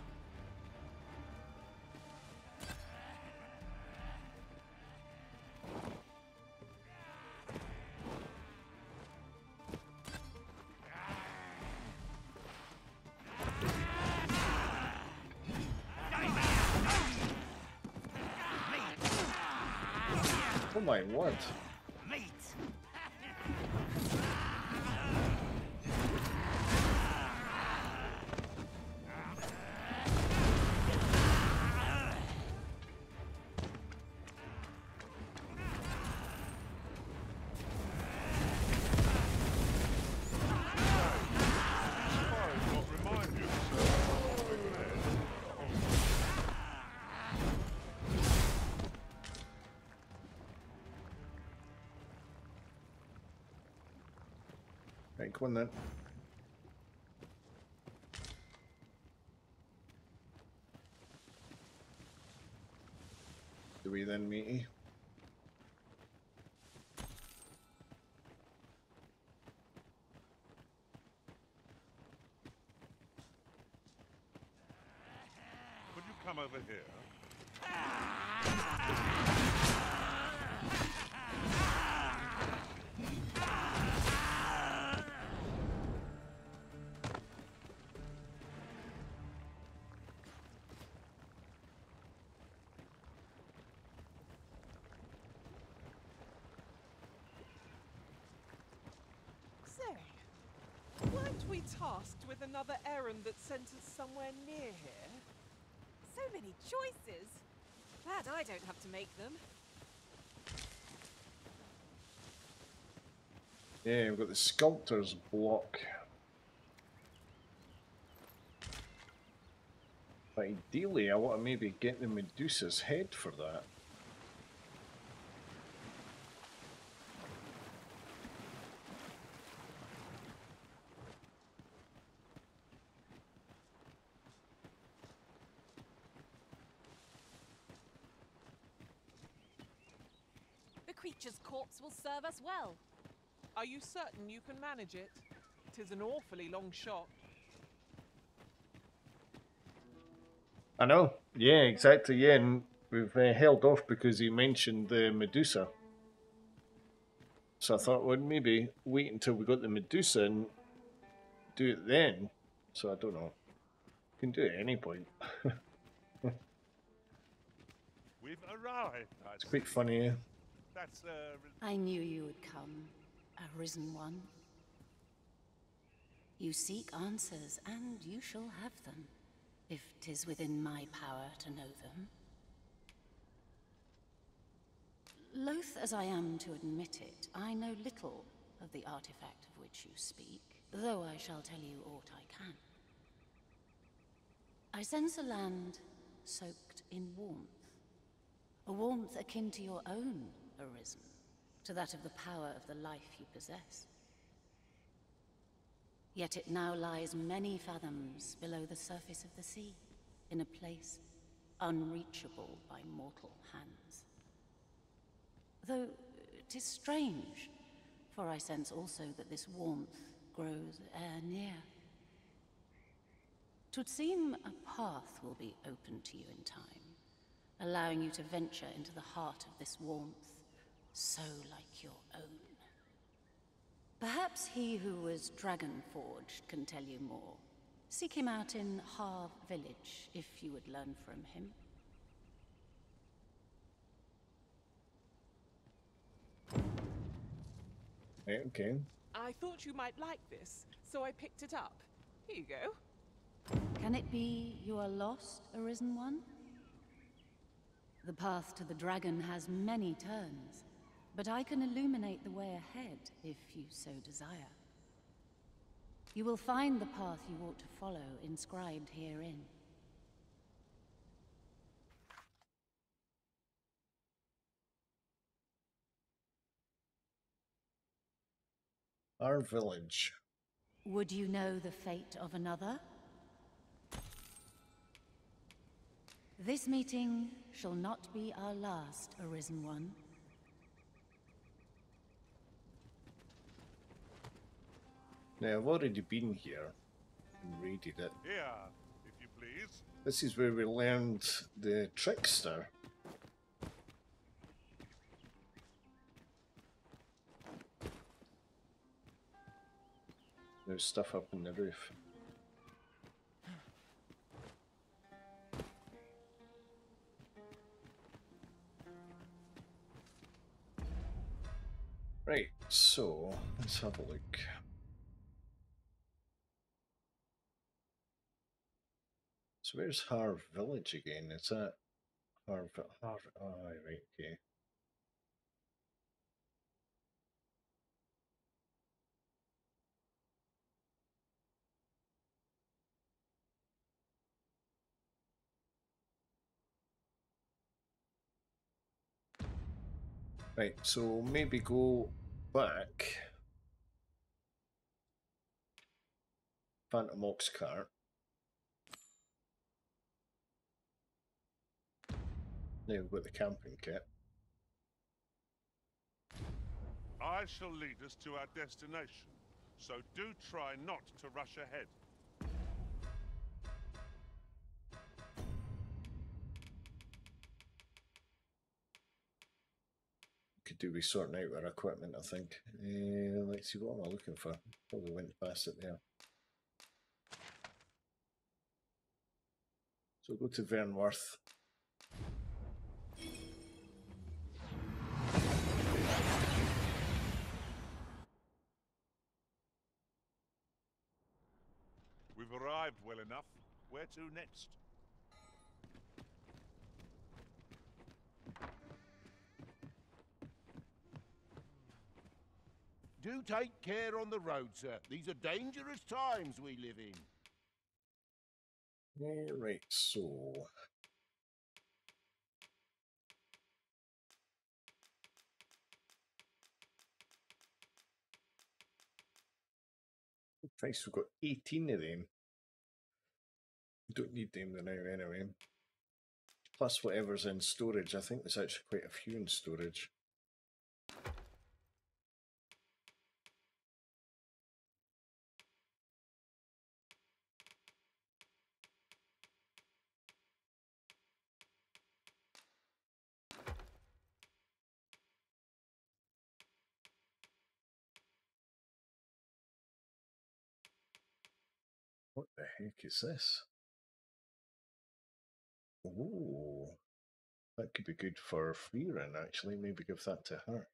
My Right, then. Do we then, meet? Could you come over here? Weren't we tasked with another errand that sent us somewhere near here? So many choices. Glad I don't have to make them. Yeah, we've got the sculptor's block. But ideally, I want to maybe get the Medusa's head for that. The creature's will serve us well. Are you certain you can manage it? Tis an awfully long shot. I know. Yeah, exactly. Yeah, and we've uh, held off because he mentioned the Medusa. So I thought, well, maybe wait until we got the Medusa and do it then. So I don't know. can do it at any point. <laughs> We've arrived. It's quite see. funny. eh? That's uh, I knew you would come, a risen one. You seek answers, and you shall have them, if 'tis within my power to know them. Loath as I am to admit it, I know little of the artifact of which you speak, though I shall tell you aught I can. I sense a land soaked in warmth, a warmth akin to your own, Arisen, to that of the power of the life you possess. Yet it now lies many fathoms below the surface of the sea, in a place unreachable by mortal hands. Though Though 'tis strange, for I sense also that this warmth grows ere near. 'Twould seem a path will be open to you in time, allowing you to venture into the heart of this warmth, so like your own. Perhaps he who was dragon forged can tell you more. Seek him out in Harve village, if you would learn from him. Right, okay. I thought you might like this, so I picked it up. Here you go. Can it be you are lost, Arisen One? The path to the dragon has many turns, but I can illuminate the way ahead if you so desire. You will find the path you ought to follow inscribed herein. Our village. Would you know the fate of another? This meeting shall not be our last, Arisen One. Now, I've already been here and raided it. Yeah, if you please. This is where we learned the trickster. There's stuff up in the roof. Right, so let's have a look. So where's Harve Village again? Is that Harve? Harve? Oh, right, okay. Right, so maybe go back. Phantom Ox cart. We've got the camping kit. I shall lead us to our destination, so do try not to rush ahead. Could do with sorting out our equipment, I think. Uh, let's see, what am I looking for? Probably went past it there. So go to Vernworth. Where to next? Do take care on the road, sir. These are dangerous times we live in. Yeah, right, so. Christ, we've got 18 of them. Don't need them now anyway. Plus whatever's in storage. I think there's actually quite a few in storage. What the heck is this? Oh, that could be good for Freerin actually. Maybe give that to her.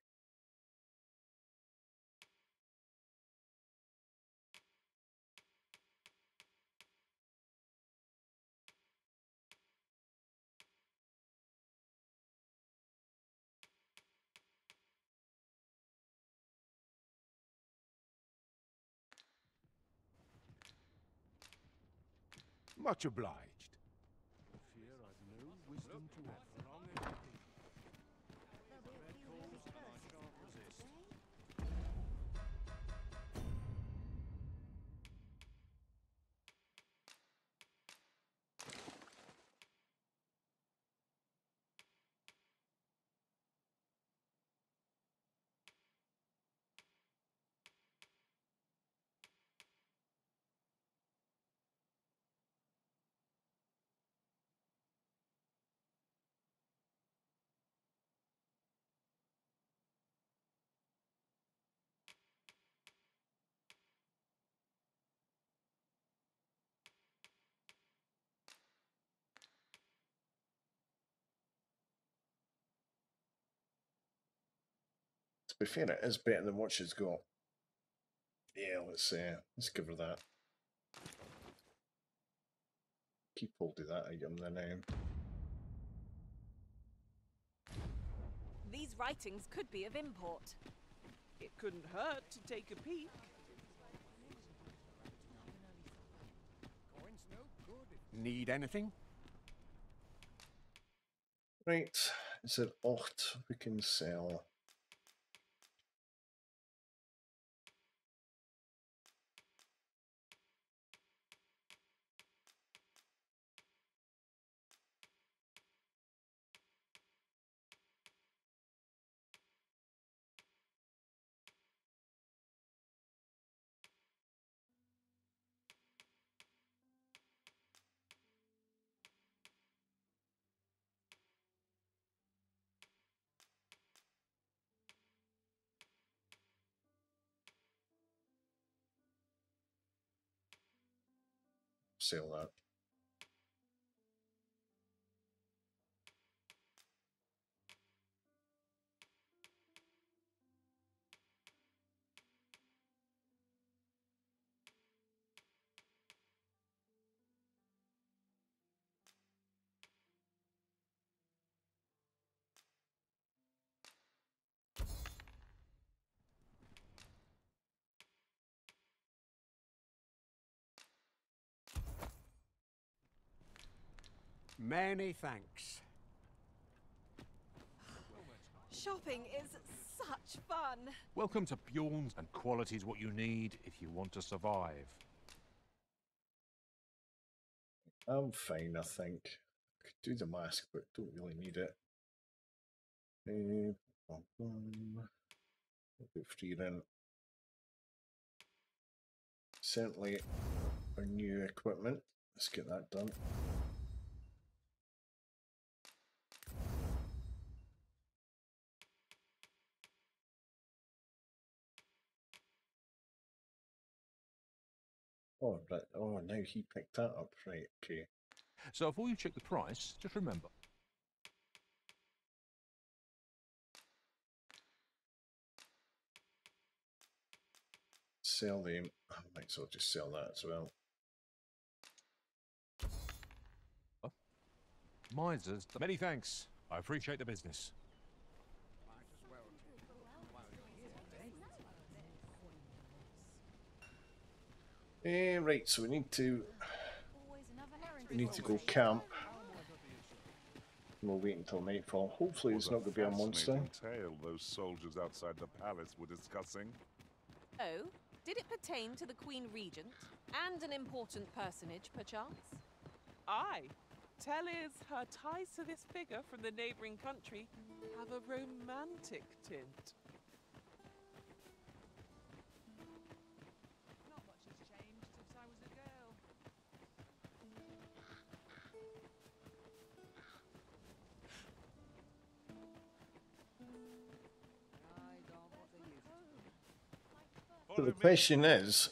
Much obliged. To be fair, it is better than what she's got. Yeah, let's uh, let's give her that. Keep hold of that item then. Um, These writings could be of import. It couldn't hurt to take a peek. Need anything? Right, is it aught we can sell? Sell that. Many thanks. Shopping is such fun. Welcome to Bjorn's, and quality's what you need if you want to survive. I'm fine, I think. Could do the mask, but don't really need it. Uh, bum, bum. We'll free rent. Certainly our new equipment. Let's get that done. Oh, right. Oh, now he picked that up. Right, okay. So before you check the price, just remember. Sell them. I might as well just sell that as well. Misers, many thanks. I appreciate the business. Eh, right, so we need to we need to go camp. We'll wait until nightfall. Hopefully it's not going to be a monster. Fascinating tale those soldiers outside the palace were discussing. Oh, did it pertain to the Queen Regent and an important personage, perchance? Aye. Tell is her ties to this figure from the neighbouring country have a romantic tint. So the question is,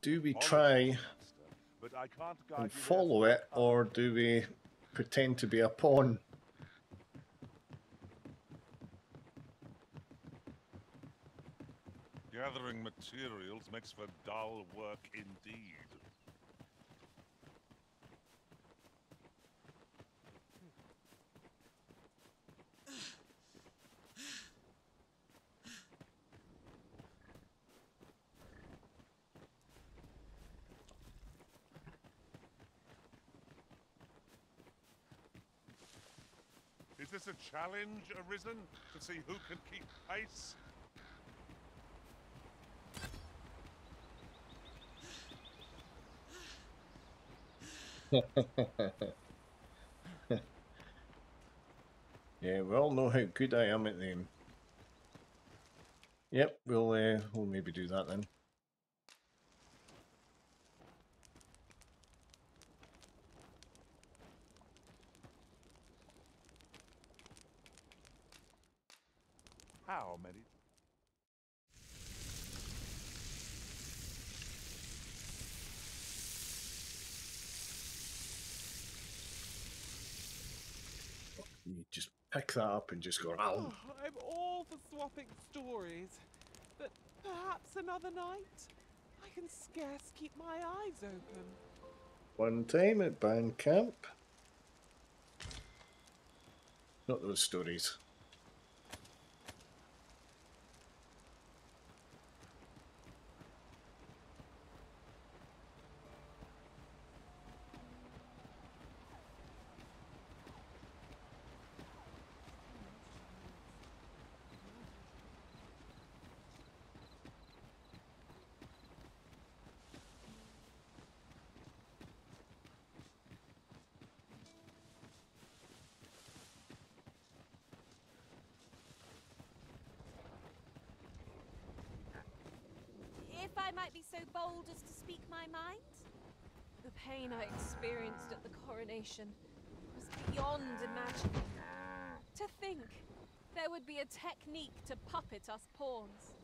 do we try But I can't guide and follow it, or do we pretend to be a pawn? Gathering materials makes for dull work indeed. A challenge arisen to see who can keep pace? yeah, we all know how good I am at them. Yep, we'll uh, we'll maybe do that then. How many? You just pick that up and just go Oh. I'm all for swapping stories, but perhaps another night? I can scarce keep my eyes open. One time at band camp. Not those stories. might be so bold as to speak my mind? The pain I experienced at the coronation was beyond imagining. To think there would be a technique to puppet us pawns.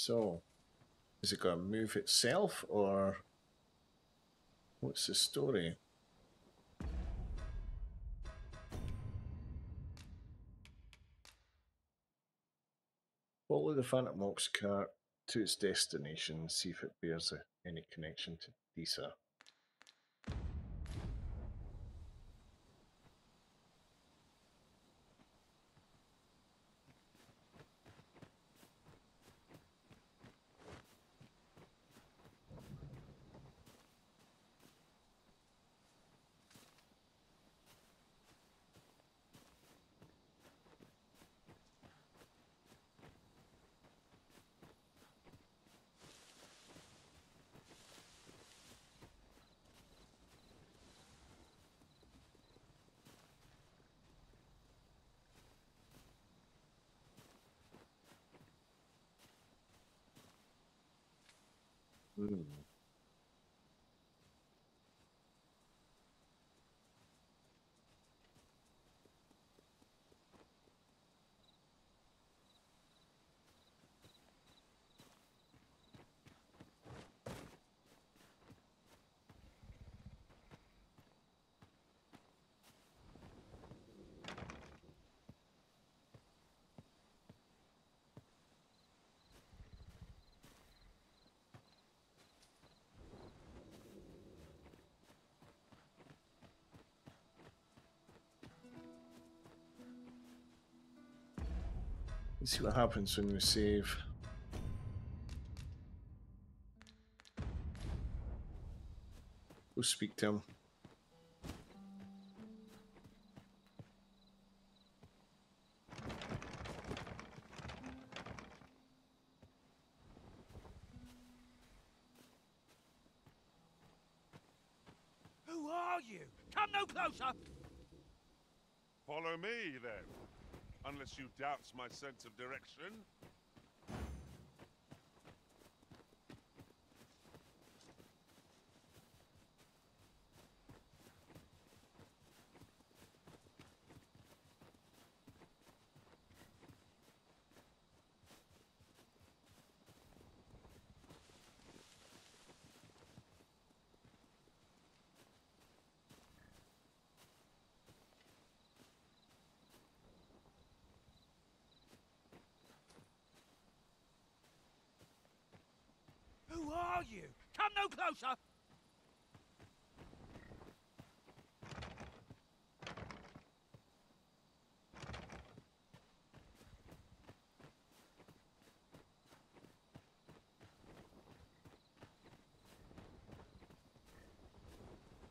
So, is it going to move itself or what's the story? Follow the Phantom Ox cart to its destination, and see if it bears any connection to Disa. Hmm. Let's see what happens when we save. We'll speak to him. Who are you? Come no closer! Follow me, then. Unless you doubt my sense of direction. Who are you? Come no closer!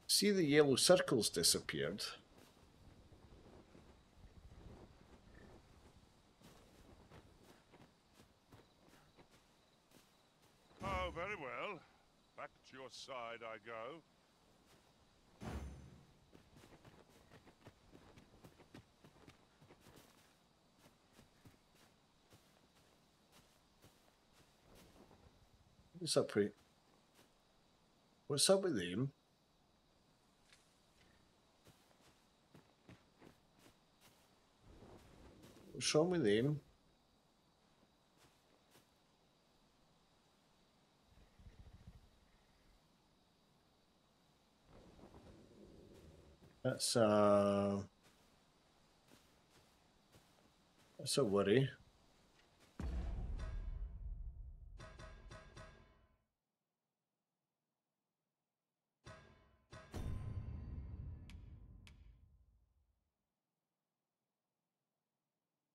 See the yellow circles disappeared. Oh, very well. Back to your side I go. What's up with What's up with him? What's wrong with him? That's uh that's a worry.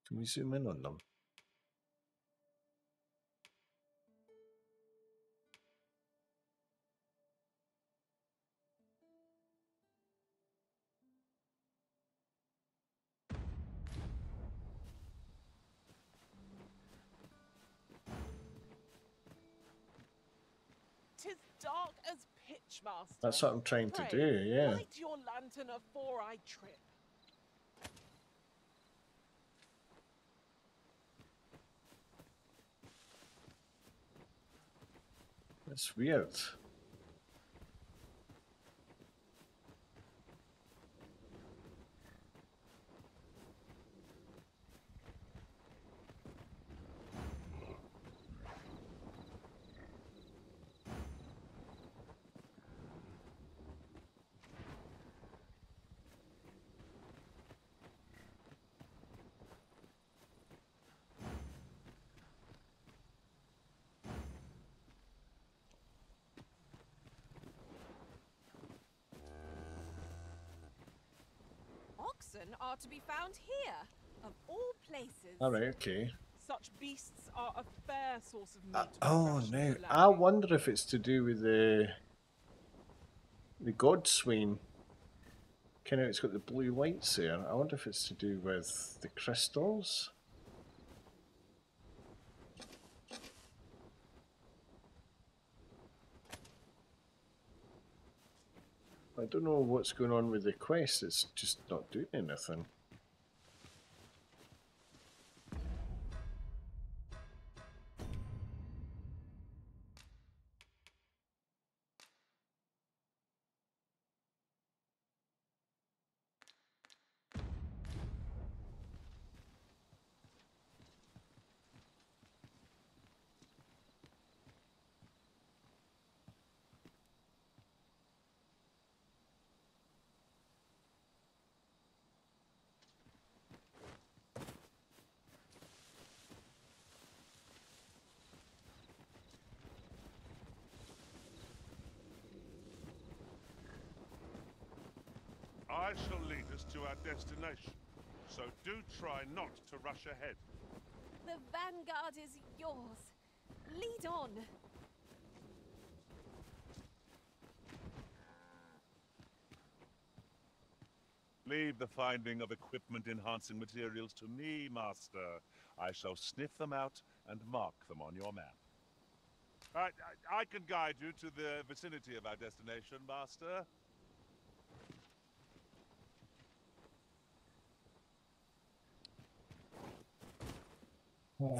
Can we zoom in on them? Master. That's what I'm trying to do, yeah. Light your lantern afore I trip. That's weird. Are to be found here, of all places. All right, okay. Such beasts are a fair source of meat. Uh, oh no! I wonder if it's to do with the the god swain. Kind of, it's got the blue lights there. I wonder if it's to do with the crystals. I don't know what's going on with the quest. It's just not doing anything. Our destination, so do try not to rush ahead. The vanguard is yours. Lead on. Leave the finding of equipment-enhancing materials to me, Master. I shall sniff them out and mark them on your map. I, I, I can guide you to the vicinity of our destination, Master. Oh,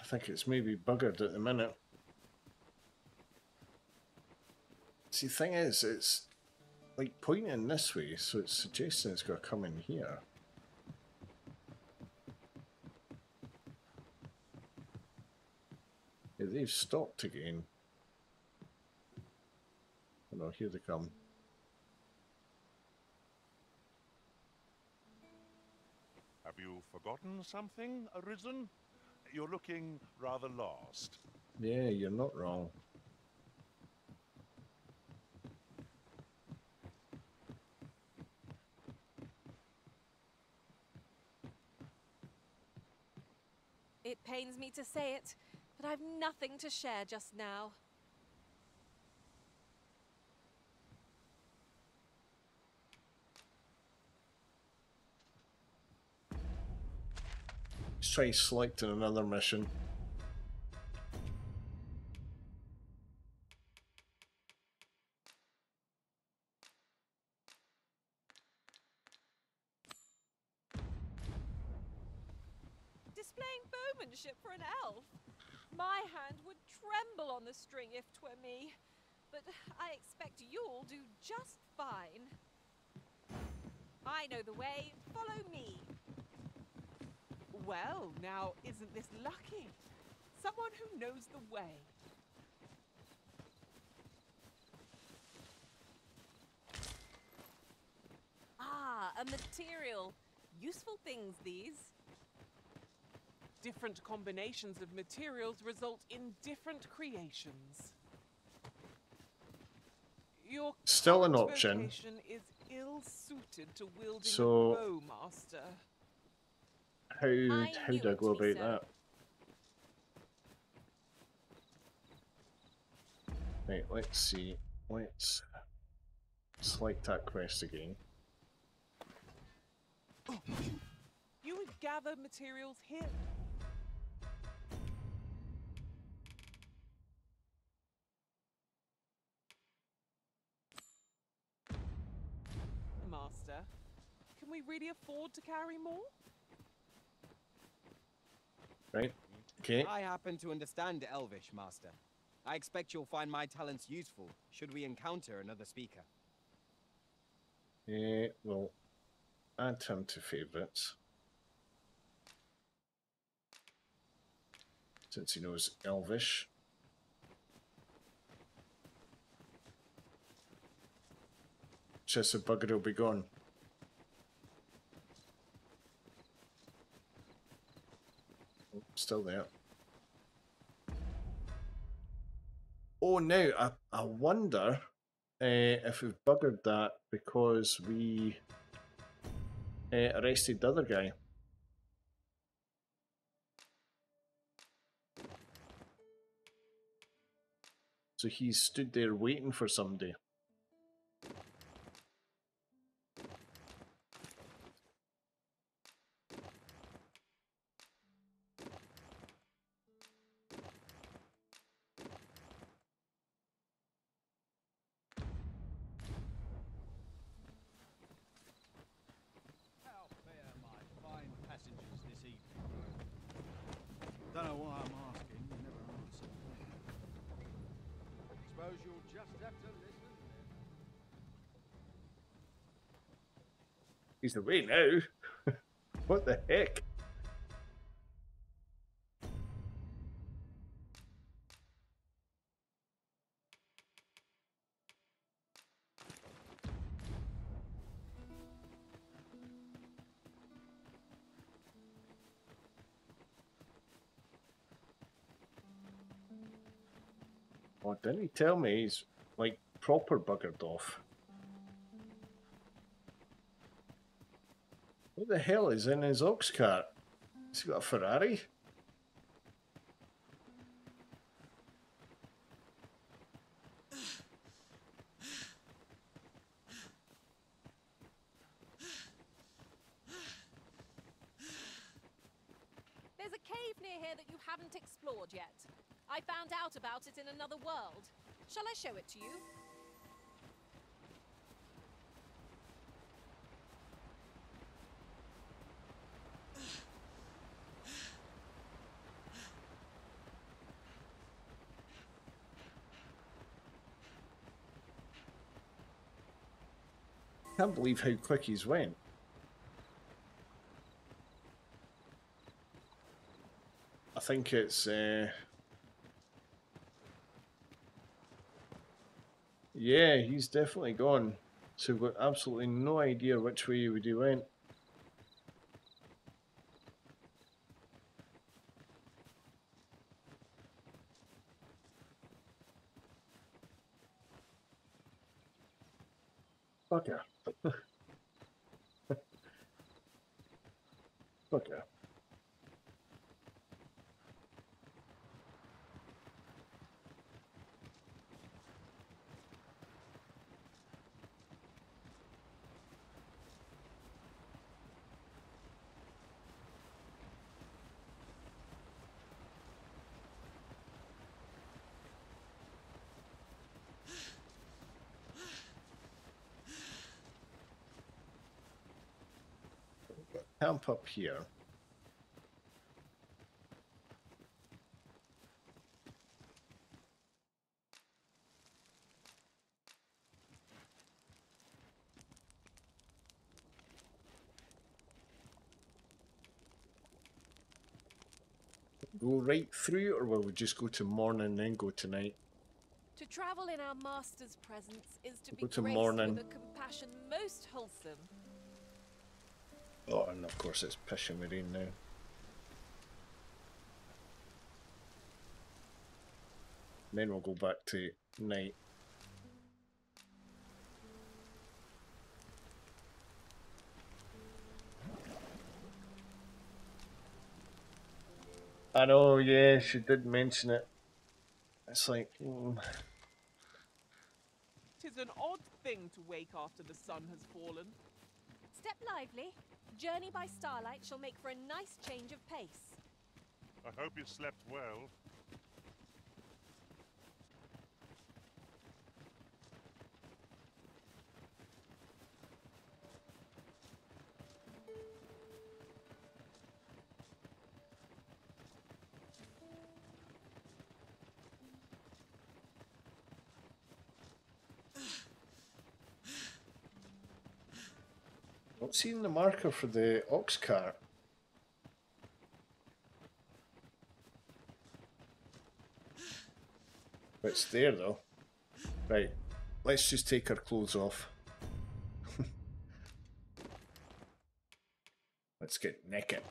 I think it's maybe buggered at the minute. See, the thing is, it's like pointing this way, so it's suggesting it's got to come in here. Yeah, they've stopped again. Oh no, here they come. Have you forgotten something, Arisen? You're looking rather lost. Yeah, you're not wrong. It pains me to say it, but I've nothing to share just now. Let's try selecting another mission. Displaying bowmanship for an elf. My hand would tremble on the string if 'twere me, but I expect you'll do just fine. I know the way. Follow me. Well, now, isn't this lucky? Someone who knows the way. Ah, a material. Useful things, these. Different combinations of materials result in different creations. Your Still an option. is ill suited to wielding So- a bow, how how do I go about so. that? Right, let's see. Let's select that quest again. You have gathered materials here. Master, can we really afford to carry more? Right. Okay. I happen to understand Elvish, Master. I expect you'll find my talents useful should we encounter another speaker. Eh, well, add him to favourites. Since he knows Elvish. Just a bugger will be gone. Still there. Oh, now I, I wonder uh, if we've buggered that because we uh, arrested the other guy. So he stood there waiting for somebody. He's away now. what the heck? Oh, didn't he tell me he's like proper buggered off? What the hell is in his ox cart? He's got a Ferrari? There's a cave near here that you haven't explored yet. I found out about it in another world. Shall I show it to you? Can't believe how quick he's went. I think it's uh Yeah, he's definitely gone. So we've got absolutely no idea which way he would he went. Camp up here. Go right through, or will we just go to morning and then go to night? To travel in our master's presence is to be Go to graced morning. with a compassion most wholesome. Oh, and of course it's pissing with rain now. Then we'll go back to night. I know, yeah, she did mention it. It's like, mm, Tis an odd thing to wake after the sun has fallen. Step lively. Journey by starlight shall make for a nice change of pace. I hope you slept well. Not seeing the marker for the ox cart. It's there though. Right, let's just take our clothes off. <laughs> let's get naked.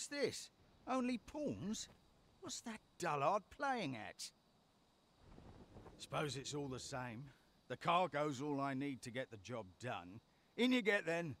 What's this? Only pawns? What's that dullard playing at? Suppose it's all the same. The cargo's all I need to get the job done. In you get then.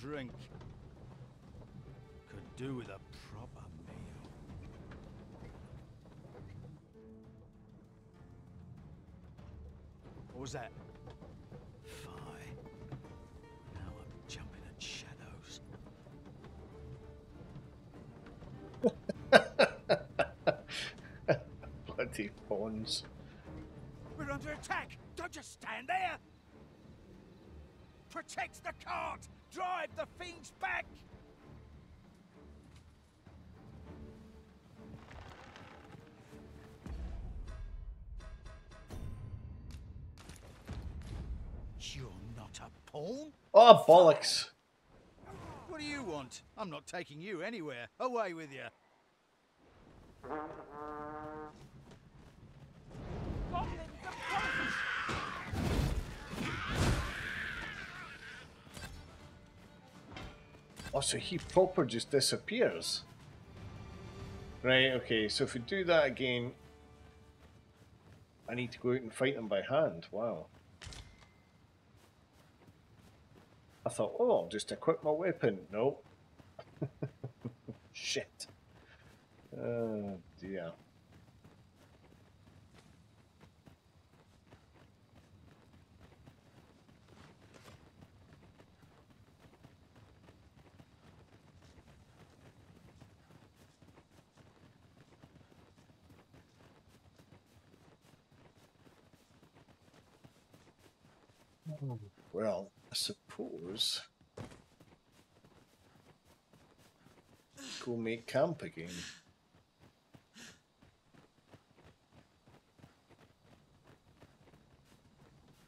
Drink. Could do with a proper meal. What was that? Fie. Now I'm jumping at shadows. <laughs> Bloody pawns. We're under attack! Don't just stand there! Protect the cart! Drive the fiends back! You're not a pawn? Oh, bollocks. What do you want? I'm not taking you anywhere. Away with you. Oh, so he proper just disappears. Right, okay, so if we do that again, I need to go out and fight him by hand. Wow. I thought, oh, I'll just equip my weapon. No. <laughs> Shit. Oh, dear. Well, I suppose. Go make camp again.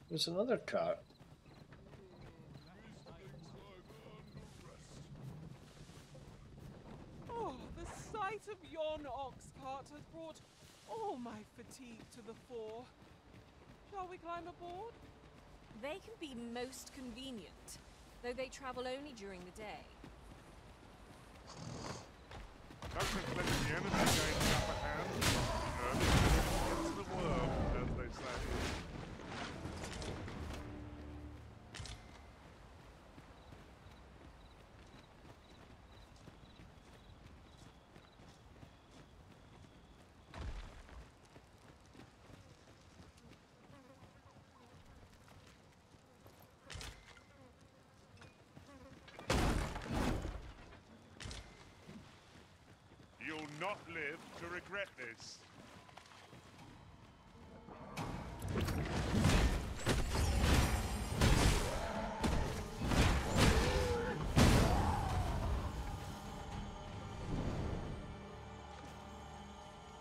There's another cart. Oh, the sight of yon ox cart has brought all my fatigue to the fore. Shall we climb aboard? They can be most convenient, though they travel only during the day. Hand. You'll not live to regret this.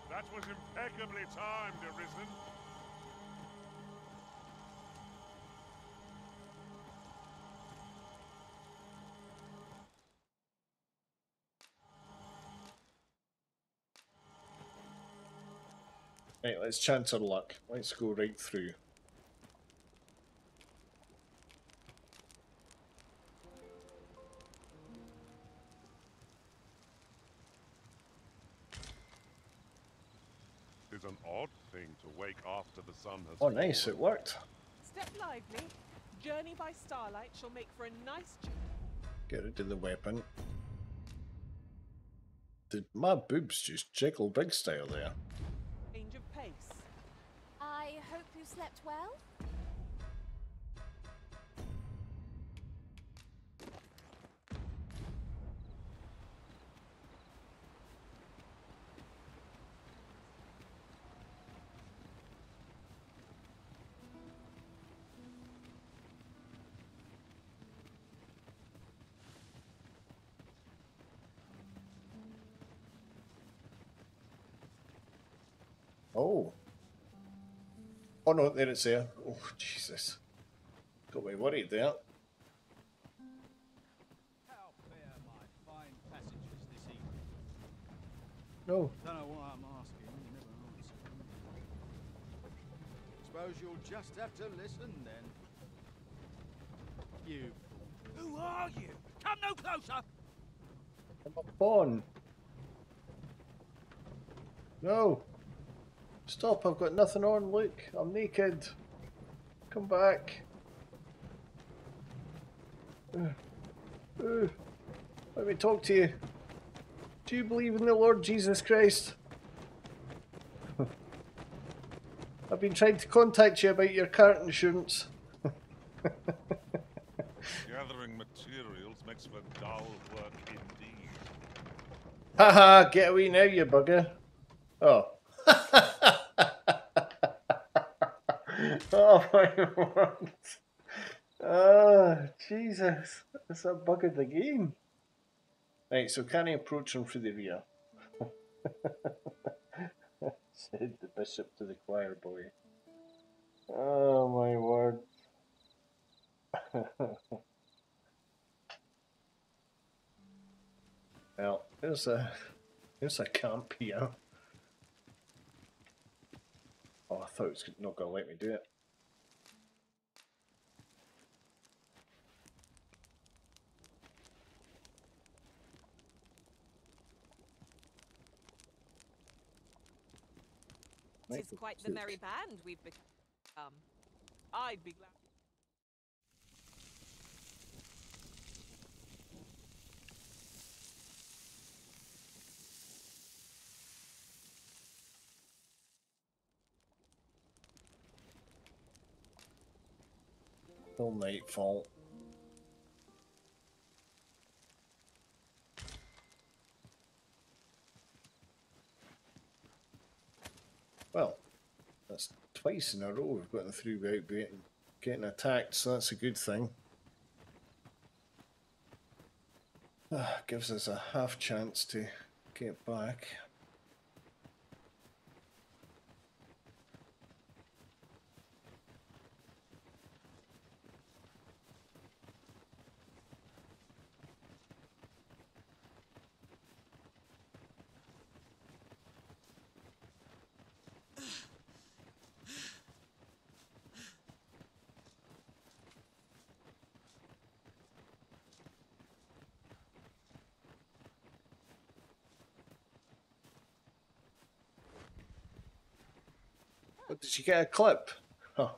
That was impeccably timed, Arisen. Right, let's chance our luck. Let's go right through. Is an odd thing to wake after the sun has Oh, nice, fallen. it worked. Step lively. Journey by starlight shall make for a nice journey. Get rid of the weapon. Did my boobs just jiggle big style there? Change of pace. I hope you slept well. Oh no, there it's there. Oh, Jesus. Got me worried there. How fare my fine passages this evening? No. Don't know why I'm asking. You never answer. Suppose you'll just have to listen then. You. Who are you? Come no closer. I'm a pawn. No. Stop, I've got nothing on, look. I'm naked. Come back. Uh, uh, let me talk to you. Do you believe in the Lord Jesus Christ? <laughs> I've been trying to contact you about your car insurance. <laughs> Gathering materials makes for dull work indeed. Haha, get away now, you bugger. Oh. Oh <laughs> my word. Oh, ah, Jesus. That's a bug of the game. Right, so can I approach him through the rear? <laughs> Said the bishop to the choir boy. Oh my word. <laughs> well, there's a there's a camp here. Oh, I thought it was not going to let me do it. Is quite the merry band we've become. Um, I'd be glad. Till nightfall. Well, that's twice in a row we've gotten through without be- getting attacked, so that's a good thing. Ah, gives us a half chance to get back. What, did you get a clip? Huh.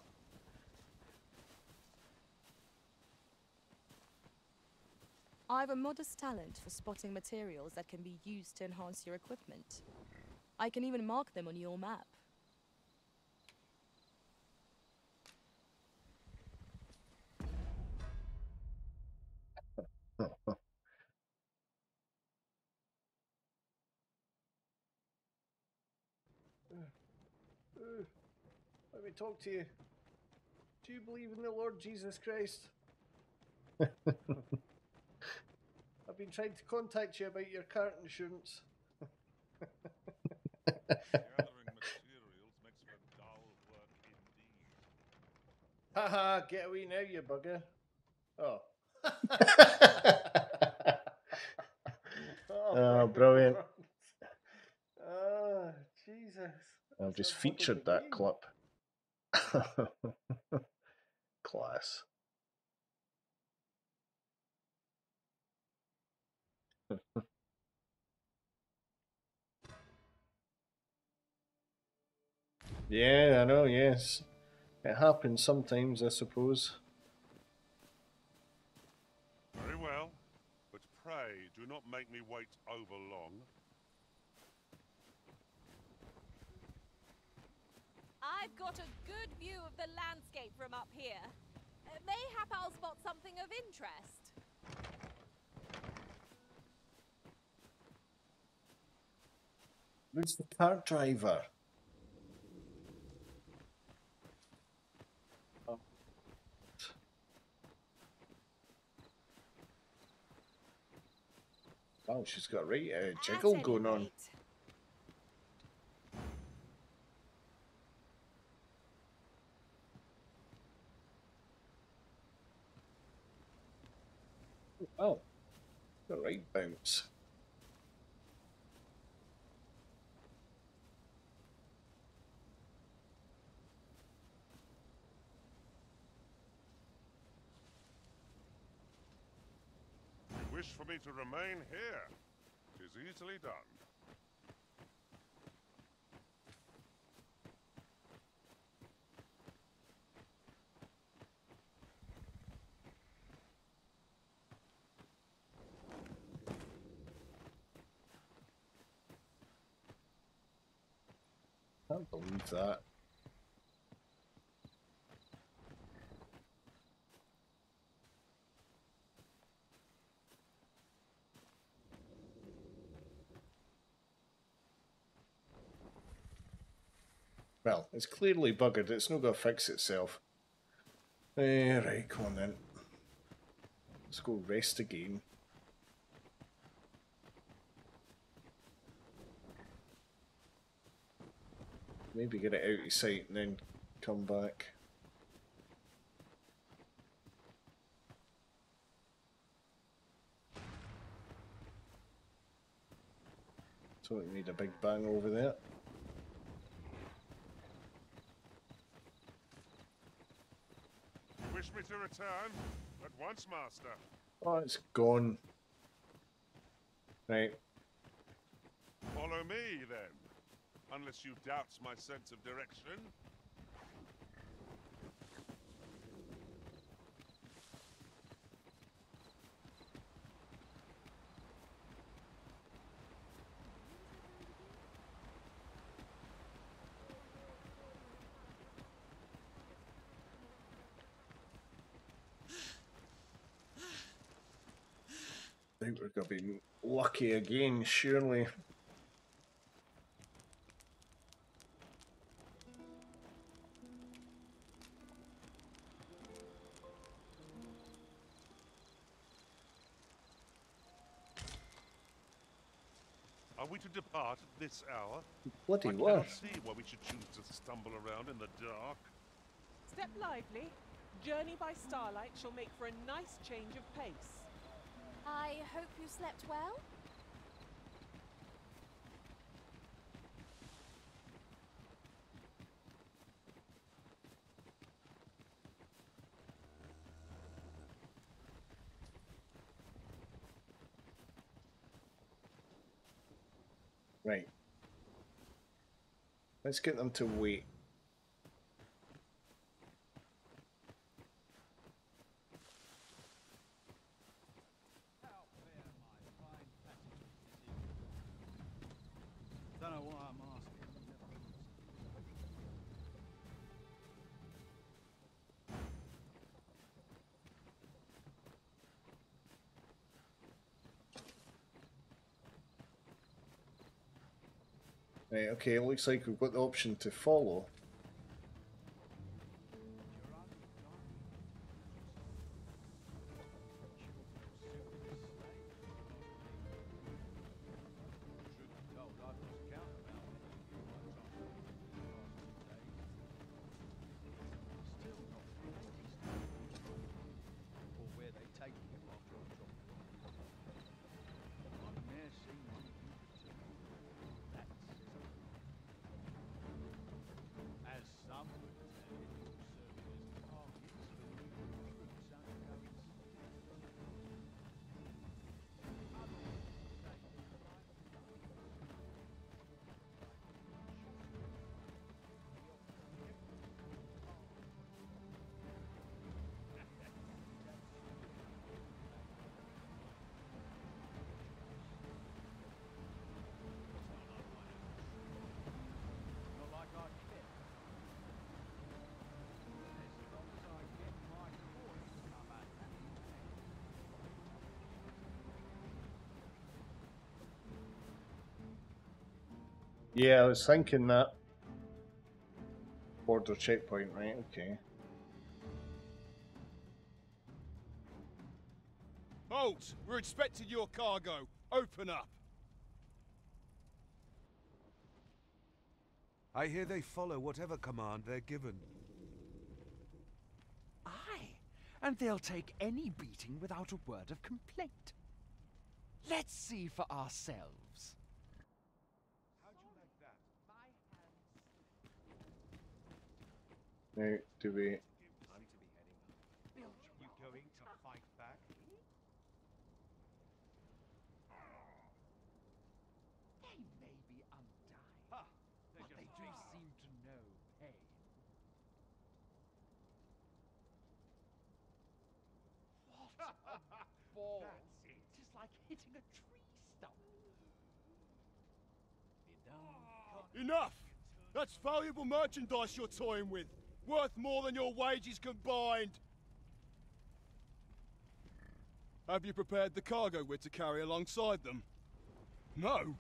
I've a modest talent for spotting materials that can be used to enhance your equipment. I can even mark them on your map. Talk to you. Do you believe in the Lord Jesus Christ? <laughs> I've been trying to contact you about your car insurance. Gathering materials <laughs> makes for dull work indeed. Haha, get away now, you bugger. Oh. <laughs> Oh, oh, brilliant. Oh, Jesus. I've just featured that clip. <laughs> Class. <laughs> Yeah, I know, yes. It happens sometimes, I suppose. Very well. But pray, do not make me wait over long. I've got a good view of the landscape from up here. Uh, mayhap I'll spot something of interest. Who's the car driver? Oh. Oh, she's got a right uh, jiggle going on. Oh, the right bounce. You wish for me to remain here? Tis easily done. Can't believe that. Well, it's clearly buggered. It's not going to fix itself. Eh, right, come on then. Let's go rest again. Maybe get it out of sight and then come back. So we need a big bang over there. Wish me to return? At once, Master. Oh, it's gone. Right. Follow me, then. Unless you doubt my sense of direction. I think we're going to be lucky again, surely. We to depart at this hour? Bloody I were. cannot see why we should choose to stumble around in the dark. Step lively. Journey by starlight shall make for a nice change of pace. I hope you slept well? Right. Let's get them to wait. Right, okay, it looks like we've got the option to follow. Yeah, I was thinking that. Border checkpoint, right? Okay. Halt! We're inspecting your cargo. Open up. I hear they follow whatever command they're given. Aye, and they'll take any beating without a word of complaint. Let's see for ourselves. Now, do we... You going to fight back? They may be undying, but they do seem to know pain. What a ball! That's it. Just like hitting a tree stump. Enough! That's valuable merchandise you're toying with. Worth more than your wages combined. Have you prepared the cargo we're to carry alongside them? No?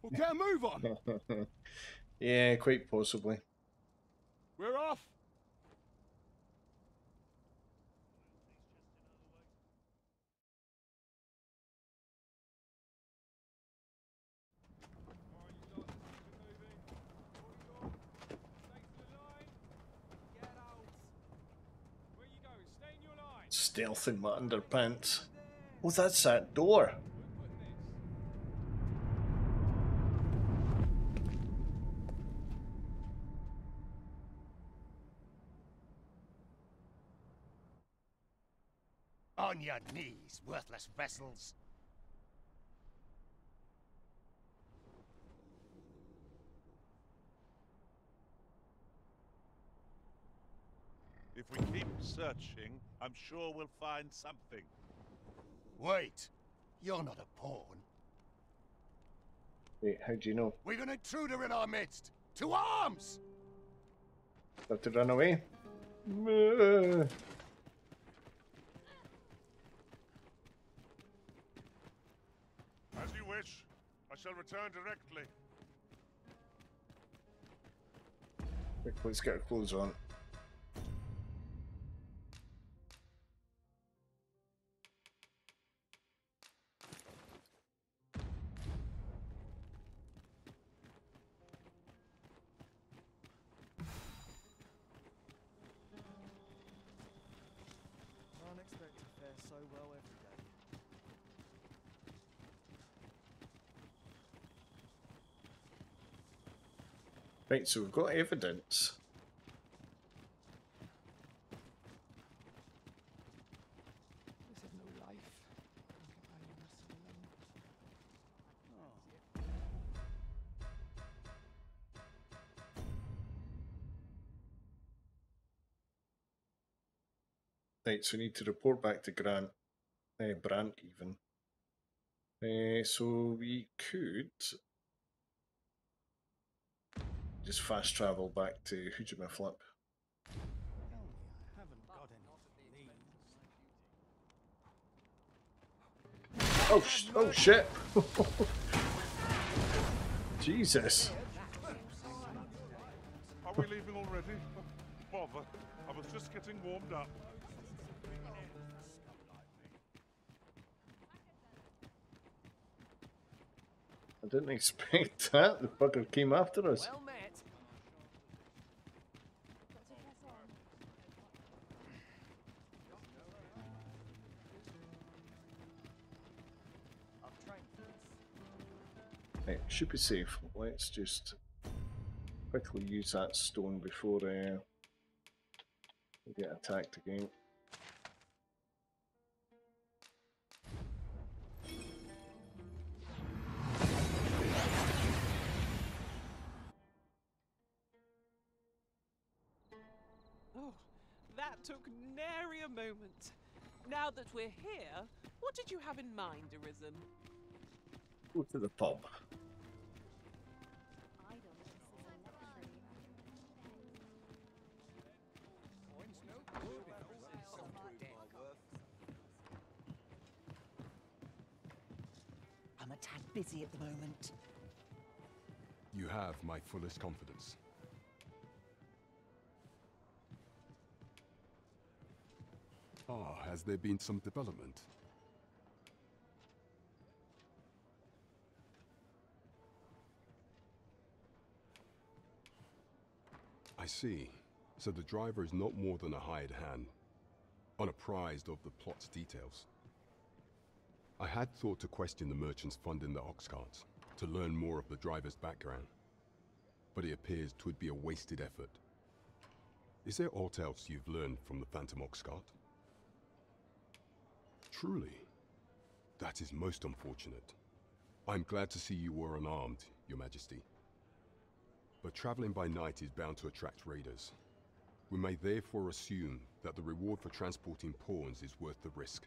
Well, <laughs> get a move on. <laughs> yeah, quite possibly. We're off. Stealth in my underpants. Oh, that's that door. On your knees, worthless vessels. If we keep searching, I'm sure we'll find something. Wait, you're not a pawn. Wait, how do you know? We've an intruder in our midst. To arms! Have to run away? As you wish. I shall return directly. Quick, let's get our clothes on. Right, so we've got evidence. Right, so we need to report back to Grant. Uh, Brant, even. Uh, so we could just fast travel back to Hujima Flip. Oh, sh oh shit! <laughs> Jesus. Are we leaving already? Oh, bother. I was just getting warmed up. I didn't expect <laughs> that. The fucker came after us. Well Right, should be safe. Let's just quickly use that stone before uh, we get attacked again. Oh, that took nary a moment. Now that we're here, what did you have in mind, Arisen? Go to the pub. I'm a tad busy at the moment. You have my fullest confidence. Ah, has there been some development? I see. So the driver is not more than a hired hand, unapprised of the plot's details. I had thought to question the merchants funding the ox carts, to learn more of the driver's background. But it appears twould be a wasted effort. Is there aught else you've learned from the Phantom Ox cart? Truly? That is most unfortunate. I'm glad to see you were unarmed, Your Majesty. But traveling by night is bound to attract raiders. We may therefore assume that the reward for transporting pawns is worth the risk.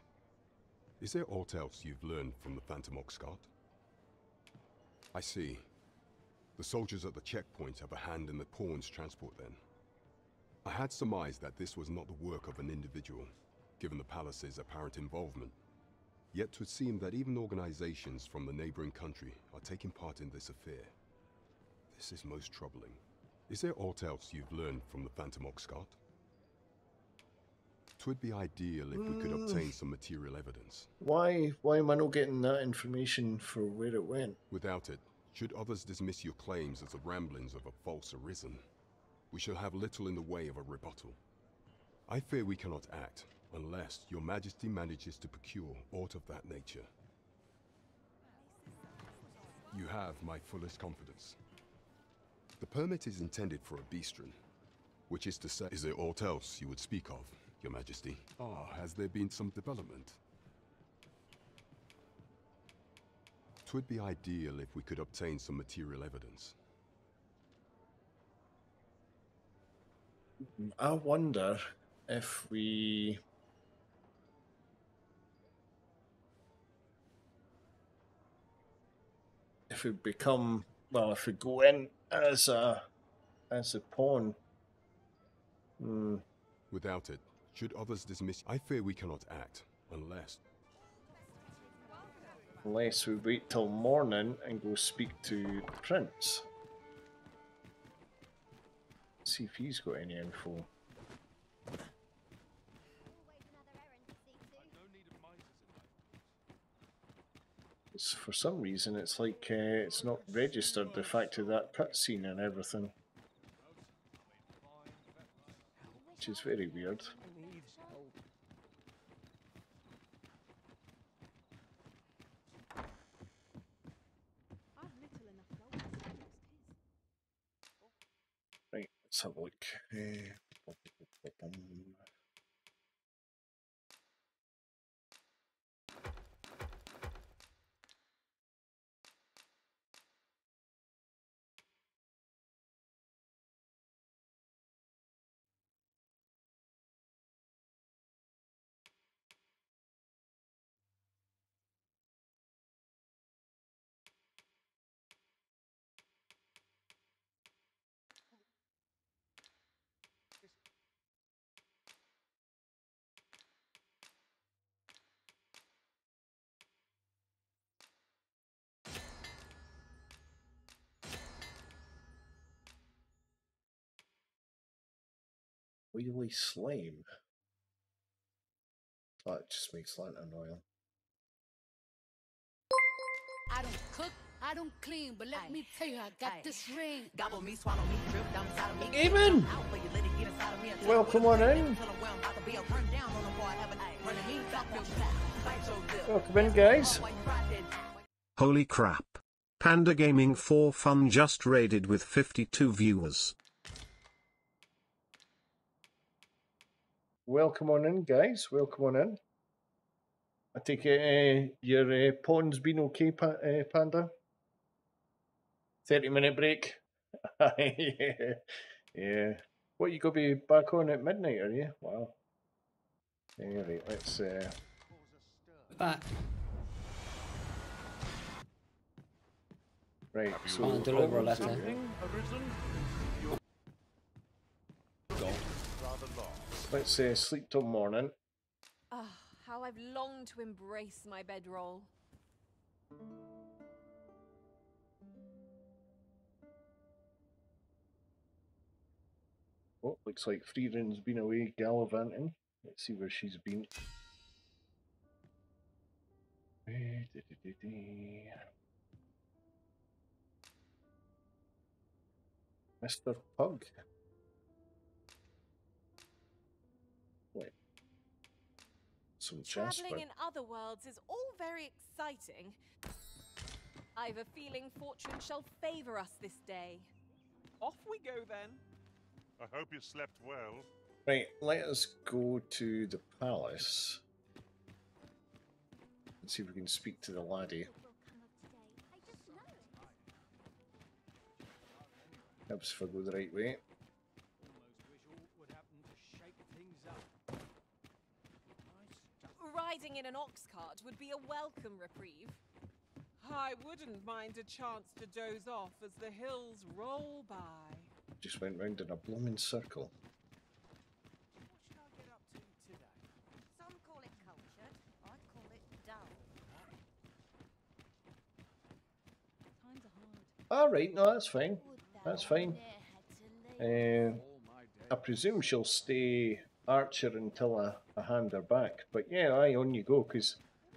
Is there aught else you've learned from the Phantom Ox cart? I see. The soldiers at the checkpoint have a hand in the pawns transport then. I had surmised that this was not the work of an individual, given the palace's apparent involvement. Yet to seem that even organizations from the neighboring country are taking part in this affair. This is most troubling. Is there aught else you've learned from the Phantom Ox cart? Twould be ideal if we could mm. obtain some material evidence. Why why am I not getting that information for where it went? Without it, should others dismiss your claims as the ramblings of a false arisen, we shall have little in the way of a rebuttal. I fear we cannot act unless your majesty manages to procure aught of that nature. You have my fullest confidence. The permit is intended for a beastren, which is to say, is there aught else you would speak of, your majesty? Ah, has there been some development? Twould be ideal if we could obtain some material evidence. I wonder if we if we become well if we go in as a as a pawn. Hmm. Without it, should others dismiss, I fear we cannot act unless. Unless we wait till morning and go speak to the prince. See if he's got any info. It's, for some reason, it's like uh, it's not registered the fact of that cutscene and everything, which is very weird. Right, let's have a look. Uh, Wheelie Slime. Oh, it just makes lantern oil. I don't cook, I don't clean, but let me tell you, I got this ring. Gobble me, swallow me, drip down inside of me. Eamon! Welcome on in. Welcome in, guys. Holy crap. Panda Gaming 4 Fun just raided with 52 viewers. Welcome on in, guys. Welcome on in. I take it uh, your uh, pawn's been okay, pa- uh, Panda? 30 minute break? <laughs> yeah. yeah. What, you going to be back on at midnight, are you? Wow. Right, let's... Uh... Back. Right, so... I'll deliver a letter. let's say sleep till morning. Ah, oh, how I've longed to embrace my bedroll. Oh, looks like Frieden's been away gallivanting. Let's see where she's been. Mr. Pug. Some Jasper. Traveling in other worlds is all very exciting. I've a feeling fortune shall favor us this day. Off we go then. I hope you slept well. Right, let us go to the palace. Let's see if we can speak to the laddie. Helps if I go the right way. Riding in an ox cart would be a welcome reprieve. I wouldn't mind a chance to doze off as the hills roll by. Just went round in a blooming circle. Some call it cultured, I call it dull. Times are hard. Alright, no, that's fine. That's fine. Uh, I presume she'll stay archer until I, I hand her back. But yeah, aye, on you go, because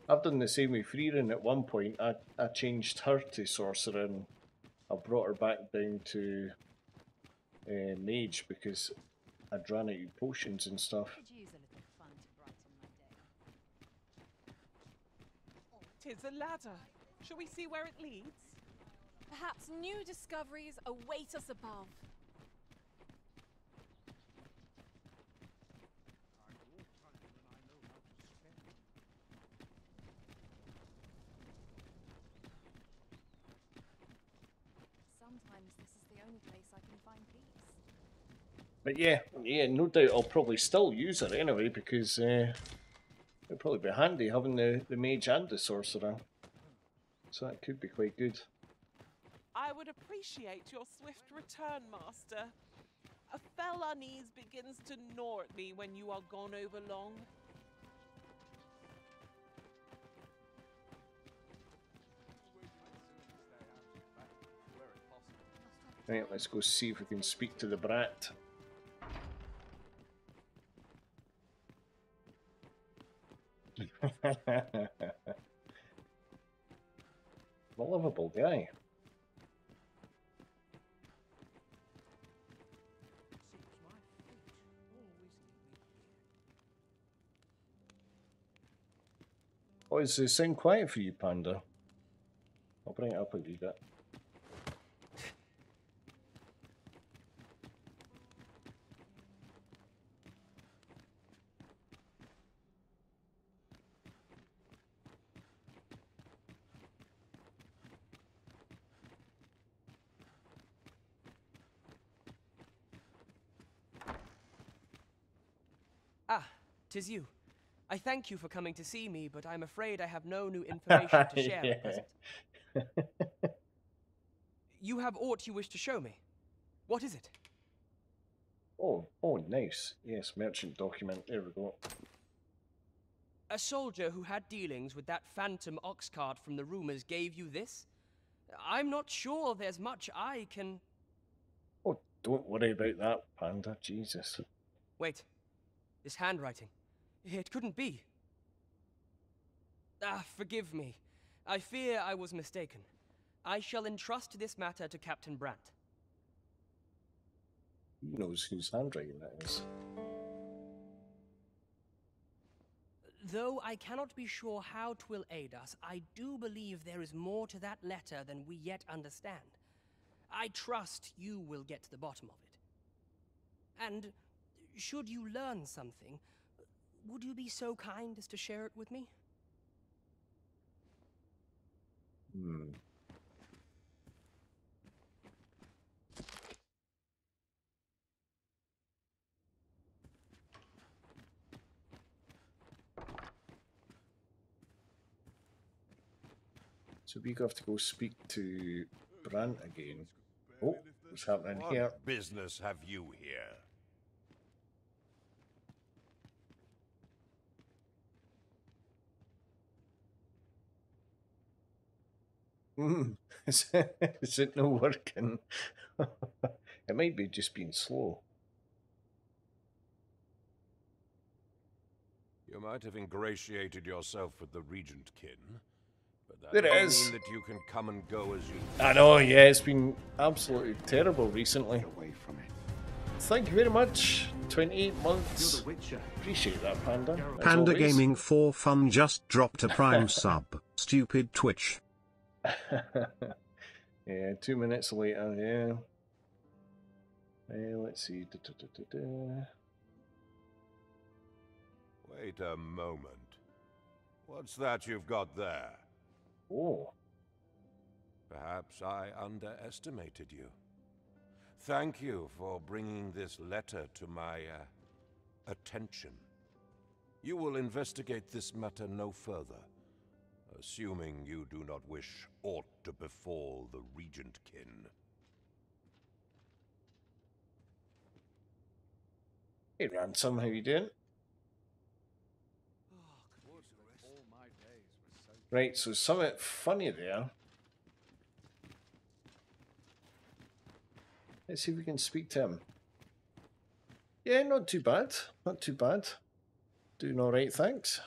I've done the same with Freerin at one point. I, I changed her to sorcerer and I brought her back down to uh, mage because I'd ran out of potions and stuff. Could use a little fun to brighten my day. Tis a ladder. Shall we see where it leads? Perhaps new discoveries await us above. Sometimes this is the only place I can find peace. But yeah, yeah, no doubt I'll probably still use her anyway because uh, it'll probably be handy having the, the mage and the sorcerer. So that could be quite good. I would appreciate your swift return, Master. A fell unease begins to gnaw at me when you are gone over long. Right, let's go see if we can speak to the brat. <laughs> a lovable guy. Oh, is the sound quiet for you, Panda? I'll bring it up a wee bit. Ah, tis you. I thank you for coming to see me, but I'm afraid I have no new <laughs> information to share at present. You have aught you wish to show me. What is it? Oh, oh, nice. Yes, merchant document. There we go. A soldier who had dealings with that phantom ox cart from the rumors gave you this? I'm not sure there's much I can. Oh, don't worry about that, Panda. Jesus. Wait. This handwriting. It couldn't be. Ah, forgive me. I fear I was mistaken. I shall entrust this matter to Captain Brant. Who knows whose handwriting that is? Though I cannot be sure how twill aid us, I do believe there is more to that letter than we yet understand. I trust you will get to the bottom of it. And should you learn something, would you be so kind as to share it with me? Hmm. So we have to go speak to Brant again. Oh, what's happening What here? business have you here? Hmm, <laughs> is, it, is it not working? <laughs> it might be just being slow. You might have ingratiated yourself with the regent kin, but that there mean that you can come and go as you. I know. Yeah, it's been absolutely terrible recently. Away from it. Thank you very much. 28 months. Appreciate that, Panda. Panda Gaming 4 Fun just dropped a prime <laughs> sub. Stupid Twitch. <laughs> yeah, two minutes later, yeah. Uh, let's see. Da, da, da. Wait a moment. What's that you've got there? Oh. Perhaps I underestimated you. Thank you for bringing this letter to my uh, attention. You will investigate this matter no further, assuming you do not wish aught to befall the Regent kin. Hey, Ransom, how you doing? Right, so something funny there. Let's see if we can speak to him. Yeah, not too bad. Not too bad. Doing alright, thanks.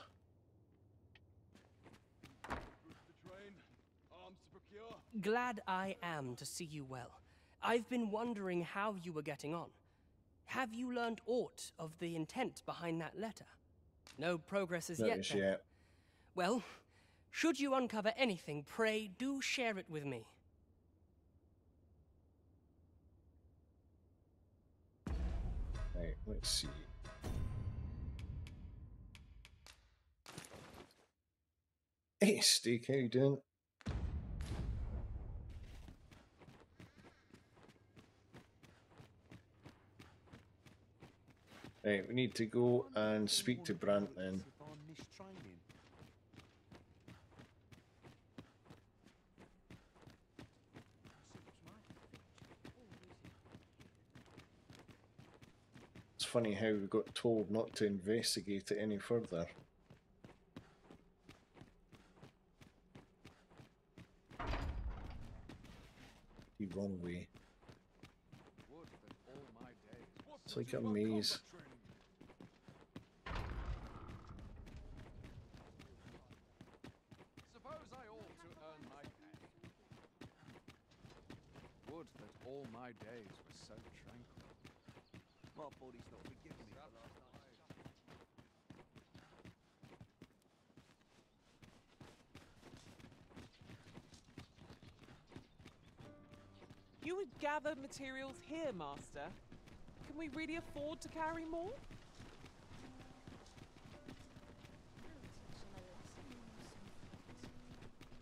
Glad I am to see you well. I've been wondering how you were getting on. Have you learned aught of the intent behind that letter? No progress as yet. yet. Well, should you uncover anything, pray do share it with me. Right, let's see. Hey, Steak, how you doing? Right, we need to go and speak to Brant then. It's funny how we got told not to investigate it any further. The wrong way. It's like a maze. Suppose I ought to earn my pay. Would that all my days were so tranquil. My body's not forgiving me for last night. You would gather materials here, Master. Can we really afford to carry more?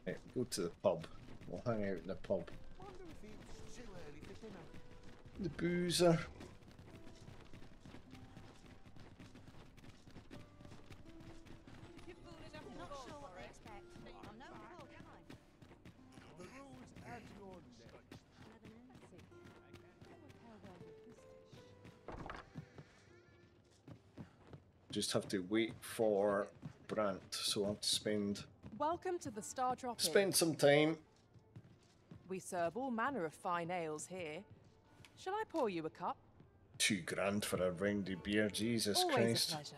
Right, go to the pub. We'll hang out in the pub. Wonder if it's too early for dinner. The boozer. Not sure what they expect. I'm no help, am I? The rules at your neck. Just have to wait for Brant, so I'll have to spend Welcome to the Star Drop spend some time. We serve all manner of fine ales here. Shall I pour you a cup? Two grand for a roundy beer, Jesus Always Christ. a pleasure.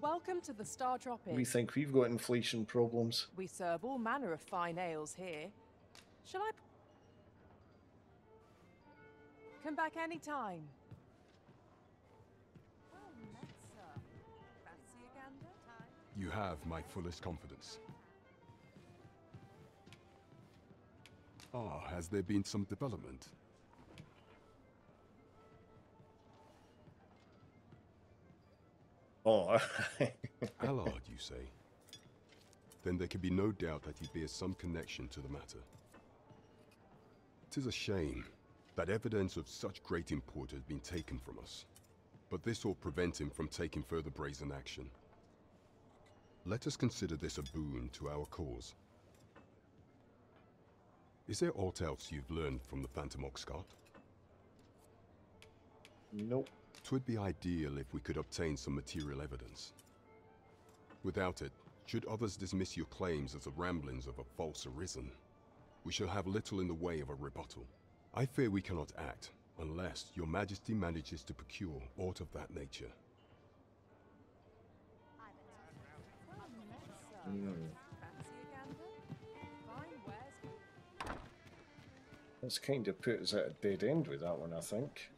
Welcome to the Star Drop Inn. We think we've got inflation problems. We serve all manner of fine ales here. Shall I? Come back any time. Fancy a gander? You have my fullest confidence. Ah, has there been some development? Oh, <laughs> Allard, you say? Then there can be no doubt that he bears some connection to the matter. Tis a shame that evidence of such great import has been taken from us. But this will prevent him from taking further brazen action. Let us consider this a boon to our cause. Is there aught else you've learned from the Phantom Oxcart? Nope. Twould be ideal if we could obtain some material evidence. Without it, should others dismiss your claims as the ramblings of a false arisen, we shall have little in the way of a rebuttal. I fear we cannot act unless your majesty manages to procure aught of that nature. Mm. That's kind of put us at a dead end with that one, I think.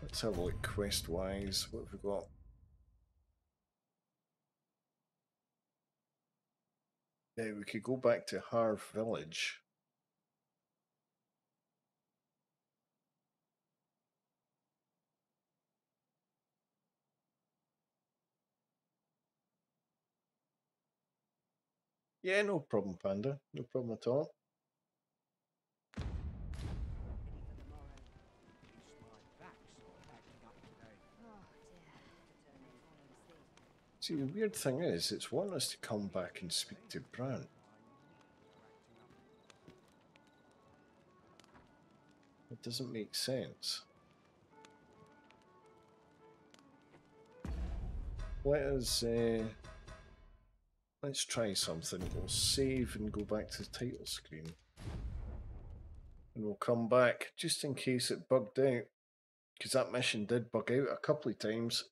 Let's have a look quest wise. What have we got? Yeah, we could go back to Harve Village. Yeah, no problem, Panda. No problem at all. See, the weird thing is, it's wanting us to come back and speak to Brant. It doesn't make sense. Let us, uh, let's try something. We'll save and go back to the title screen. And we'll come back just in case it bugged out. Because that mission did bug out a couple of times.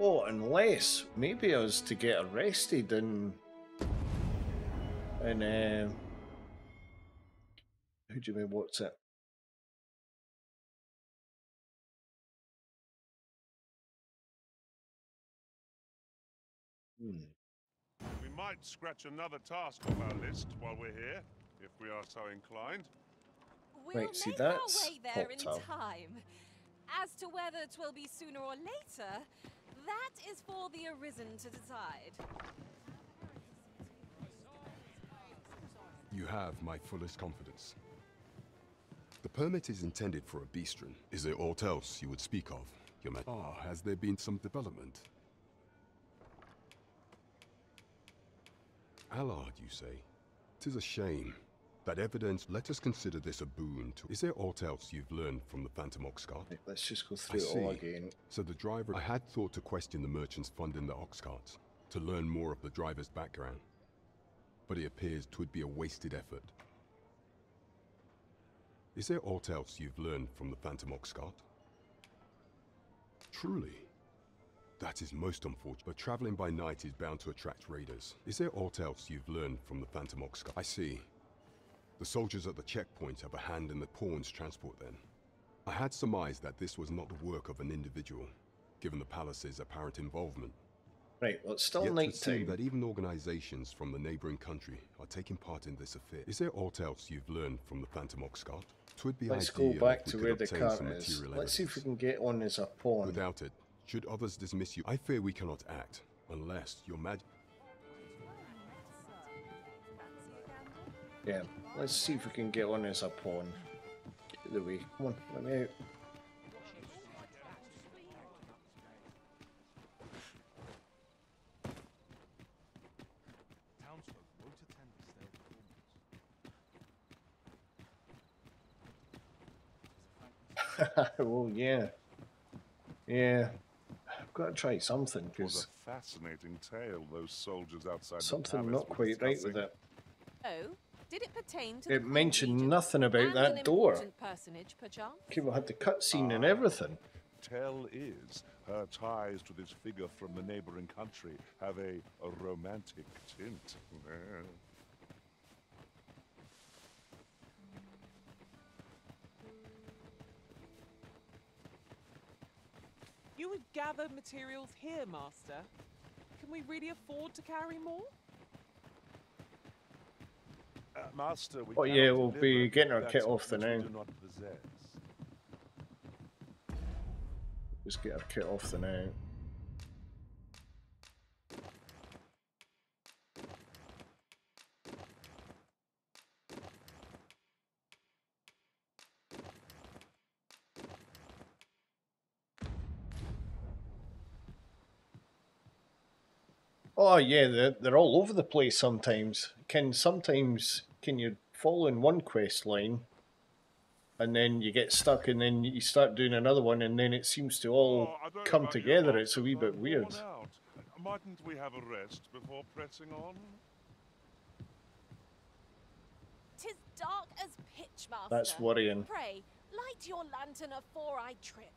Oh, unless maybe I was to get arrested and and uh, who do you mean? What's it? Hmm. We might scratch another task off our list while we're here, if we are so inclined. We'll Right, see, make our way there in hot time. As to whether it will be sooner or later, that is for the Arisen to decide. You have my fullest confidence. The permit is intended for a beastren. Is there aught else you would speak of, Your Majesty? Ah, has there been some development? Allard, you say? Tis a shame. That evidence, let us consider this a boon to... Is there aught else you've learned from the Phantom Oxcart? Let's just go I through it see. all again. So the driver... I had thought to question the merchants funding the ox carts, to learn more of the driver's background. But it appears twould be a wasted effort. Is there aught else you've learned from the Phantom Oxcart? Truly? That is most unfortunate, but traveling by night is bound to attract raiders. Is there aught else you've learned from the Phantom Oxcart? I see. The soldiers at the checkpoint have a hand in the pawns transport then. I had surmised that this was not the work of an individual, given the palace's apparent involvement. Right, well, it's still Yet night to see that even organizations from the neighboring country are taking part in this affair. Is there aught else you've learned from the Phantom Oxcart? Twould be Let's go back to where the some is. Let's see if we can get on as a pawn. Without it, should others dismiss you, I fear we cannot act unless your mag. Yeah, let's see if we can get on as a pawn. Get out the way. Come on, let me out. Townsfolk won't attend the stale performance. oh yeah, yeah. I've got to try something It was because a fascinating tale, those soldiers outside something palace not were quite right with it. Oh, did it pertain to It mentioned nothing about that door. important personage, perchance? People had the cutscene and everything. Tell is her ties to this figure from the neighboring country have a, a romantic tint. You would gather materials here, Master. Can we really afford to carry more? Master, we Oh, yeah, we'll be getting our kit off the which now. Just get our kit off the now. Eh? Oh yeah, they're, they're all over the place sometimes. Can sometimes can you follow in one quest line and then you get stuck and then you start doing another one and then it seems to all oh, come together. It's a wee bit weird. Mightn't we have a rest before pressing on? Tis dark as pitch, master. That's worrying. Pray, light your lantern afore I trip.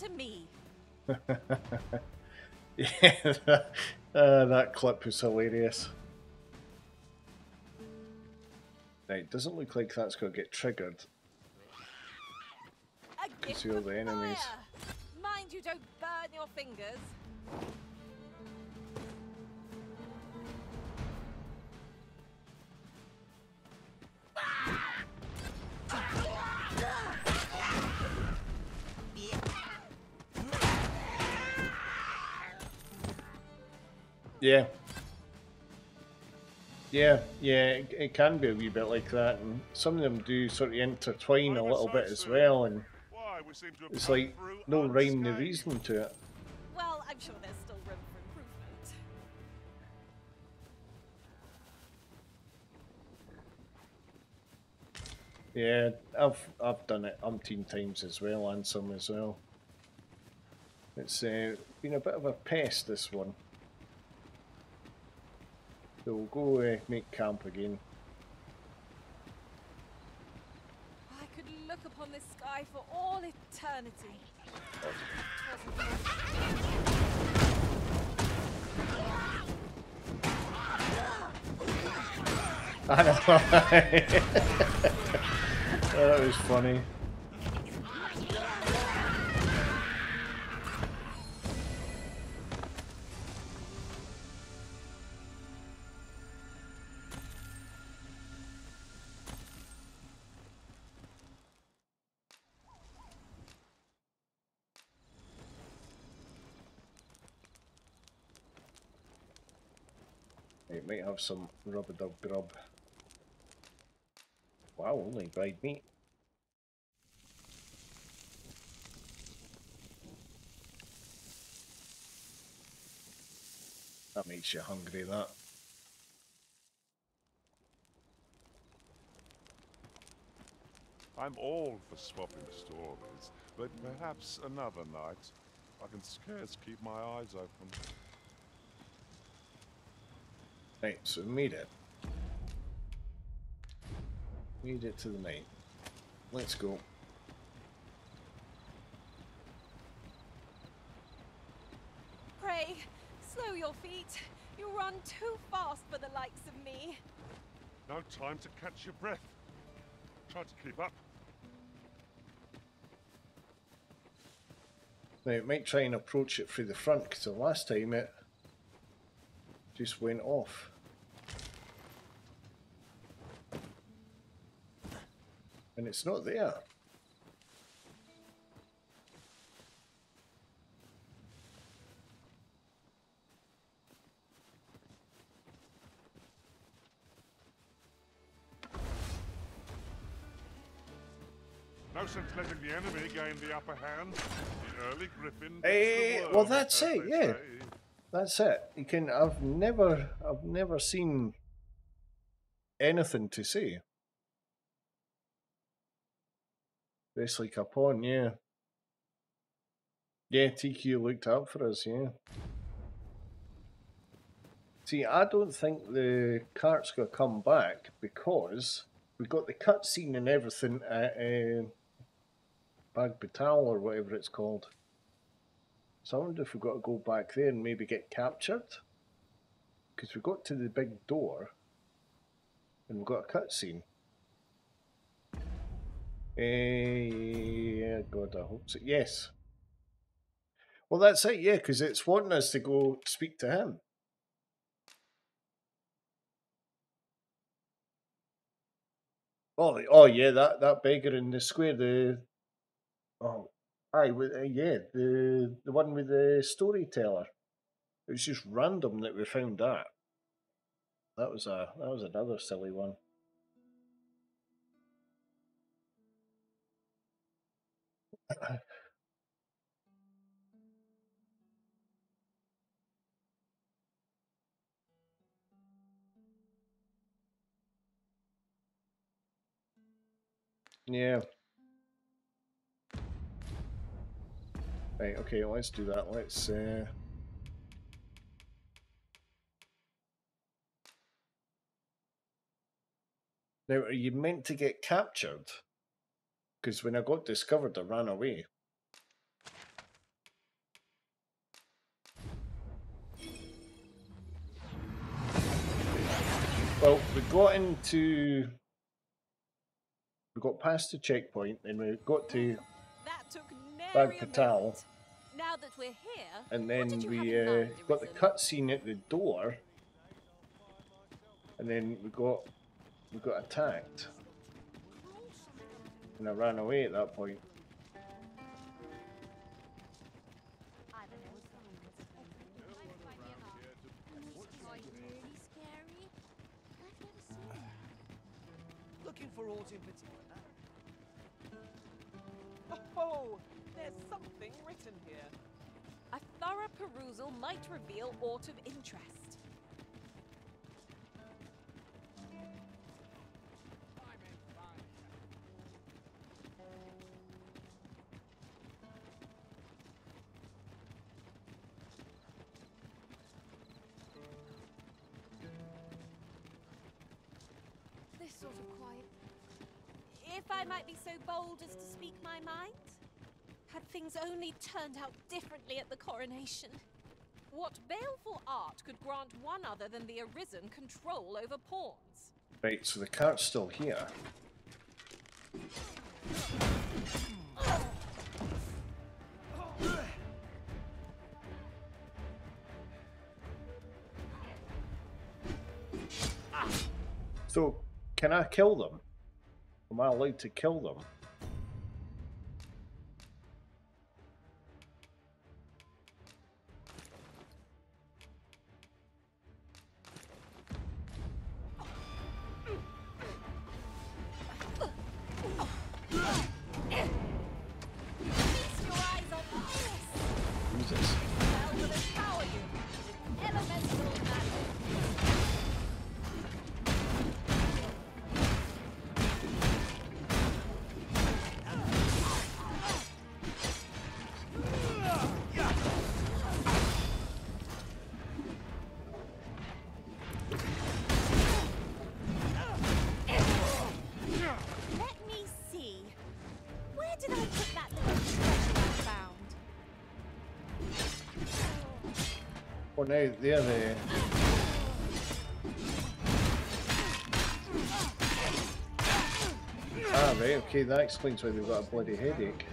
To me. <laughs> yeah, that, <laughs> uh, that clip was hilarious. Right, doesn't look like that's going to get triggered. A You can gift see all of the enemies. fire. Mind you don't burn your fingers. Yeah. Yeah, yeah, it, it can be a wee bit like that, and some of them do sort of intertwine a little bit as well, and Why, we seem to have it's like no rhyme unscathed. reason to it. Well, I'm sure there's still room for improvement. Yeah, I've I've done it umpteen times as well, and some as well. It's uh, been a bit of a pest this one. So we'll go uh, make camp again. I could look upon this sky for all eternity. <laughs> I know. <laughs> that was funny. Might have some rubber dub grub. Wow, only dried meat. That makes you hungry, that. I'm all for swapping stories, but perhaps another night. I can scarce keep my eyes open. Right, so we made it. Made it to the night. Let's go. Pray, slow your feet. You run too fast for the likes of me. No time to catch your breath. Try to keep up. Now, it might try and approach it through the front, because the last time it just went off. And it's not there. No sense letting the enemy gain the upper hand. The early griffin. gets Eh, well, that's it, yeah. say. That's it. You can. I've never. I've never seen anything to say. Basically, Capone, yeah. Yeah, TQ looked up for us, yeah. See, I don't think the cart's gonna come back because we got the cutscene and everything at uh, Bakbattahl or whatever it's called. So I wonder if we've got to go back there and maybe get captured. Because we got to the big door and we've got a cutscene. Eh, God, I hope so. Yes. Well, that's it, yeah, because it's wanting us to go speak to him. Oh, oh yeah, that, that beggar in the square, the oh, aye, uh, yeah, the the one with the storyteller. It was just random that we found that. That was a that was another silly one. yeah. Hey, okay, let's do that. Let's uh Now are you meant to get captured? Because when I got discovered, I ran away. Well, we got into... We got past the checkpoint, and we got to Bakbattahl. Now that we're here, and then we uh, got the cutscene at the door, and then we got we got attacked, and I ran away at that point. Looking for aught in particular? Oh, there's something written here. A thorough perusal might reveal aught of interest. I might be so bold as to speak my mind? Had things only turned out differently at the coronation. What baleful art could grant one other than the Arisen control over pawns? Right, so the cart's still here. So, can I kill them? Am I allowed to kill them? No, they're there. Ah, right, okay, that explains why they've got a bloody headache.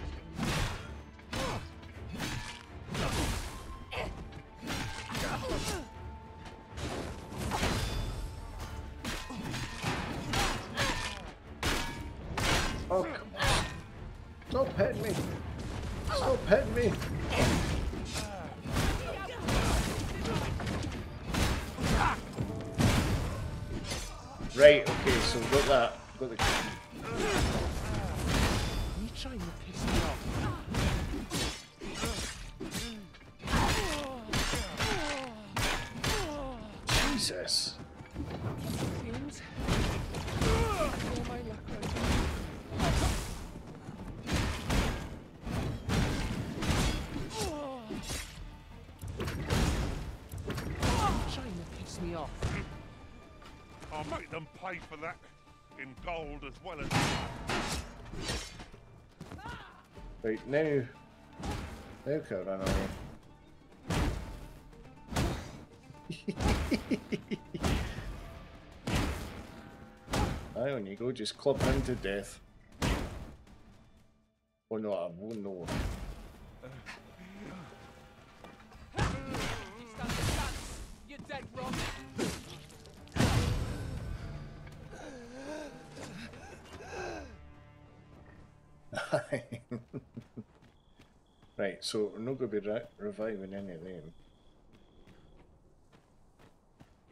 Now can I run away. Aye, on you go, just club him to death. Oh no, I won't know. So we're not going to be re reviving any of them.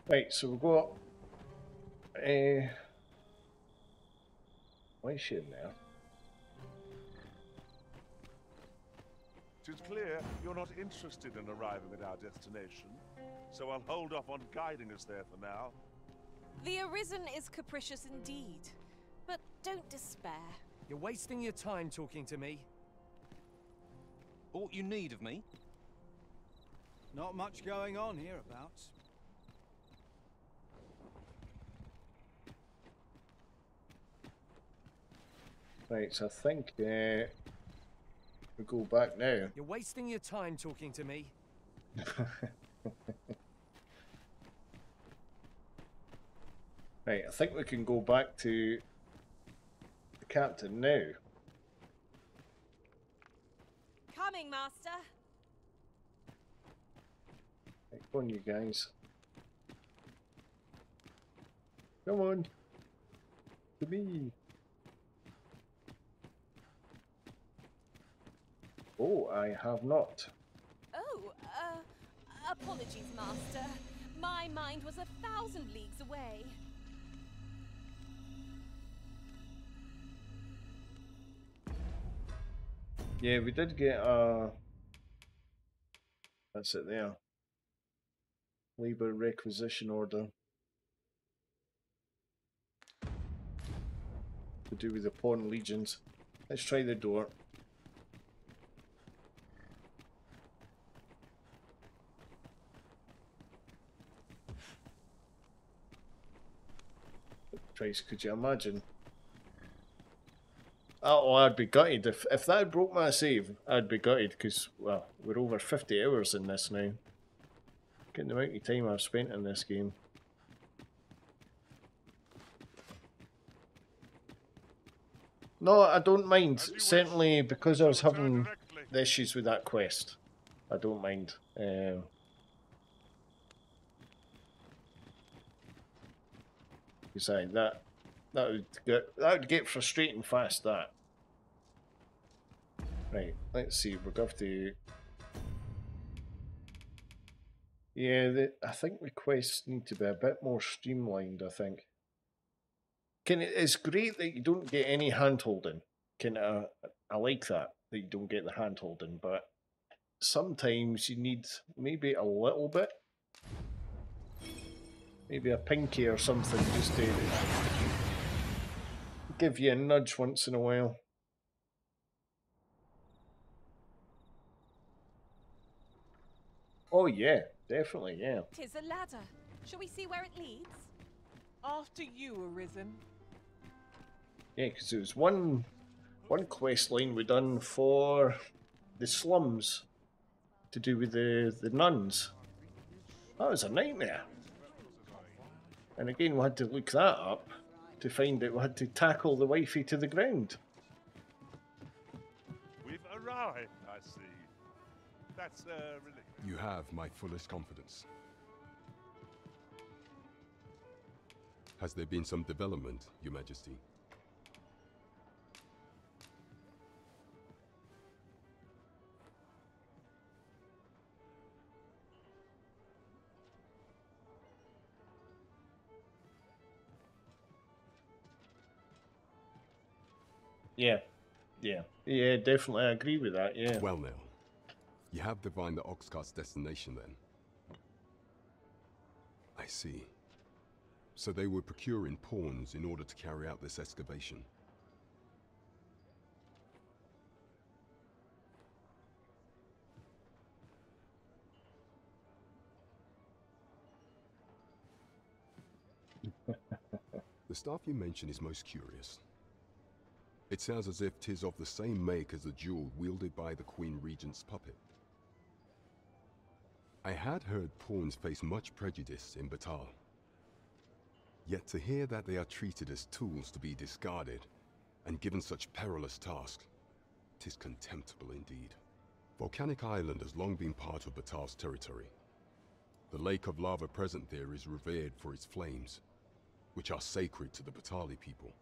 Right, so we've got. Uh, why is she in there? Tis clear you're not interested in arriving at our destination, so I'll hold off on guiding us there for now. The Arisen is capricious indeed. But don't despair. You're wasting your time talking to me. All you need of me? Not much going on hereabouts. Right, so I think uh, we go back now. You're wasting your time talking to me. <laughs> right, I think we can go back to the captain now. Coming, Master. Right, come on, you guys. Come on. To me. Oh, I have not. Oh, uh, apologies, Master. My mind was a thousand leagues away. Yeah, we did get a. That's it there. Labor requisition order. To do with the pawn legions. Let's try the door. Trace, could you imagine? Oh, I'd be gutted. If, if that broke my save, I'd be gutted because, well, we're over 50 hours in this now. Getting the amount of time I've spent in this game. No, I don't mind. Certainly because I was having the issues with that quest. I don't mind. Um, Decide that that would get that would get frustrating fast. That. Right. Let's see. We're going to. Yeah, the, I think requests need to be a bit more streamlined. I think. Can it, it's great that you don't get any hand holding. Can I, I like that that you don't get the hand holding, but sometimes you need maybe a little bit Maybe a pinky or something just to give you a nudge once in a while. Oh yeah, definitely, yeah. Tis a ladder. Shall we see where it leads? After you, Arisen. Yeah, because there was one one quest line we done for the slums to do with the the nuns. That was a nightmare. And again, we had to look that up to find that we had to tackle the wifey to the ground. We've arrived, I see. That's uh, relief. You have my fullest confidence. Has there been some development, Your Majesty? Yeah, yeah, yeah, definitely. I agree with that. Yeah. Well, now, you have divined the Oxcart's destination then. I see. So they were procuring pawns in order to carry out this excavation. <laughs> the staff you mention is most curious. It sounds as if tis of the same make as the jewel wielded by the Queen Regent's puppet. I had heard pawns face much prejudice in Battahl. Yet to hear that they are treated as tools to be discarded, and given such perilous tasks, tis contemptible indeed. Volcanic Island has long been part of Battahl's territory. The lake of lava present there is revered for its flames, which are sacred to the Battahli people.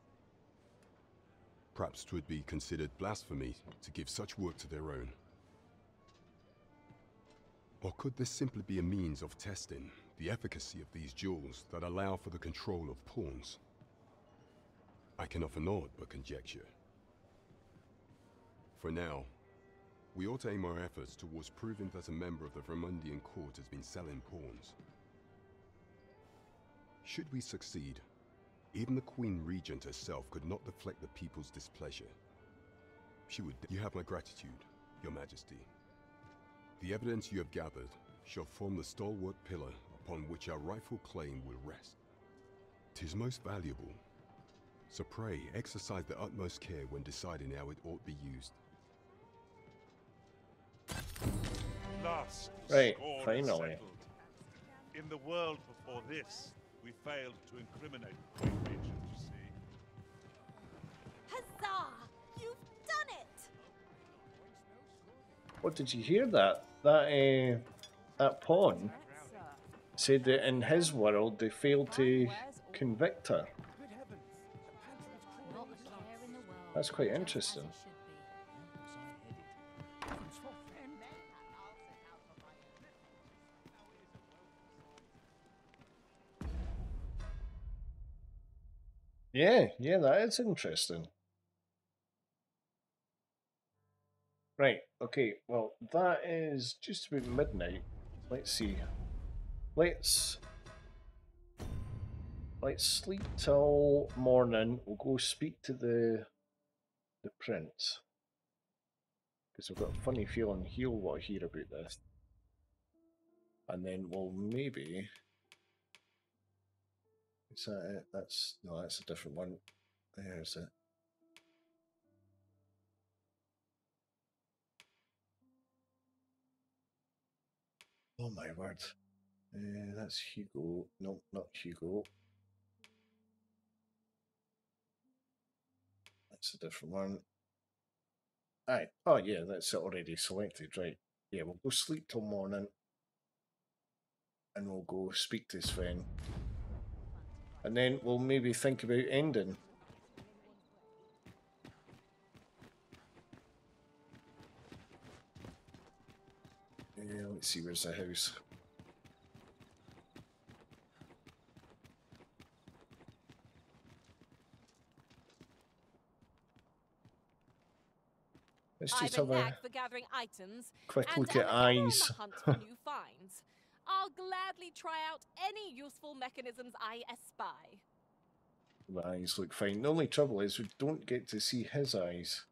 perhaps Perhaps 'twould be considered blasphemy to give such work to their own. Or could this simply be a means of testing the efficacy of these jewels that allow for the control of pawns? I can offer naught but conjecture. For now, we ought to aim our efforts towards proving that a member of the Vermundian court has been selling pawns. Should we succeed, Even the Queen Regent herself could not deflect the people's displeasure. She would. You have my gratitude, Your Majesty. The evidence you have gathered shall form the stalwart pillar upon which our rightful claim will rest. Tis most valuable. So pray, exercise the utmost care when deciding how it ought be used. Last Right, finally. In the world before this, we failed to incriminate What did you hear that? That uh, that pawn said that in his world they failed to convict her. That's quite interesting. Yeah, yeah, that is interesting. Right, okay, well, that is just about midnight. Let's see. Let's. Let's sleep till morning. We'll go speak to the. the prince. Because I've got a funny feeling he'll want to hear about this. And then we'll maybe. Is that it? That's. No, that's a different one. There's it. Oh my word. Uh, that's Hugo. No, not Hugo. That's a different one. Aye. Oh yeah, that's already selected, right. Yeah, we'll go sleep till morning. And we'll go speak to Sven. And then we'll maybe think about ending. Yeah, let's see where's the house. Let's just have a for gathering items. quick and look at eyes. hunt for new <laughs> finds. I'll gladly try out any useful mechanisms I espy. The eyes look fine. The only trouble is we don't get to see his eyes.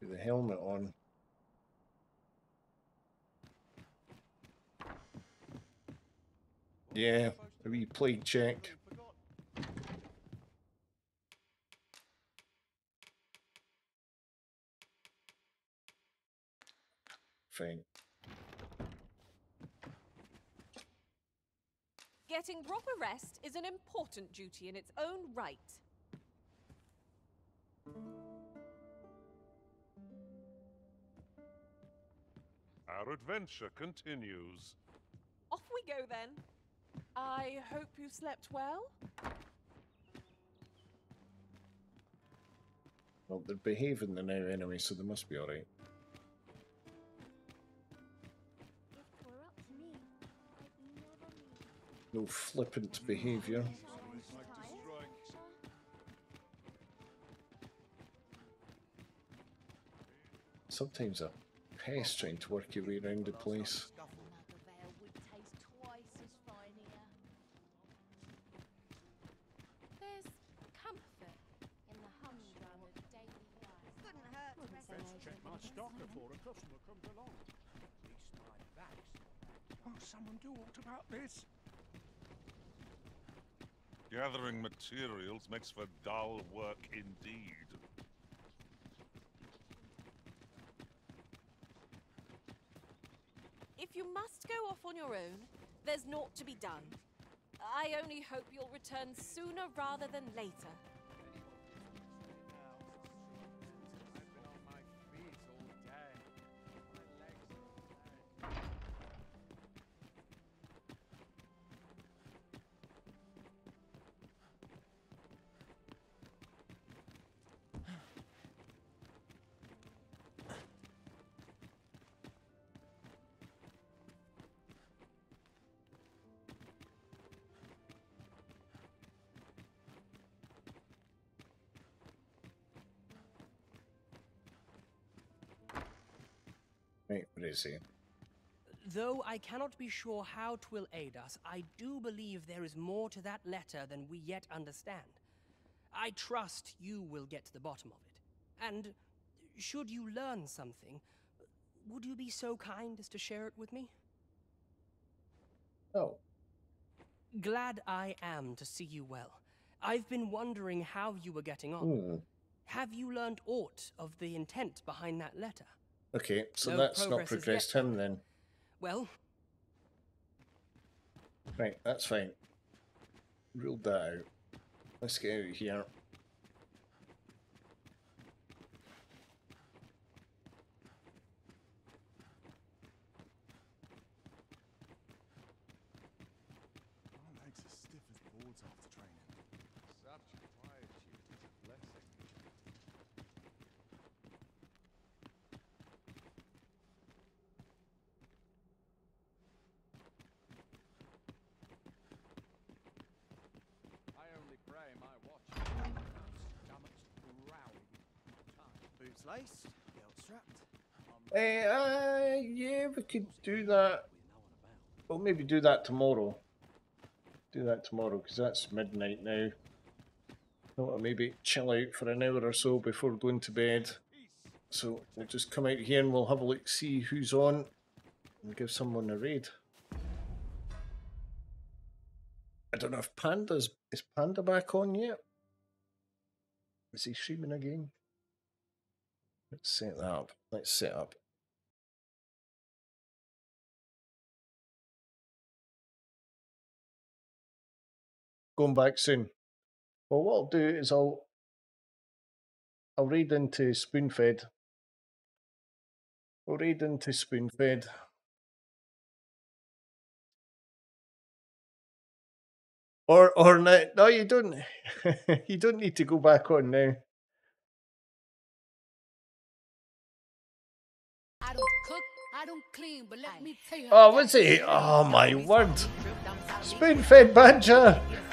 With the helmet on. Yeah, a wee plague check. Fine. Getting proper rest is an important duty in its own right. Our adventure continues. Off we go then. I hope you slept well. Well, they're behaving there now anyway, so they must be alright. No flippant behaviour. Sometimes a pest trying to work your way around the place. Best stock before a customer comes along. At least my bags. Won't someone do aught about this? Gathering materials makes for dull work indeed. If you must go off on your own, there's naught to be done. I only hope you'll return sooner rather than later. Right, where is he? Though I cannot be sure how twill aid us, I do believe there is more to that letter than we yet understand. I trust you will get to the bottom of it. And should you learn something, would you be so kind as to share it with me? Oh. Glad I am to see you well. I've been wondering how you were getting on. Hmm. Have you learned aught of the intent behind that letter? Okay, so No that's not progressed him then. Well, Right, that's fine. Ruled that out. Let's get out of here. My legs are stiff as boards after training. Such quietude is a blessing. I only pray my watch stomach's growling. Boots laced, belt strapped. Hey, uh, yeah, we could do that. Well, maybe do that tomorrow. Do that tomorrow, because that's midnight now. I want to maybe chill out for an hour or so before going to bed. So we'll just come out here and we'll have a look, see who's on, and give someone a raid. I don't know if Panda's is Panda back on yet. Is he streaming again? Let's set that up. Let's set up. Going back soon. Well, what I'll do is I'll I'll read into Spoonfed. I'll read into Spoonfed. Or or no, no, you don't. <laughs> you don't need to go back on now. I don't cook, I don't clean, but let me tell you. Oh, what's he? Oh my word! Spoon-fed badger. <laughs>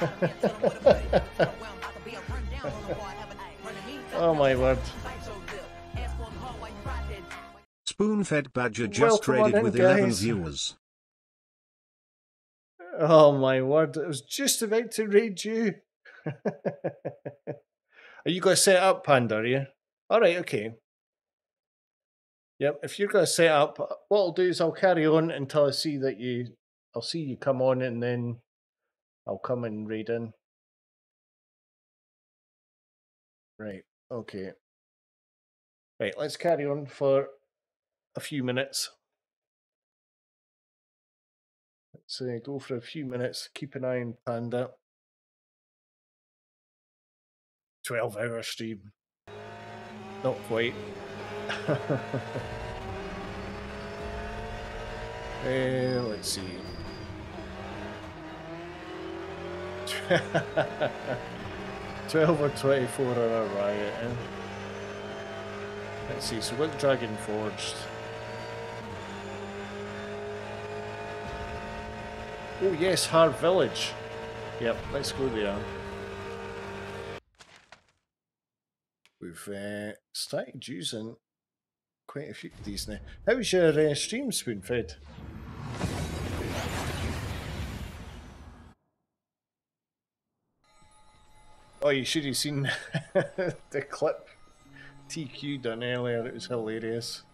oh my word! Spoon-fed Badger just Welcome in, with 11 guys. viewers. Oh my word! I was just about to raid you. <laughs> are you going to set up, Panda? Are you? All right. Okay. Yep. If you're going to set up, what I'll do is I'll carry on until I see that you. I'll see you come on, and then I'll come and raid in. Right. Okay. Right. Let's carry on for a few minutes. Let's uh, go for a few minutes. Keep an eye on Panda. 12 hour stream. Not quite. <laughs> uh, let's see. <laughs> Twelve or twenty-four hour riot. Eh? Let's see. So got Dragon Forged. Oh yes, Harve Village. Yep, let's go there. We've uh, started using quite a few of these now. How's your uh, stream spoon fed? Oh, you should have seen <laughs> the clip TQ done earlier. It was hilarious.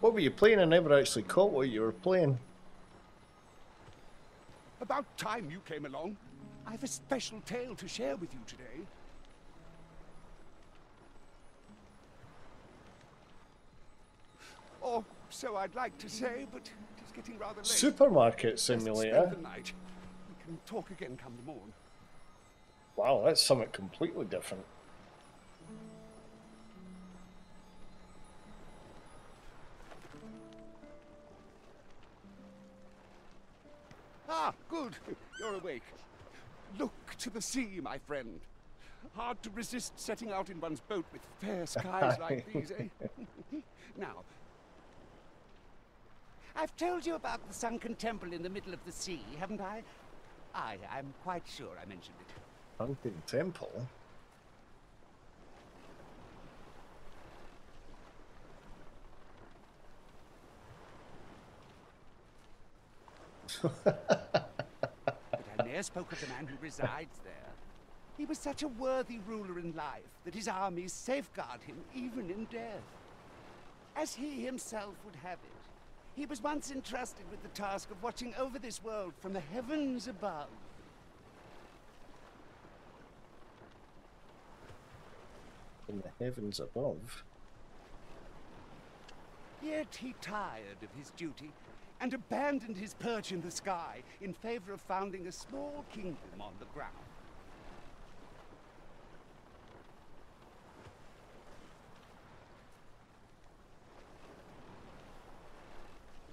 What were you playing? I never actually caught what you were playing. About time you came along. I have a special tale to share with you today. Or so I'd like to say, but it is getting rather late. Supermarket simulator. The night. We can talk again come the morn. Wow, that's something completely different. Ah, good. You're awake. Look to the sea, my friend. Hard to resist setting out in one's boat with fair skies <laughs> like these, eh? <laughs> now, I've told you about the sunken temple in the middle of the sea, haven't I? I'm quite sure I mentioned it. Pumpkin Temple? but I ne'er spoke of the man who resides there. He was such a worthy ruler in life that his armies safeguard him even in death, as he himself would have it he was once entrusted with the task of watching over this world from the heavens above. From the heavens above. Yet he tired of his duty and abandoned his perch in the sky in favor of founding a small kingdom on the ground.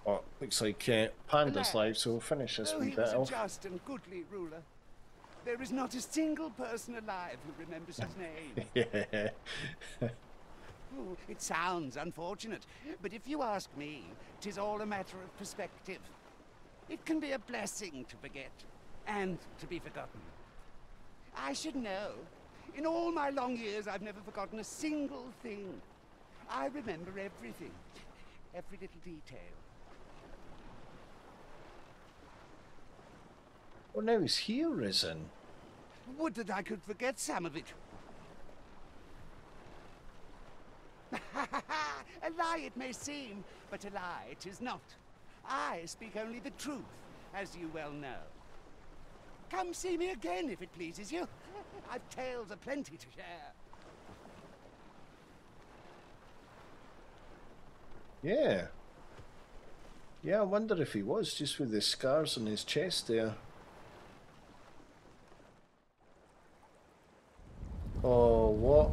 Oh, looks like uh, Panda's live, so we'll finish this wee bit off. just and goodly ruler, there is not a single person alive who remembers his name. <laughs> yeah. Ooh, it sounds unfortunate, but if you ask me, tis all a matter of perspective. It can be a blessing to forget, and to be forgotten. I should know. In all my long years, I've never forgotten a single thing. I remember everything, every little detail. Well, now he's here, risen. Would that I could forget some of it. <laughs> a lie it may seem, but a lie it is not. I speak only the truth, as you well know. Come see me again if it pleases you. I've tales aplenty to share. Yeah. Yeah, I wonder if he was, just with the scars on his chest there. Oh, what?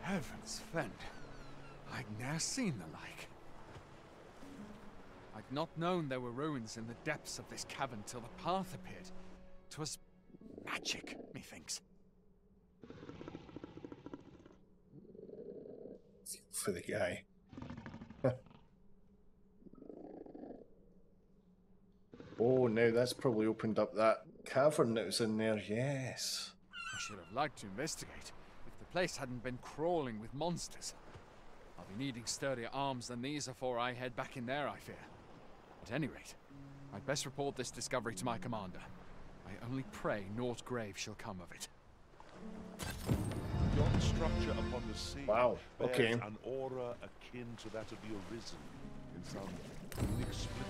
Heavens fend. I'd ne'er seen the like. I'd not known there were ruins in the depths of this cavern till the path appeared. 'Twas magic, methinks. For the guy. oh, now that's probably opened up that cavern that was in there, yes. I should have liked to investigate if the place hadn't been crawling with monsters. I'll be needing sturdier arms than these afore I head back in there, I fear. At any rate, I'd best report this discovery to my commander. I only pray naught grave shall come of it. Yon structure upon the sea Wow, bears okay. an aura akin to that of the Arisen in some inexplicable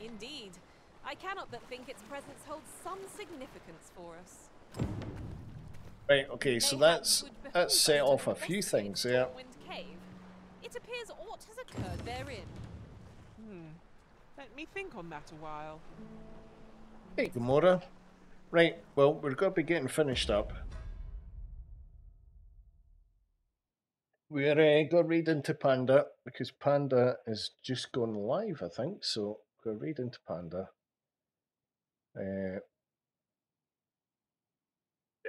way. Indeed. I cannot but think its presence holds some significance for us. Right, okay, so that's that's set off a few things there. Wind It appears aught has occurred therein. Hmm. Let me think on that a while. Hey, Gamora. Right, well, we're going to be getting finished up. We're uh, going to read into Panda because Panda is just gone live, I think. So, we're going to read into Panda. Uh,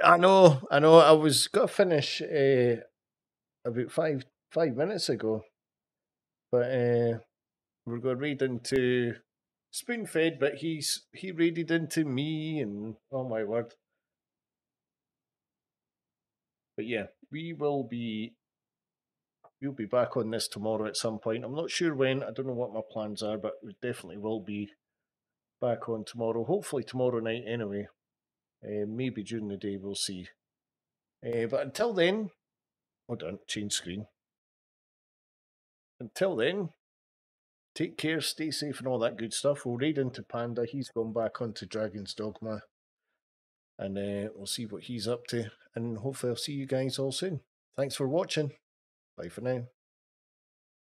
I know, I know. I was going to finish uh, about five five minutes ago, but uh, we're going to read into spoon fed, but he's he readed into me, and oh my word! But yeah, we will be we'll be back on this tomorrow at some point. I'm not sure when. I don't know what my plans are, but we definitely will be back on tomorrow. Hopefully tomorrow night, anyway. Uh, maybe during the day, we'll see. Uh, but until then, hold on, change screen. Until then, take care, stay safe, and all that good stuff. We'll raid into Panda. He's gone back onto Dragon's Dogma. And uh, we'll see what he's up to. And hopefully, I'll see you guys all soon. Thanks for watching. Bye for now.